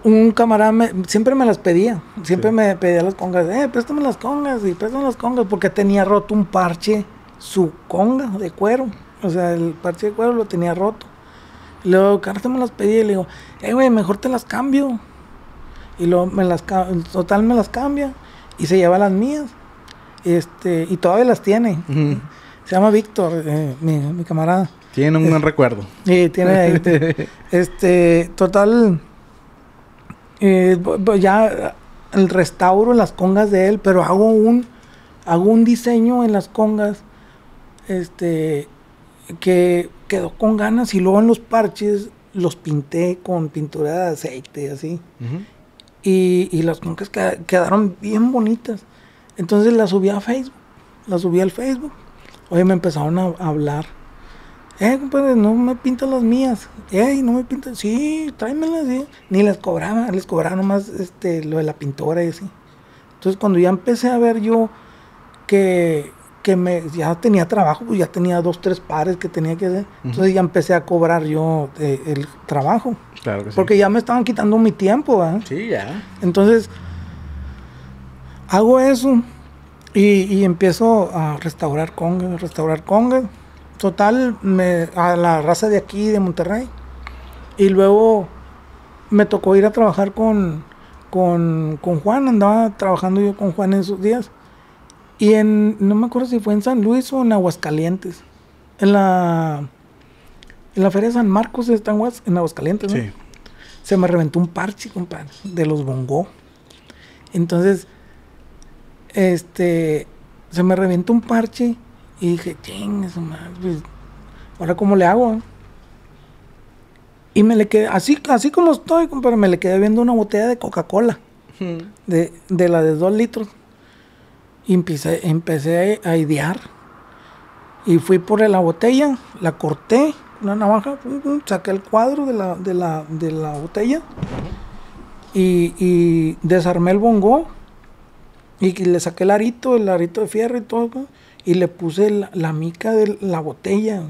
un camarada me- siempre me las pedía, siempre Sí. me pedía las congas, eh, préstame las congas y préstame las congas, porque tenía roto un parche, su conga de cuero, o sea, el parche de cuero lo tenía roto. Y luego, Carlos me las pedía y le digo, eh, güey, mejor te las cambio. Y luego me las, total me las cambia y se lleva las mías. Este, y todavía las tiene. Se llama Víctor, eh, mi, mi camarada. Tienen un buen recuerdo. Y tiene este, total, eh, ya el restauro las congas de él, pero hago un, hago un diseño en las congas, este, que quedó con ganas y luego en los parches los pinté con pintura de aceite así. Ujú. Y, las queda- quedaron bien bonitas. Entonces las subí a Facebook. Las subí al Facebook. Oye, me empezaron a, hablar. Eh, compadre, no me pintas las mías. Ey, no me pintas. Sí, tráemelas, sí. Ni les cobraba, les cobraba nomás este, lo de la pintura y así. Entonces cuando ya empecé a ver yo que, que me, ya tenía trabajo, pues ya tenía dos, tres pares que tenía que hacer. Entonces ya empecé a cobrar yo eh, el trabajo. Claro que sí. Porque ya me estaban quitando mi tiempo, ¿verdad? Sí, ya. Entonces, hago eso y, y empiezo a restaurar congas, restaurar congas. Total, me, a la raza de aquí, de Monterrey. Y luego me tocó ir a trabajar con, con, con Juan, andaba trabajando yo con Juan en esos días. Y en, no me acuerdo si fue en San Luis o en Aguascalientes. En la, en la Feria de San Marcos está en, Aguas- en Aguascalientes, ¿no? Sí. Se me reventó un parche, compadre, de los bongó. Entonces, este, se me reventó un parche y dije, ching, su madre, pues, ahora cómo le hago. Y me le quedé, así, así como estoy, compadre, me le quedé viendo una botella de Coca-Cola, de, de la de dos litros. Y empecé, empecé a idear. Y fui por la botella, la corté, una navaja, pum, pum, saqué el cuadro de la, de la, de la botella y, y desarmé el bongo y le saqué el arito, el arito de fierro y todo, y le puse la, la mica de la botella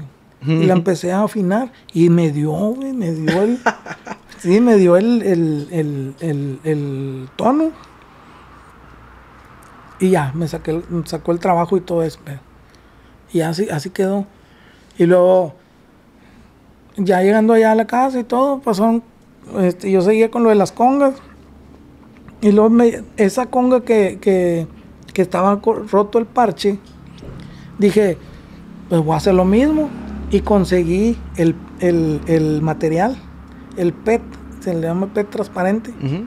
y la empecé a afinar y me dio, me dio el, sí, me dio el, el, el, el tono y ya, me saqué, me sacó el trabajo y todo eso, pero- y así, así quedó. Y luego, ya llegando allá a la casa y todo, pasaron, este, yo seguía con lo de las congas. Y luego me- esa conga que, que, que estaba roto el parche, dije, pues voy a hacer lo mismo. Y conseguí el, el, el material, el PET, se le llama PET transparente. Ujú.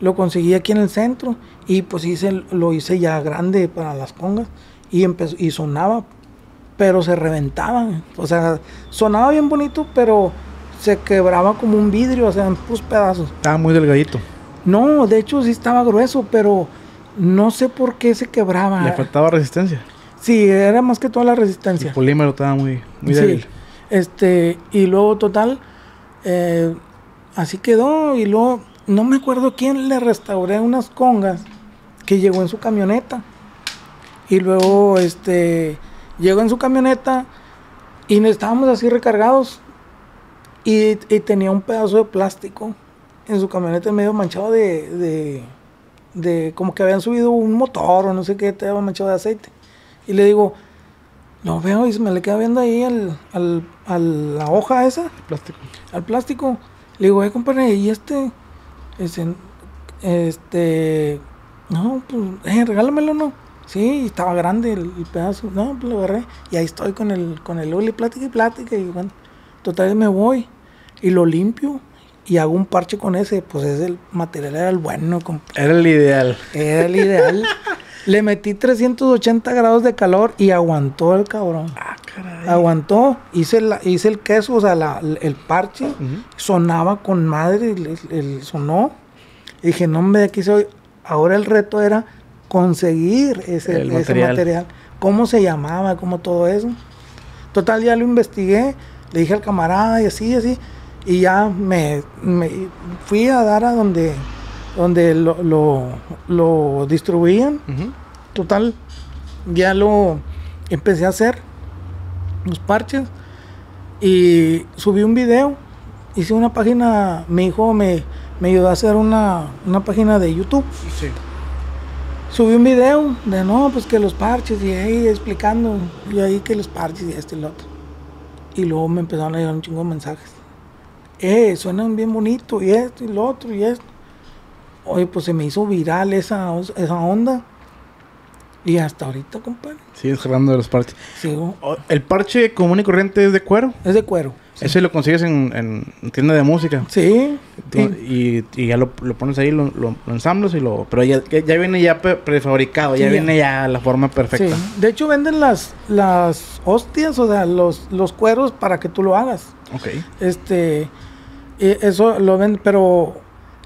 Lo conseguí aquí en el centro y pues hice, lo hice ya grande para las congas y empezó, y sonaba, pero se reventaban. O sea, sonaba bien bonito, pero se quebraba como un vidrio, o sea, en puros pedazos. Estaba muy delgadito. No, de hecho sí estaba grueso, pero no sé por qué se quebraba. Le faltaba resistencia. Sí, era más que toda la resistencia. El polímero estaba muy, muy Sí. débil. Este, y luego total, eh, así quedó. Y luego, no me acuerdo quién le restauré unas congas que llegó en su camioneta. Y luego, este, llegó en su camioneta y estábamos así recargados. Y, y tenía un pedazo de plástico en su camioneta medio manchado de, de, de, como que habían subido un motor o no sé qué, estaba manchado de aceite. Y le digo, lo veo y se me le queda viendo ahí al, al, a la hoja esa, Plástico. al plástico. Le digo, eh, compadre, ¿y este? Este, este, no, pues, eh, regálamelo, ¿no? Sí, estaba grande el, el pedazo. No, pues lo agarré. Y ahí estoy con el, con el Uli, plática y plática. Y bueno, total me voy y lo limpio y hago un parche con ese. Pues ese el material era el bueno. Era el ideal. Era el ideal. Le metí 380 grados de calor y aguantó el cabrón. Ah, caray. Aguantó, hice, la, hice el queso, o sea, la- el parche, sonaba con madre, el, el- sonó. Y dije, no, hombre, aquí soy. Ahora el reto era conseguir ese, El ese material. material. ¿Cómo se llamaba? ¿Cómo todo eso? Total, ya lo investigué, le dije al camarada y así, así. Y ya me, me fui a dar a donde, donde lo, lo, lo distribuían. Total, ya lo empecé a hacer, los parches, y subí un video, hice una página, mi hijo me, me ayudó a hacer una, una página de YouTube. Sí. Subí un video de no, pues que los parches, y ahí explicando, y ahí que los parches y esto y lo otro. Y luego me empezaron a llegar un chingo de mensajes. Eh, suenan bien bonito, y esto y lo otro, y esto. Oye, pues se me hizo viral esa, esa onda. Y hasta ahorita, compadre, Sigues jalando de los parches. sigo. El parche común y corriente es de cuero. Es de cuero. sí. Ese lo consigues en, en tienda de música. Sí. Y, y ya lo, lo pones ahí, lo, lo, lo ensamblas y lo... Pero ya, ya, viene ya pre- prefabricado, ya Sí, ya. viene ya la forma perfecta. Sí. De hecho, venden las, las hostias, o sea, los, los cueros para que tú lo hagas. Ok. Este, y eso lo ven, pero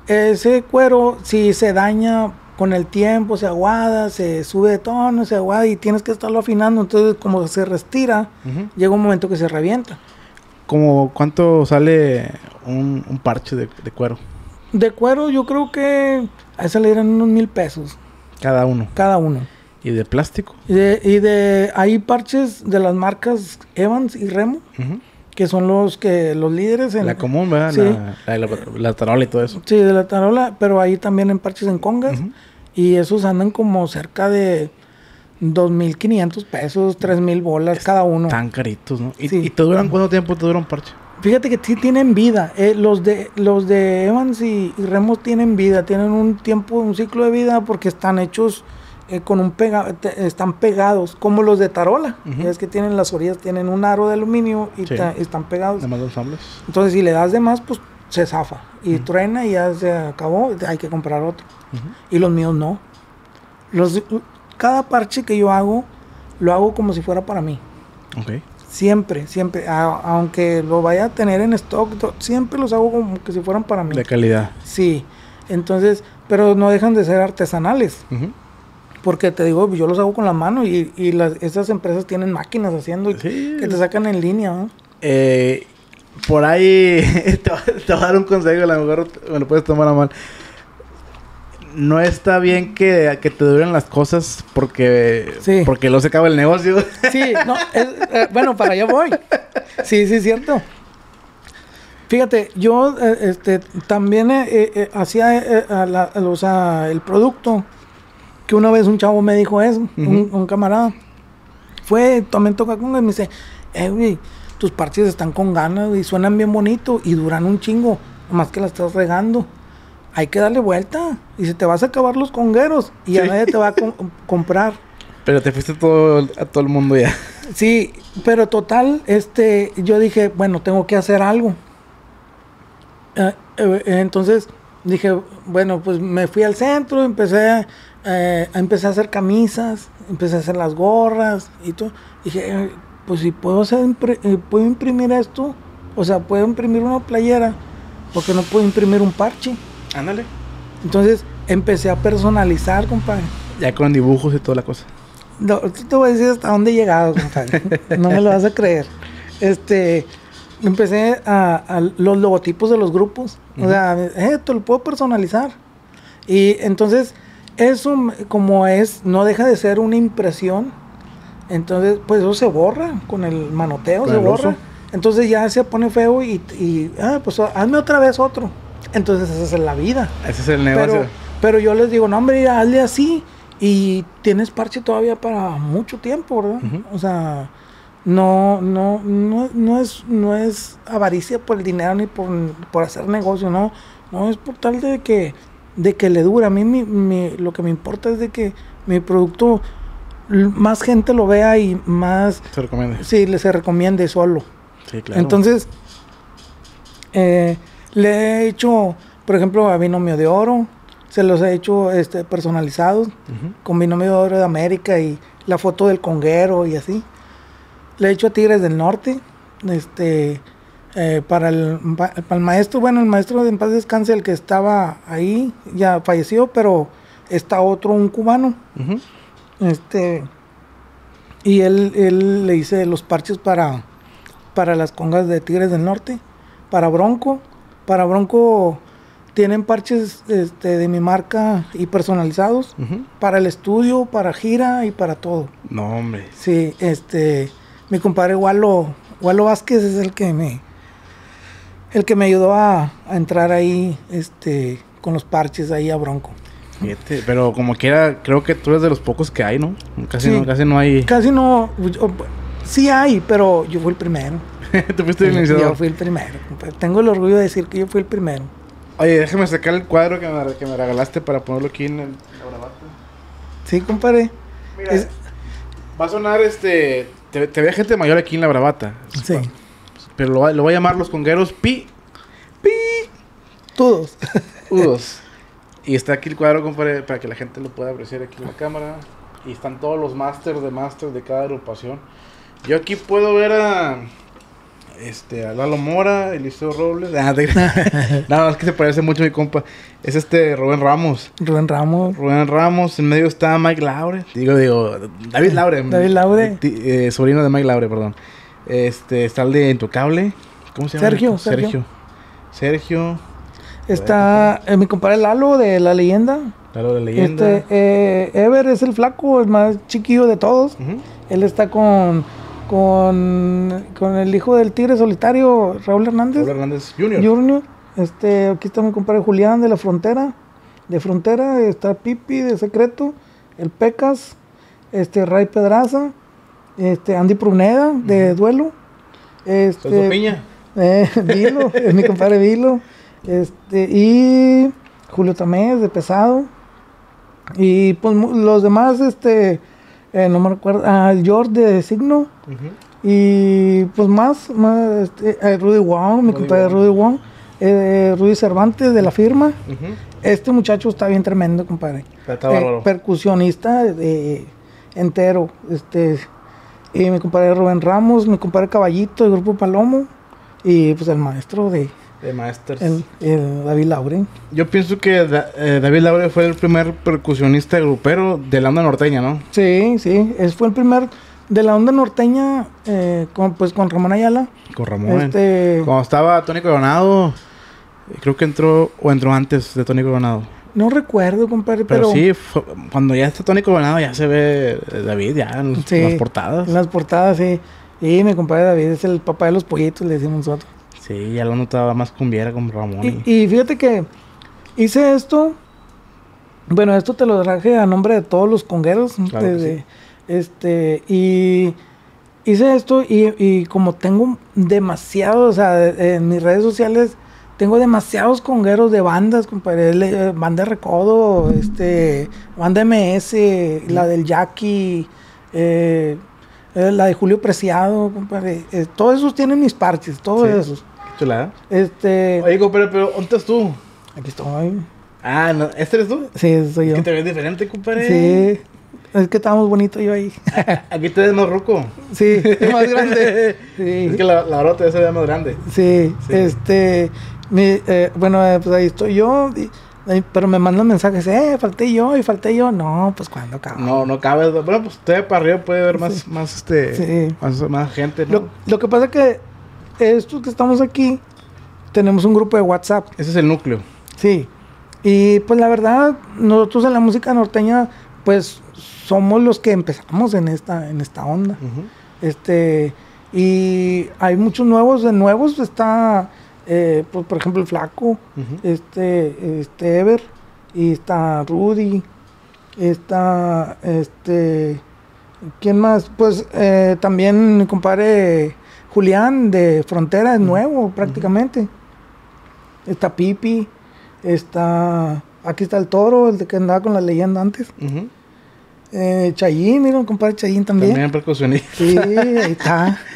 ese cuero, si se daña con el tiempo, se aguada, se sube de tono, se aguada y tienes que estarlo afinando. Entonces, como se restira, llega un momento que se revienta. Como cuánto sale un, un parche de, de cuero De cuero, yo creo que a esa le dieron unos mil pesos cada uno. cada uno. Y de plástico. Y de, y de hay parches de las marcas Evans y Remo. Que son los que los líderes en La común, ¿verdad? Sí. La, la, la, la tarola y todo eso. Sí, de la tarola, pero ahí también en parches en congas. Y esos andan como cerca de 2.500 pesos, 3.000 bolas cada uno. Tan caritos, ¿no? ¿Y, Sí. ¿Y te duran cuánto tiempo te dura un parche? Fíjate que sí tienen vida. eh, los de los de Evans y, y Remos tienen vida, tienen un tiempo, un ciclo de vida porque están hechos eh, con un pega, están pegados, como los de Tarola. Es que tienen las orillas, tienen un aro de aluminio y Sí. están pegados. Además de los ensambles. Entonces, si le das de más, pues se zafa y truena y ya se acabó. Hay que comprar otro. Y los míos no. Los, cada parche que yo hago, lo hago como si fuera para mí. Siempre, siempre. A- aunque lo vaya a tener en stock, to- siempre los hago como que si fueran para mí. De calidad. Sí. Entonces, pero no dejan de ser artesanales. Ujú. Porque te digo, yo los hago con la mano y, y las, esas empresas tienen máquinas haciendo y Sí. que te sacan en línea. ¿no? Eh, por ahí te, voy a- te voy a dar un consejo, a lo mejor me lo puedes tomar a mal. No está bien que, que te duren las cosas porque, Sí. porque luego se acaba el negocio. Sí, no, es- eh, bueno, para allá voy. Sí, sí, es cierto. Fíjate, yo eh, este, también eh, hacía la- o sea, el producto que una vez un chavo me dijo eso, un, un camarada. Fue, también toca con él y me dice, eh, güey, tus parches están con ganas y suenan bien bonito y duran un chingo, más que la estás regando. Hay que darle vuelta y se te vas a acabar los congueros y a nadie te va a com- comprar. Pero te fuiste todo, a todo el mundo ya. Sí, pero total, este, yo dije, bueno, tengo que hacer algo. Eh, eh, entonces dije, bueno, pues me fui al centro, empecé, eh, empecé a hacer camisas, empecé a hacer las gorras y todo. Dije, eh, pues si puedo hacer, eh, puedo imprimir esto, o sea, puedo imprimir una playera, porque no puedo imprimir un parche. Ándale. Entonces empecé a personalizar, compadre. Ya con dibujos y toda la cosa. No, tú te voy a decir hasta dónde he llegado, compadre. no me lo vas a creer. Este, empecé a, a los logotipos de los grupos. O sea, te lo puedo personalizar. Y entonces, eso como es, no deja de ser una impresión. Entonces, pues eso se borra con el manoteo, se borra. Entonces ya se pone feo y, y, ah, pues hazme otra vez otro. Entonces esa es la vida. Ese es el negocio. Pero, pero yo les digo, no, hombre, hazle así y tienes parche todavía para mucho tiempo, ¿verdad? O sea, no, no, no, no es, no es avaricia por el dinero ni por, por hacer negocio, no, no es por tal de que, de que le dure. A mí mi, mi- lo que me importa es de que mi producto más gente lo vea y más, Se recomienda. sí, le se recomiende solo. Sí, claro. Entonces, eh, le he hecho, por ejemplo, a Binomio de Oro, se los he hecho este, personalizados, Ujú. con Binomio de Oro de América y la foto del conguero y así. Le he hecho a Tigres del Norte, este, eh, para, el, para el maestro, bueno, el maestro de en paz descanse, el que estaba ahí, ya falleció, pero está otro, un cubano, este, y él, él le hice los parches para, para las congas de Tigres del Norte, para Bronco. Para Bronco tienen parches este, de mi marca y personalizados. Para el estudio, para gira y para todo. No, hombre. Sí, este, mi compadre Walo, Walo Vázquez es el que me, el que me ayudó a, a entrar ahí, este, con los parches ahí a Bronco. Fíjate, pero como quiera, creo que tú eres de los pocos que hay, ¿no? Casi, Sí. no, casi no hay. Casi no, yo- sí hay, pero yo fui el primero. Tú fuiste el Yo iniciador. fui el primero. Tengo el orgullo de decir que yo fui el primero. Oye, déjame sacar el cuadro que me, que me regalaste para ponerlo aquí en el, la bravata. Sí, compadre. Mira, Es- va a sonar este. Te, te ve gente mayor aquí en la bravata. Sí. Pero lo, voy a llamar los congueros pi. Todos. Udos. y está aquí el cuadro, compadre, para que la gente lo pueda apreciar aquí en la cámara. Y están todos los masters de masters de cada agrupación. Yo aquí puedo ver a. Este, a Lalo Mora, Eliseo Robles. Ah, Nada más que se parece mucho a mi compa. Es este Rubén Ramos. Rubén Ramos. Rubén Ramos, en medio está Mike Laure. Digo, digo, David Laure. David Laure. Eh, sobrino de Mike Laure, perdón. Este, está el de Intocable. ¿Cómo se llama? Sergio, Sergio. Sergio. Está eh, mi compadre Lalo de La Leyenda. Lalo de Leyenda. Este, eh, Ever es el flaco, el más chiquillo de todos. Él está con, con, con el hijo del tigre solitario, Raúl Hernández. Raúl Hernández Jr. Junior. Este, aquí está mi compadre Julián de la Frontera. De Frontera está Pipi de Secreto, el Pecas, este Ray Pedraza, este Andy Pruneda de Duelo. Este, Piña. Eh, Vilo, es mi compadre Vilo. Este, y Julio Tamés de pesado. Y pues los demás, este, eh, no me recuerdo, ah, George de signo. Y pues más, más este, eh, Rudy Wong, mi Rudy compadre Wong. Rudy Wong. eh, Rudy Cervantes de la firma. Este muchacho está bien tremendo, compadre. Está Eh, percusionista entero. Este, y mi compadre Rubén Ramos, mi compadre Caballito del Grupo Palomo. Y pues el maestro de De Masters. el, el David Lauren. Yo pienso que Da- eh, David Laure fue el primer percusionista grupero de la onda norteña, ¿no? Sí, sí. Ese fue el primer de la onda norteña, eh, con, pues con Ramón Ayala. Con Ramón. Este, Cuando estaba Tony Coronado, eh, creo que entró o entró antes de Tony Coronado. No recuerdo, compadre, Pero, pero, sí, fue- cuando ya está Tony Coronado ya se ve David ya en, Sí. las portadas. en las portadas, sí. Y mi compadre David es el papá de los pollitos, le decimos nosotros. Sí, ya lo notaba más cumbiera con Ramón. y- fíjate que hice esto. Bueno, esto te lo traje a nombre de todos los congueros. Claro sí. Este, y hice esto y, y como tengo demasiado, o sea, en mis redes sociales tengo demasiados congueros de bandas, compadre. Le- Banda de Recodo, este, Banda MS, la del Jackie, eh, eh, la de Julio Preciado, compadre. Eh, todos esos tienen mis parches, todos Sí. esos. Qué chulada. Este, Oye, compadre, pero ¿dónde estás tú? aquí estoy. Ah, no, ¿este eres tú? Sí, soy Es yo. que te ves diferente, compadre. Sí. Es que estábamos bonitos yo ahí. Aquí te ves más ruco. sí, más grande. Sí. Es que la, la barba te se ve más grande. Sí, Sí. este, mi, eh, bueno, eh, pues ahí estoy yo, y- pero me mandan mensajes, eh, falté yo y falté yo. No, pues cuando cabrón. No, no cabe. Bueno, pues usted para arriba puede ver más, más este, Sí. más, más gente, ¿no? Lo, lo que pasa que estos que estamos aquí, tenemos un grupo de WhatsApp, Ese es el núcleo. sí. Y pues la verdad, nosotros en la música norteña, pues somos los que empezamos en esta, en esta onda. Este, y hay muchos nuevos, de nuevos está, eh, pues, por ejemplo, el Flaco, este, este Ever, y está Rudy, está, este, ¿quién más? Pues eh, también mi compadre Julián de Frontera es nuevo prácticamente. Está Pipi, está, aquí está el Toro, el de que andaba con la leyenda antes. Ujú. Eh, Chayín, mira, mi compadre Chayín también. También percusionista. Sí, ahí está.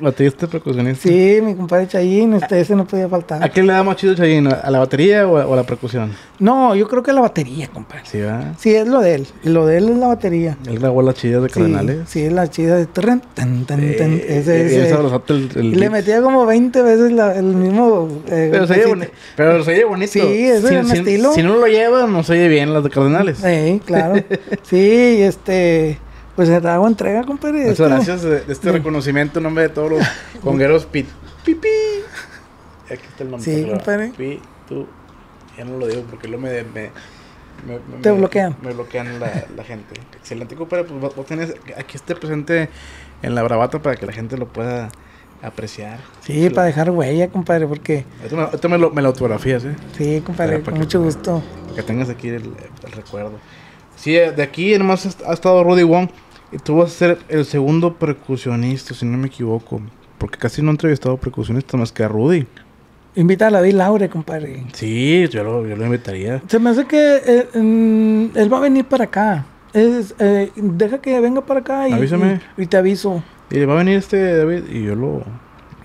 Baterista percusionista. sí, mi compadre Chayín, este, ese no podía faltar. ¿A qué le da más chido Chayín? ¿A la batería o a, o a la percusión? No, yo creo que la batería, compadre. Sí, ¿verdad? Sí, es lo de él. Lo de él es la batería. Él grabó las chidas de Sí, Cardenales. sí, es la chida de tren, tan, tan, Eh, ese, y ese. el- le metía como 20 veces la- el mismo. eh, Pero se oye. Pero se oye bonito. Sí, ese si, es un si- estilo. Si no lo lleva, no se oye bien las de Cardenales. Sí, claro. sí, este. Pues se hago entrega, compadre. Muchas este. gracias de, de este reconocimiento en nombre de todos los congueros Pi- Pipi. Aquí está el nombre. Sí, compadre. Pi, tú. Ya no lo digo porque luego me, me, me- Te me- bloquean. Me bloquean la, la gente. Excelente, compadre. Pues vos, tenés aquí esté presente en la bravata para que la gente lo pueda apreciar. Sí, para dejar huella, compadre, porque. Ahorita me, ahorita me lo, me lo autografías, ¿eh? Sí, compadre, con mucho gusto. Para que tengas aquí el, el recuerdo. Sí, eh, de aquí nomás ha estado Rudy Wong. Y tú vas a ser el segundo percusionista, si no me equivoco. Porque casi no he entrevistado percusionistas más que a Rudy. Invita a David Laure, compadre. Sí, yo lo, yo lo invitaría. Se me hace que eh, mm, él va a venir para acá. Es, eh, deja que venga para acá y, Avísame. y, y te aviso. Y va a venir este David y yo lo...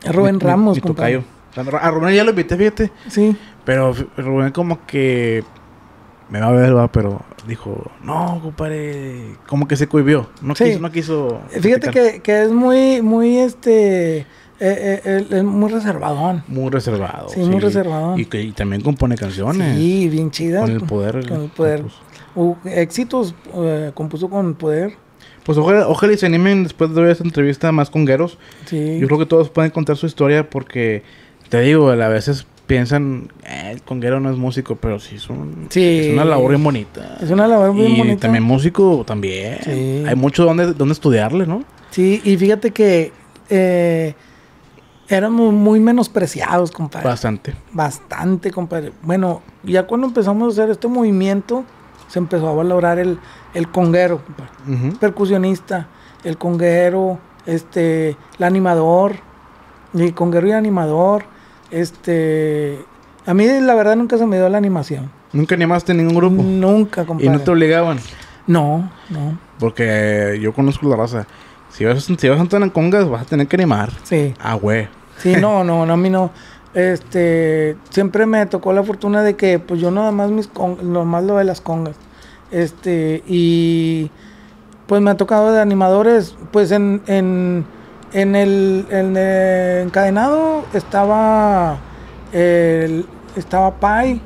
Rubén mi- mi- Ramos, mi compadre. tocayo. A Rubén ya lo invité, fíjate. Sí. Pero Rubén como que... Me va a ver, va, pero dijo... No, compadre... Como que se cohibió. No Sí. quiso... No quiso Fíjate platicar. que, que es muy, muy, este, eh, eh, muy reservadón. Muy reservado. Sí, muy reservado. Y, que, y también compone canciones. Sí, bien chida. Con el poder. Con el poder. Uh, éxitos eh, compuso con poder. pues ojalá, ojalá y se animen después de ver esta entrevista más con Gueros. Sí. Yo creo que todos pueden contar su historia porque, te digo, a veces piensan, eh, el conguero no es músico, pero sí es, un- Sí. es una labor bien bonita. Es una labor bien y bonita. también músico también. Sí. Hay mucho donde, donde estudiarle, ¿no? Sí, y fíjate que eh, éramos muy menospreciados, compadre. Bastante. Bastante, compadre. Bueno, ya cuando empezamos a hacer este movimiento, se empezó a valorar el, el conguero, compadre. Percusionista, el conguero, este, el animador. Y con guerrilla animador, este... A mí la verdad nunca se me dio la animación. ¿Nunca animaste en ningún grupo? Nunca, compadre. ¿Y no te obligaban? No, no. Porque yo conozco la raza. Si vas, si vas a entrar en congas, vas a tener que animar. Sí. Ah, güey. Sí, no, no, no, a mí no. Este, siempre me tocó la fortuna de que, pues yo nada más mis con, más lo de las congas. Este, y pues me ha tocado de animadores, pues en, en, en el, en el encadenado estaba el, estaba Pai,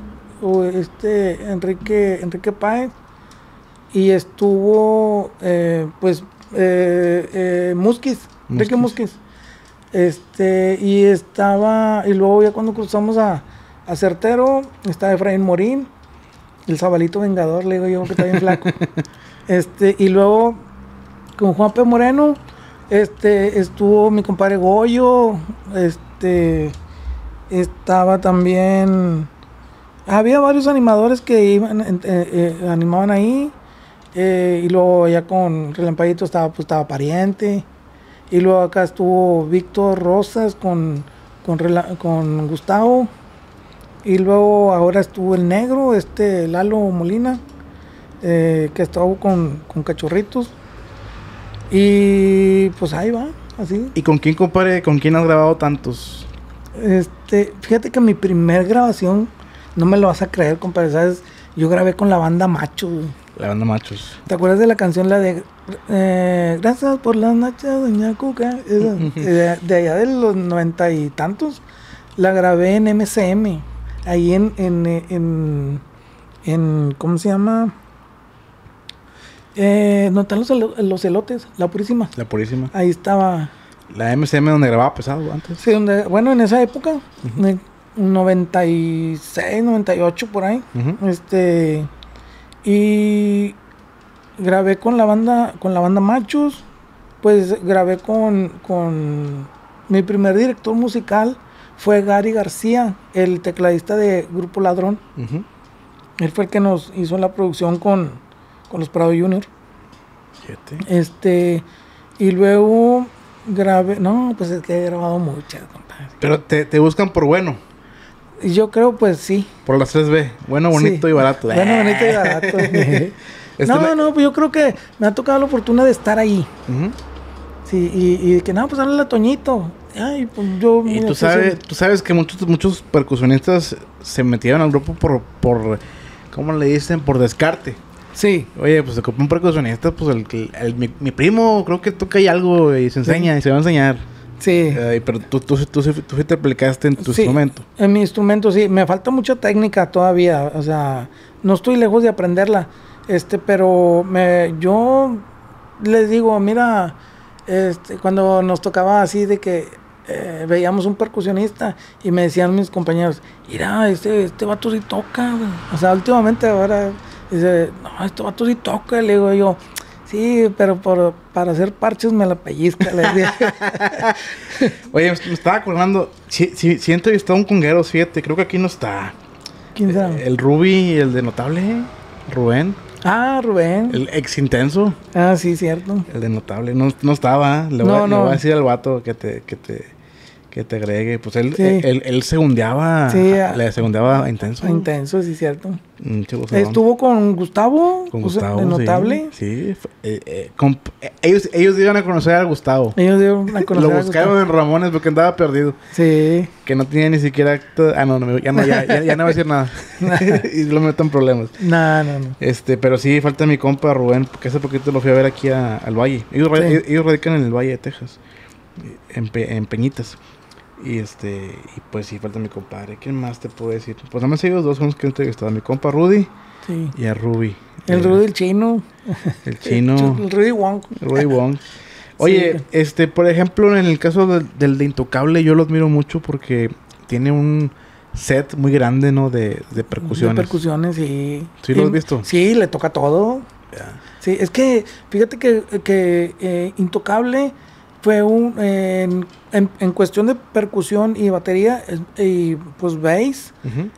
este Enrique, Enrique Pai, y estuvo eh, pues eh, eh, Enrique Musquis. Este, y estaba, y luego ya cuando cruzamos a, a Certero, estaba Efraín Morín, el sabalito vengador, le digo yo, que está bien flaco. este, y luego con Juan P. Moreno, este, estuvo mi compadre Goyo, este, estaba también, había varios animadores que iban, eh, eh, animaban ahí, eh, y luego ya con Relampaguito estaba, pues estaba Pariente, y luego acá estuvo Víctor Rosas con, con, Gustavo, y luego ahora estuvo el negro, este Lalo Molina, que estuvo con, con cachorritos. Y pues ahí va, así. ¿Y con quién, compadre? ¿Con quién has grabado tantos? Este, fíjate que mi primer grabación, no me lo vas a creer, compadre, ¿sabes? Yo grabé con la banda Macho, güey. La banda machos. ¿Te acuerdas de la canción, la de eh, Gracias por las noches, doña Cuca? Esa, de, de allá de los noventa y tantos. La grabé en MCM. Ahí en, en, eh, en, en- ¿cómo se llama? Eh, no están los, elo- los elotes, la purísima. La purísima. Ahí estaba. La MCM donde grababa pesado antes. Sí, donde, bueno, en esa época, en 96, 98 por ahí. Este y grabé con la banda con la banda Machos, pues grabé con con mi primer director musical fue Gary García, el tecladista de Grupo Ladrón. Él fue el que nos hizo la producción con con los Prado Junior. Fíjate. Este y luego grabé, no, pues es que he grabado muchas, compadre. Pero te, te buscan por bueno. Yo creo pues sí. Por las 3B. Bueno, bonito Sí. y barato. Bueno, bonito y barato. Este no, me- no, pues yo creo que me ha tocado la fortuna de estar ahí. Sí, y, y que no, pues háblale a Toñito. Ay, pues yo. Y tú sabes, tú sabes que muchos, muchos percusionistas se metieron al grupo por, por, ¿cómo le dicen? Por descarte. Sí, Oye, pues se ocupa un percusionista, pues el, el- el- mi, mi primo creo que toca ahí algo y se enseña y se va a enseñar. sí. Pero tú, tú, tú, tú, tú sí te aplicaste en tu Sí, instrumento. En mi instrumento, sí. Me falta mucha técnica todavía. O sea, no estoy lejos de aprenderla. Este, pero me, yo les digo, mira, este, cuando nos tocaba así de que eh, veíamos un percusionista y me decían mis compañeros, mira, este, este vato sí toca, güey". O sea, últimamente ahora dice, no, este vato sí toca. Le digo yo, sí, pero por, para hacer parches me la pellizca. le decía. Oye, me estaba acordando, sí, sí, sí he entrevistado a un conguero, fíjate, creo que aquí no está. ¿Quién sabe? El Ruby, el de Notable, Rubén, Ah, Rubén. el ex intenso, Ah, sí, cierto. el de Notable, no, no estaba. Le voy, No, a- le voy a decir al vato que te, que te, que te agregue. Pues él, Sí. él, él segundeaba, Sí, a- le segundeaba intenso. Intenso, sí, cierto. Estuvo con Gustavo, con Gustavo. notable. Sí, eh, eh, eh, ellos, ellos iban a conocer a Gustavo. Ellos dieron a conocer Lo buscaron en Ramones porque andaba perdido. Sí. Que no tenía ni siquiera acto. Ah, no, no, ya no, ya, ya, ya no voy a decir nada. y lo meto en problemas. No, no, no. Este, pero sí, falta mi compa Rubén, porque hace poquito lo fui a ver aquí a- al Valle. Ellos, ellos radican en el Valle de Texas, en, Pe- en Peñitas. Y este, y pues sí, falta mi compadre. ¿Quién más te puedo decir? Pues nada más ellos dos son los que he entrevistado. A mi compa Rudy Sí. y a Ruby. El Eh, Rudy, el chino. El chino. El Rudy Wong. Rudy Wong. Oye, Sí. este, por ejemplo, en el caso del, del de Intocable, yo lo admiro mucho porque tiene un set muy grande, ¿no? De, de percusiones. De percusiones, sí. ¿Sí lo has visto? Sí, le toca todo. Sí, es que fíjate que, que eh, Intocable fue un. eh, en, en- en cuestión de percusión y batería es- y pues bass,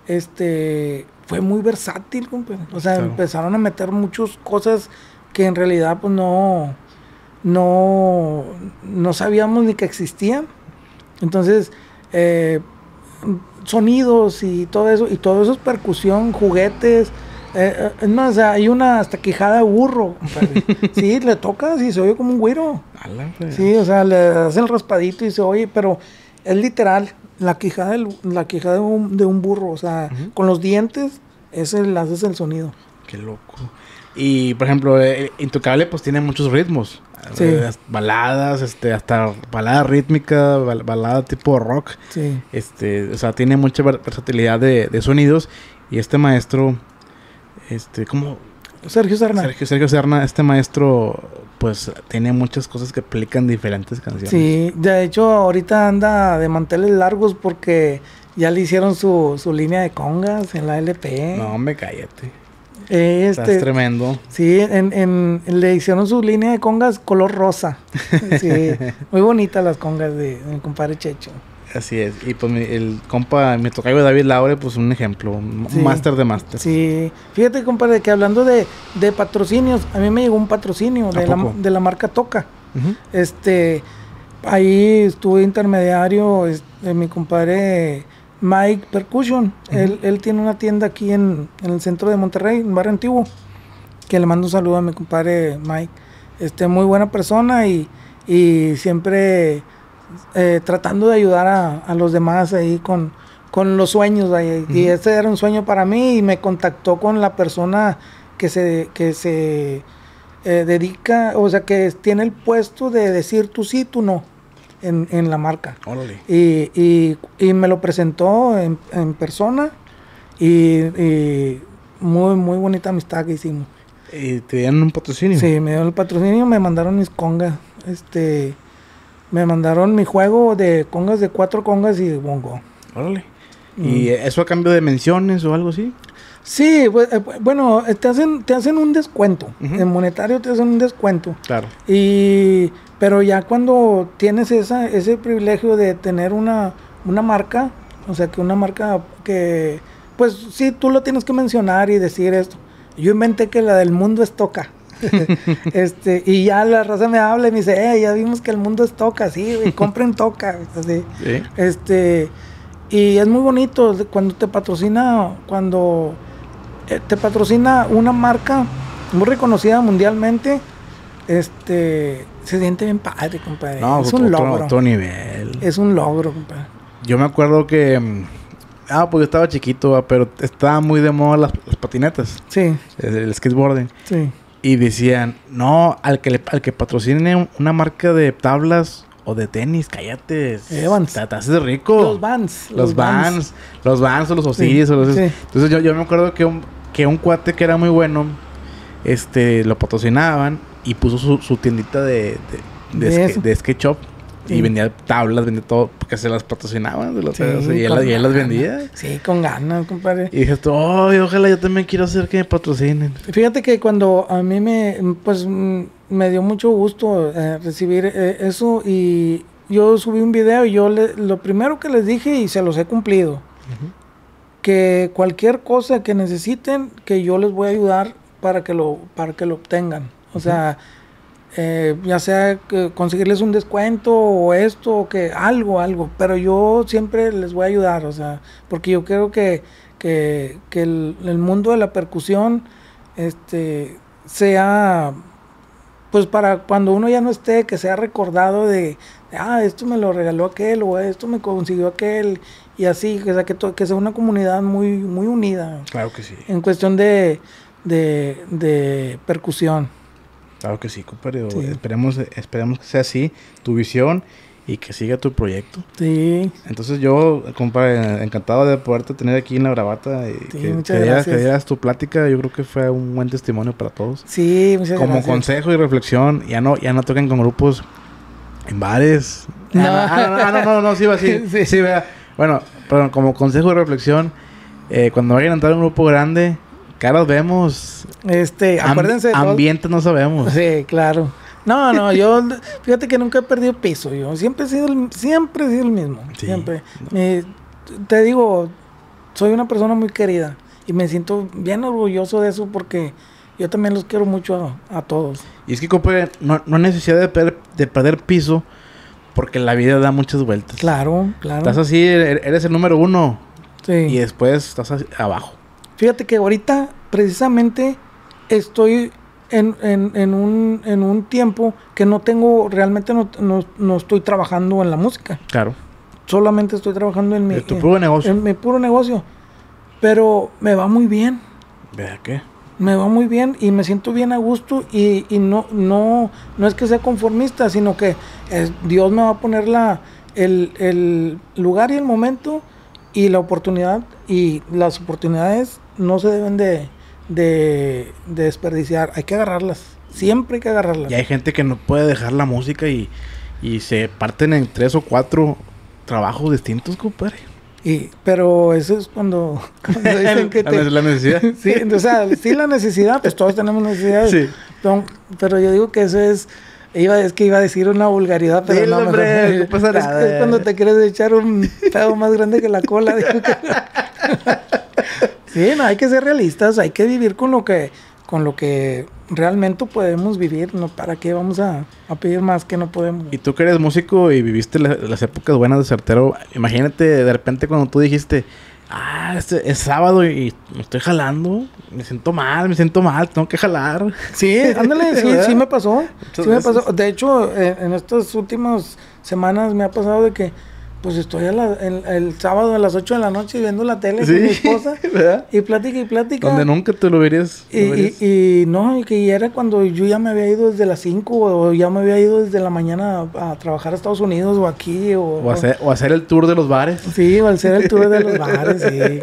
este fue muy versátil, compa. O sea, Claro. empezaron a meter muchas cosas que en realidad pues no no no sabíamos ni que existían Entonces, eh, sonidos y todo eso, y todo eso es percusión, juguetes. Eh, eh, es más, hay una hasta quijada de burro. sí, le tocas y se oye como un güiro. Fregada. Sí, o sea, le das el raspadito y se oye, pero es literal, la quijada, del- la quijada de, un, de un burro, o sea, con los dientes, ese haces el sonido. Qué loco. Y por ejemplo, eh, Intocable pues tiene muchos ritmos. Sí. Eh, baladas, este, hasta balada rítmica, bal- balada tipo rock. Sí. Este, o sea, tiene mucha ver- versatilidad de, de sonidos. Y este maestro, este, como Sergio Serna. Sergio, Sergio Serna, este maestro, pues tiene muchas cosas que aplican diferentes canciones. Sí, de hecho ahorita anda de manteles largos porque ya le hicieron su, su línea de congas en la LP. No, me cállate. Eh, Estás este, tremendo. sí, en, en- le hicieron su línea de congas color rosa. Sí, muy bonitas las congas de, de mi compadre Checho. Así es. Y pues mi- el compa, mi tocayo David Laure, pues un ejemplo. Un Sí. máster de máster. Sí, fíjate compadre que hablando de, de patrocinios, a mí me llegó un patrocinio ¿A de la, de la marca Toca. Este, ahí estuve intermediario, este, mi compadre Mike Percussion. él, él tiene una tienda aquí en, en el centro de Monterrey, en Barrio Antiguo. Que le mando un saludo a mi compadre Mike. Este, muy buena persona y, y siempre eh, tratando de ayudar a, a los demás ahí con, con los sueños. ahí. Y este era un sueño para mí y me contactó con la persona que se, que se eh, dedica, o sea, que tiene el puesto de decir tú sí, tú no en, en la marca. Órale. Y, y, y me lo presentó en, en persona y, y muy, muy bonita amistad que hicimos. ¿Y te dieron un patrocinio? Sí, me dio el patrocinio, me mandaron mis congas. Este, me mandaron mi juego de congas de cuatro congas y bongo. Órale. Mm. ¿Y eso a cambio de menciones o algo así? Sí, pues, eh, bueno, eh, te hacen, te hacen un descuento. En monetario te hacen un descuento. Claro. Y, pero ya cuando tienes esa, ese privilegio de tener una, una marca, o sea, que una marca que, pues sí, tú lo tienes que mencionar y decir esto. Yo inventé que la del mundo es toca. este, y ya la raza me habla y me dice, eh, ya vimos que el mundo es toca, sí, güey, compren toca. Así. Sí. Este, y es muy bonito cuando te patrocina, cuando eh, te patrocina una marca muy reconocida mundialmente, este, se siente bien padre, compadre. No, es otro, un logro. otro nivel. Es un logro, compadre. Yo me acuerdo que... mm, Ah, pues yo estaba chiquito, va, pero estaba muy de moda las, las patinetas, Sí, el, el skateboarding. sí. Y decían, no, al que, le, al que patrocine un- una marca de tablas o de tenis, cállate. Evans. Te, te haces rico. Los Vans. Los, vans, los vans o los Osiris. Sí, o los- sí. Entonces yo, yo me acuerdo que un, que un cuate que era muy bueno, este, lo patrocinaban y puso su, su tiendita de, de, de, de skate shop. Y vendía tablas, vendía todo, porque se las patrocinaban. Sí, y, él, y él las vendía. Sí, con ganas, compadre. Y dije, "Ay, ojalá yo también quiero hacer que me patrocinen. Fíjate que cuando a mí me, pues, mm, me dio mucho gusto eh, recibir eh, eso y yo subí un video y yo le- lo primero que les dije y se los he cumplido, que cualquier cosa que necesiten, que yo les voy a ayudar para que lo, para que lo obtengan. O sea, eh, ya sea que conseguirles un descuento o esto, o que algo, algo, pero yo siempre les voy a ayudar, o sea, porque yo creo que, que, que el, el mundo de la percusión este, sea, pues para cuando uno ya no esté, que sea recordado de, ah, esto me lo regaló aquel o esto me consiguió aquel y así, que sea, que, que sea una comunidad muy, muy unida Claro que sí. en cuestión de, de, de percusión. Claro que sí, compadre. Sí. Esperemos, esperemos que sea así tu visión y que siga tu proyecto. Sí, Entonces yo, compadre, encantado de poderte tener aquí en la bravata y Sí, que, muchas que dieras, gracias. que dieras tu plática. Yo creo que fue un buen testimonio para todos. sí, muchas Como gracias. consejo y reflexión, ya no, ya no toquen con grupos en bares. No. Ah, no, ah, no, no, no, no, sí, va así. Sí. sí. vea. Bueno, pero como consejo y reflexión, eh, cuando vayan a entrar a un grupo grande, caras vemos. Este, am- acuérdense de todo- Ambientes no sabemos. Sí, claro. No, no, yo fíjate que nunca he perdido piso. Yo siempre he sido el, siempre he sido el mismo. Sí. Siempre. Te digo, soy una persona muy querida y me siento bien orgulloso de eso porque yo también los quiero mucho a, a todos. Y es que, compadre, no, no hay necesidad de, per- de perder piso Porque la vida da muchas vueltas. Claro, claro. Estás así, er- eres el número uno. Sí. Y después estás abajo. Fíjate que ahorita precisamente estoy en, en- en un, en un tiempo que no tengo, realmente no, no- no estoy trabajando en la música. Claro. Solamente estoy trabajando en mi, En tu en- puro negocio. en mi puro negocio. Pero me va muy bien. ¿Vea qué? Me va muy bien y me siento bien a gusto y, y no, no, no es que sea conformista, sino que es- Dios me va a poner la, el, el lugar y el momento y la oportunidad y las oportunidades no se deben de, de, de desperdiciar, hay que agarrarlas, siempre hay que agarrarlas. Y hay gente que no puede dejar la música y, y se parten en tres o cuatro trabajos distintos, compadre. Y, pero eso es cuando, cuando dicen que La- te- la necesidad. Sí, o sea, sí la necesidad, pues todos tenemos necesidades. Sí. Pero, yo digo que eso es, iba, es que iba a decir una vulgaridad, pero no, mejor- hombre, no pasa es, cuando te quieres echar un pedo más grande que la cola. digo que- sí, no, hay que ser realistas, hay que vivir con lo que, con lo que realmente podemos vivir, no para qué vamos a, a pedir más que no podemos. Y tú que eres músico y viviste la- las épocas buenas de Certero, imagínate de repente cuando tú dijiste, ah, este es sábado y me estoy jalando, me siento mal, me siento mal, tengo que jalar. Sí, ándale, sí, sí me pasó. Sí me pasó. De hecho, en estas últimas semanas me ha pasado de que pues estoy a la- el, el sábado a las 8 de la noche viendo la tele con mi esposa ¿verdad? y plática y plática. Donde nunca te lo verías. Y, lo verías. y, y no, y que era cuando yo ya me había ido desde las 5 o ya me había ido desde la mañana a, a trabajar a Estados Unidos o aquí o, o, hacer, o hacer el tour de los bares. Sí, o ser el tour de los bares, sí.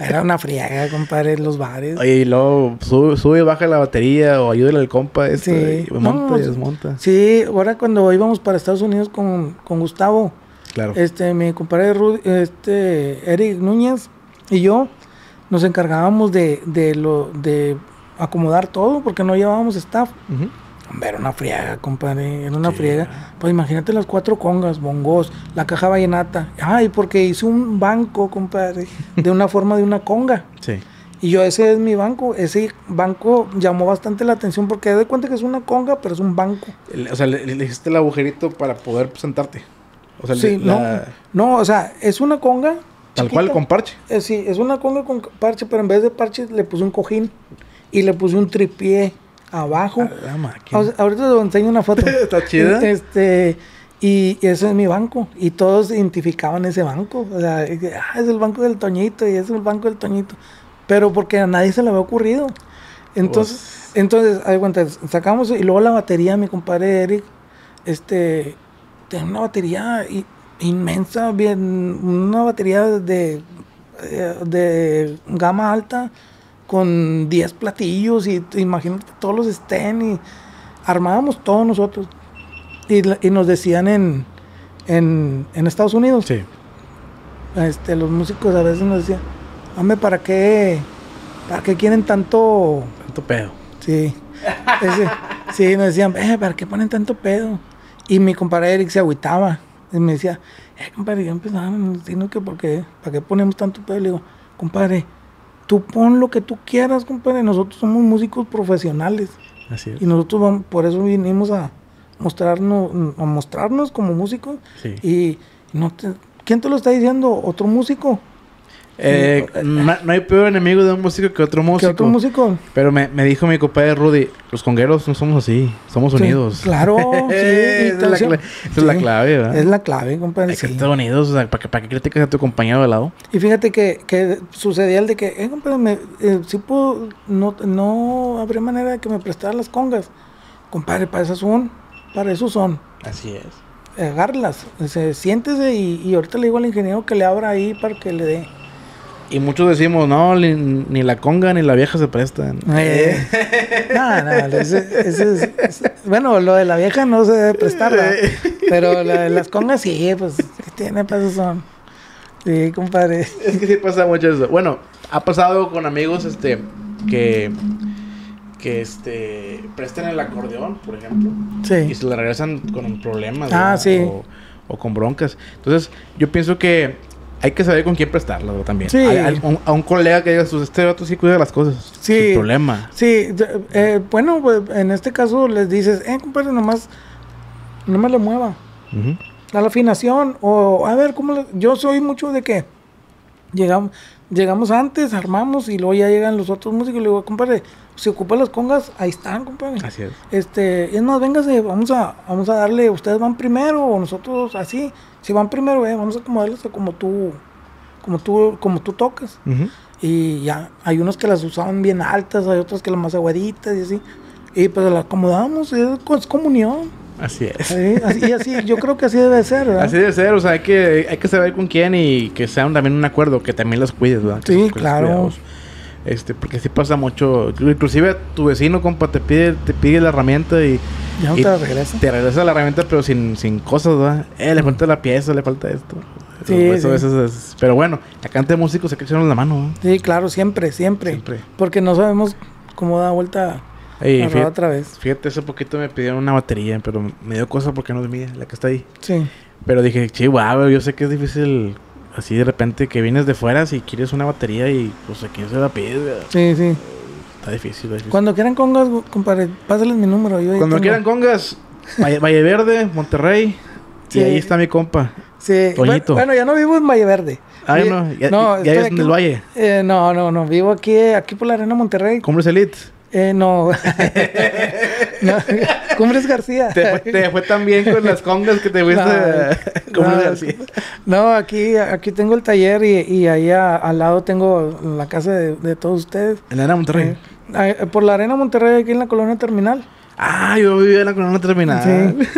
Era una friega, compadre, los bares. Oye, y luego sube, sube baja la batería o ayúdale al compa. Este, Sí. y monta No, y desmonta. Sí, ahora cuando íbamos para Estados Unidos con, con Gustavo, Claro. este, mi compadre Rudy- este, Eric Núñez y yo nos encargábamos de, de, lo, de acomodar todo porque no llevábamos staff. Hombre, Era una friega, compadre, era una Sí. friega. Pues imagínate las cuatro congas, bongos, la caja vallenata. Ay, porque hice un banco, compadre, de una forma de una conga. Sí. Y yo, ese es mi banco. Ese banco llamó bastante la atención porque de cuenta que es una conga, pero es un banco. O sea, le, le hiciste el agujerito para poder sentarte. O sea, Sí, le- no, la- no, o sea, es una conga. tal chiquita. cual con parche. Eh, sí, es una conga con parche, pero en vez de parche le puse un cojín y le puse un tripié abajo. A la máquina. O sea, ahorita te enseño una foto. Está chida. Este, y ese es mi banco. Y todos identificaban ese banco. O sea, ah, es el banco del Toñito y es el banco del Toñito. Pero porque a nadie se le había ocurrido. Entonces, entonces, haz de cuenta, sacamos y luego la batería, mi compadre Eric, este, tenía una batería inmensa, bien, una batería de, eh, de gama alta con 10 platillos y imagínate todos los estén y armábamos todos nosotros. Y, nos decían en, en, en Estados Unidos, Sí. este, los músicos a veces nos decían, hombre, ¿para qué, ¿para qué quieren tanto? Tanto pedo. Sí, Ese- sí, nos decían, eh, ¿para qué ponen tanto pedo? Y mi compadre Eric se agüitaba. Y me decía, eh, compadre, yo empezaba diciendo que por qué, ¿para qué ponemos tanto pedo? Le digo, compadre, tú pon lo que tú quieras, compadre. Nosotros somos músicos profesionales. Así es. Y nosotros vamos, por eso vinimos a mostrarnos, a mostrarnos como músicos. Sí. Y no te- ¿quién te lo está diciendo? ¿Otro músico? Eh, no, no hay peor enemigo de un músico que otro ¿Qué músico. otro músico? Pero me, me dijo mi compadre Rudy, los congueros no somos así, somos Sí, unidos. claro, sí, es la, te- cla- esa es la clave, ¿verdad? Es la clave, compadre. Hay que sí. estar unidos, o sea, ¿para para qué criticas a tu compañero de lado? Y fíjate que, que sucedía el de que, eh, compadre, me, eh, sí puedo, no, no habría manera de que me prestaran las congas. Compadre, para eso son, para eso son. Así es. Agárralas, se, siéntese y, y ahorita le digo al ingeniero que le abra ahí para que le dé. Y muchos decimos, no, ni, ni la conga ni la vieja se prestan. Eh, no, no, ese- ese es- bueno, lo de la vieja no se debe prestar, ¿verdad? pero la de las congas sí, pues, ¿qué tiene? Eso son. Sí, compadre. Es que sí pasa mucho eso. Bueno, ha pasado con amigos este que que este prestan el acordeón, por ejemplo, y Sí, se le regresan con problemas Ah, ¿verdad? sí. o, o con broncas. Entonces, yo pienso que hay que saber con quién prestarlo también. Sí. A un colega que digas, "Pues, este vato sí cuida las cosas. Sí. Sin problema. Sí, eh, bueno, pues, en este caso les dices, eh, compadre, nomás, no me le mueva. Ujú. a la afinación. O a ver, ¿cómo le- yo soy mucho de que llegamos, llegamos antes, armamos y luego ya llegan los otros músicos y le digo, compadre, si ocupan las congas, ahí están, compadre. Así es. Este, es más, véngase, vamos a, vamos a darle, ustedes van primero o nosotros así. Si van primero, eh, vamos a acomodarles a como tú, como tú, como tú tocas. Ujú. Y ya, hay unos que las usaban bien altas, hay otros que las más aguaditas y así. Y pues las acomodamos, es, es comunión. Así es. Sí, así, y así, yo creo que así debe ser, ¿verdad? Así debe ser, o sea, hay que, hay que saber con quién y que sea un- también un acuerdo, que también los cuides, ¿verdad? Que Sí, claro. cuidados. Este, porque sí pasa mucho, inclusive tu vecino, compa, te pide, te pide la herramienta y, Ya no y te la regresa. te regresa la herramienta, pero sin, sin cosas, ¿verdad? Eh, le falta la pieza, le falta esto. Sí, Eso sí. veces es- pero bueno, acá ante músicos hay que echarnos la mano, ¿no? Sí, claro, siempre, siempre, Siempre. Porque no sabemos cómo da vuelta Ey, la fíjate, otra vez. fíjate, hace poquito me pidieron una batería, pero me dio cosa porque no es mía, la que está ahí. Sí, Pero dije, chihuahua, yo sé que es difícil así de repente que vienes de fuera si quieres una batería y pues a quién se la pides, ¿verdad? sí, sí. Está difícil, está difícil. Cuando quieran congas, compadre, pásenles mi número. Yo Cuando tengo. quieran congas, Valle, Valle Verde, Monterrey. Sí. Y ahí está mi compa. Sí, Toñito. Bueno, bueno, ya no vivo en Valle Verde. Ah, no, ya, no, ya es en el Valle. Eh, no, no, no, vivo aquí, aquí por la Arena Monterrey. Cumbres Elite. Eh, no. no. Cumbres García. Te fue, te fue tan bien con las congas que te fuiste a No, Cumbres no, García. No, aquí, aquí tengo el taller y, y ahí a- al lado tengo la casa de, de todos ustedes. En la Arena Monterrey. Eh, por la Arena Monterrey, aquí en la colonia terminal. Ah, yo vivía en la colonia terminal. Sí.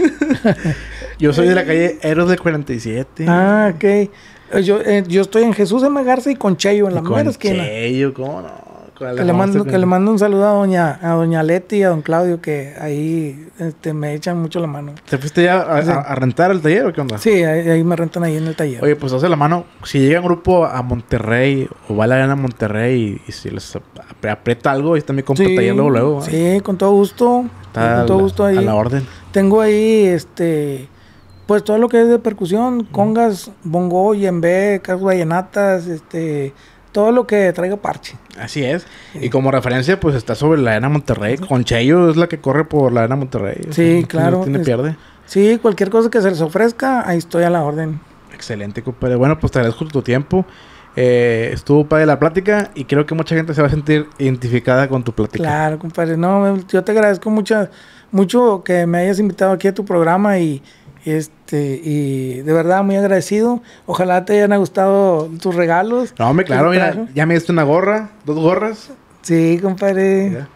yo soy de la calle Héroes del 47. Ah, ok. Eh, Yo, eh, yo estoy en Jesús M. Garza y con Cheyo en la Y con mera esquina. Cheyo, ¿cómo no? Que le, mando, que le mando un saludo a doña, a doña Leti y a don Claudio, que ahí este, me echan mucho la mano. ¿Te fuiste ya a, a- a rentar el taller o qué onda? Sí, ahí, ahí me rentan ahí en el taller. Oye, pues hace la mano. Si llega un grupo a Monterrey o va a la arena a Monterrey y, y si les ap- aprieta algo, ahí está mi compa taller luego, luego. ¿eh? sí, con todo gusto. Está con todo la- gusto ahí. a la orden. Tengo ahí, este, pues todo lo que es de percusión, congas, bongo, yembe, casas vallenatas, este, todo lo que traiga parche. Así es. Y como referencia, pues está sobre la arena Monterrey. Concheyo es la que corre por la arena Monterrey. o Sí, sea, no claro, tiene es- pierde. Sí, cualquier cosa que se les ofrezca, ahí estoy a la orden. Excelente, compadre. Bueno, pues te agradezco tu tiempo. Eh, estuvo padre la plática y creo que mucha gente se va a sentir identificada con tu plática. Claro, compadre. No, yo te agradezco mucho, mucho que me hayas invitado aquí a tu programa y este y de verdad muy agradecido. Ojalá te hayan gustado tus regalos. No, hombre, claro, mira, ya me diste una gorra, dos gorras. Sí, compadre.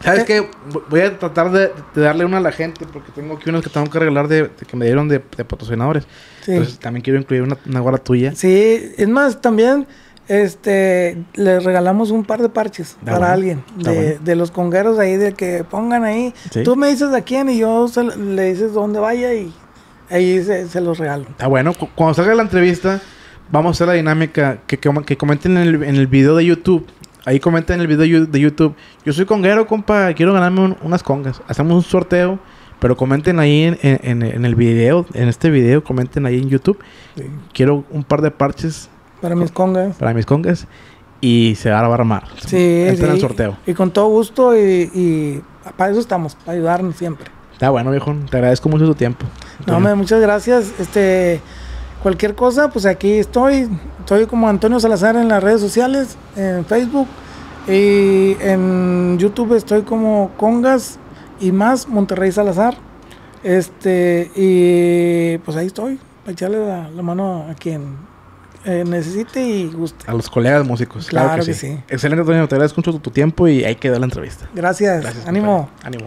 ¿Sabes qué? Voy a tratar de, de darle una a la gente porque tengo aquí unas que tengo que regalar de, de que me dieron de, de patrocinadores. Sí. Entonces también quiero incluir una, una gorra tuya. Sí, es más, también este le regalamos un par de parches para bueno, alguien de, bueno. de los congueros ahí de que pongan ahí. Sí. Tú me dices a quién y yo se- le dices dónde vaya y ahí se, se los regalo. Está bueno. Cu- Cuando salga la entrevista, vamos a hacer la dinámica que, que, que comenten en el, en el video de YouTube. Ahí comenten en el video de YouTube. Yo soy conguero, compa. Quiero ganarme un- unas congas. Hacemos un sorteo. Pero comenten ahí en, en- en- en el video, en este video, comenten ahí en YouTube. Quiero un par de parches Para mis congas. para mis congas. Y se va a armar. Sí, Entren sí. al sorteo. Y con todo gusto y, y para eso estamos, para ayudarnos siempre. Está bueno, viejo. Te agradezco mucho tu tiempo. No, hombre, muchas gracias. Este, cualquier cosa, pues aquí estoy. Estoy como Antonio Salazar en las redes sociales, en Facebook y en YouTube estoy como Congas y más Monterrey Salazar. Este, y pues ahí estoy, para echarle la, la mano a quien eh, necesite y guste. A los colegas músicos. Claro, Claro que, que sí. sí. Excelente, Antonio. Te agradezco mucho tu, tu tiempo y ahí quedó la entrevista. Gracias, Gracias. ánimo. Ánimo.